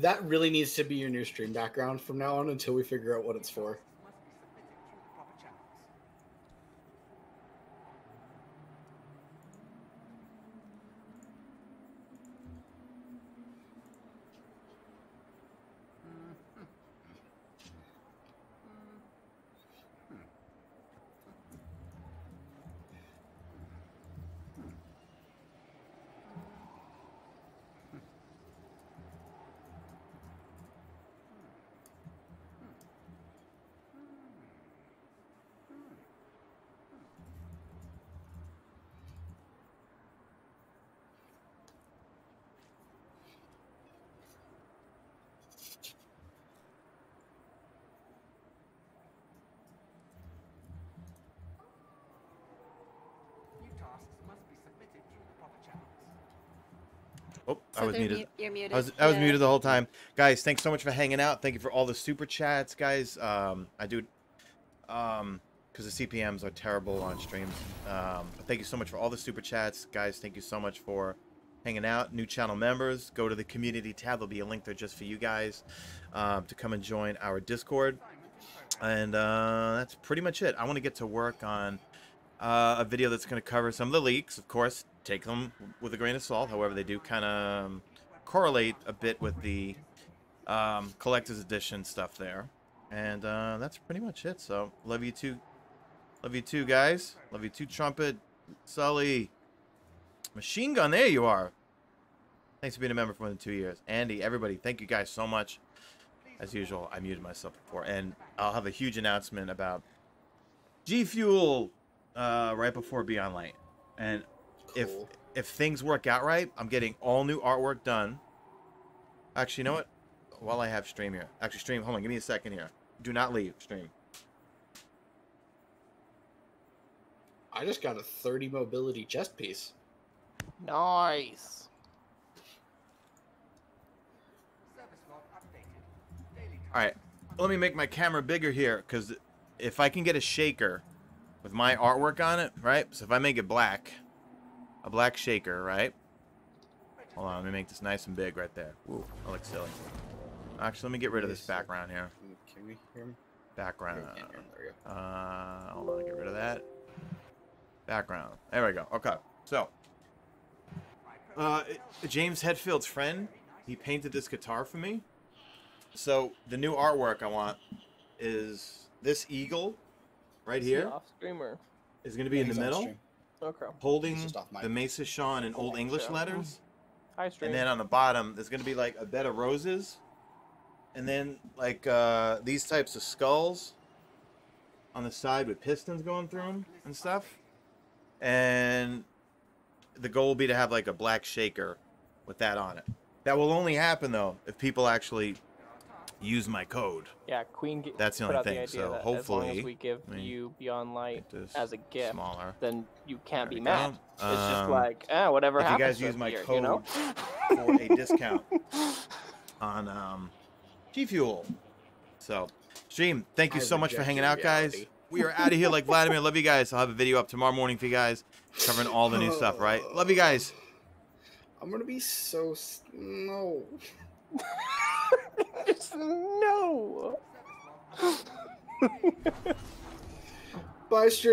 That really needs to be your new stream background from now on until we figure out what it's for. New tasks must be submitted through the proper channels. Oh, I was muted. mu- you're muted, I was, I was yeah. muted the whole time. Guys, thanks so much for hanging out. Thank you for all the super chats, guys. Um, I do, um, because the CPMS are terrible on streams. Um, but thank you so much for all the super chats, guys. Thank you so much for hanging out. New channel members, go to the community tab. There'll be a link there just for you guys um, to come and join our Discord. And uh, that's pretty much it. I want to get to work on uh, a video that's going to cover some of the leaks. Of course, take them with a grain of salt. However, they do kind of um, correlate a bit with the um, collector's edition stuff there. And uh, that's pretty much it. So, love you too. Love you too, guys. Love you too, Trumpet, Sully, Machine Gun. There you are. Thanks for being a member for more than two years. Andy, everybody, thank you guys so much. As usual, I muted myself before. And I'll have a huge announcement about G Fuel uh, right before Beyond Light. And if if things work out right, I'm getting all new artwork done. Actually, you know what? While I have stream here, actually stream. Hold on, give me a second here. Do not leave stream. I just got a 30 mobility chest piece. Nice. All right, let me make my camera bigger here because if I can get a shaker with my artwork on it, right? So if I make it black, a black shaker, right? Hold on, let me make this nice and big right there. Ooh, that looks silly. Actually, let me get rid of this background here. Can we hear him? Background. Can't hear him. There we go. Uh, hold on, get rid of that. Background. There we go. Okay, so. Uh, James Hetfield's friend, he painted this guitar for me. So the new artwork I want is this eagle right Is he here Off streamer. is going to be in the he's on middle, stream. Okay. holding He's just off mic. the Mesa Sean in Old English Sure. letters. Hi stream. And then on the bottom, there's gonna be like a bed of roses, and then like uh, these types of skulls on the side with pistons going through them and stuff. And the goal will be to have like a black shaker with that on it. That will only happen though if people actually use my code. yeah, Queen. G- That's the only thing, idea so that as long hopefully- as we give I mean, you Beyond Light as a gift, smaller. then you can't There be we mad. go. It's just Um, like, ah, whatever if you guys use my here, code you know? for a [LAUGHS] discount on um, G Fuel. So, stream, thank you I so much for hanging your out, guys. We are out of here like Vladimir. Love you guys. I'll have a video up tomorrow morning for you guys, covering all the new [SIGHS] stuff. Right? Love you guys. I'm gonna be so s- no. [LAUGHS] Just no. Bye, stream.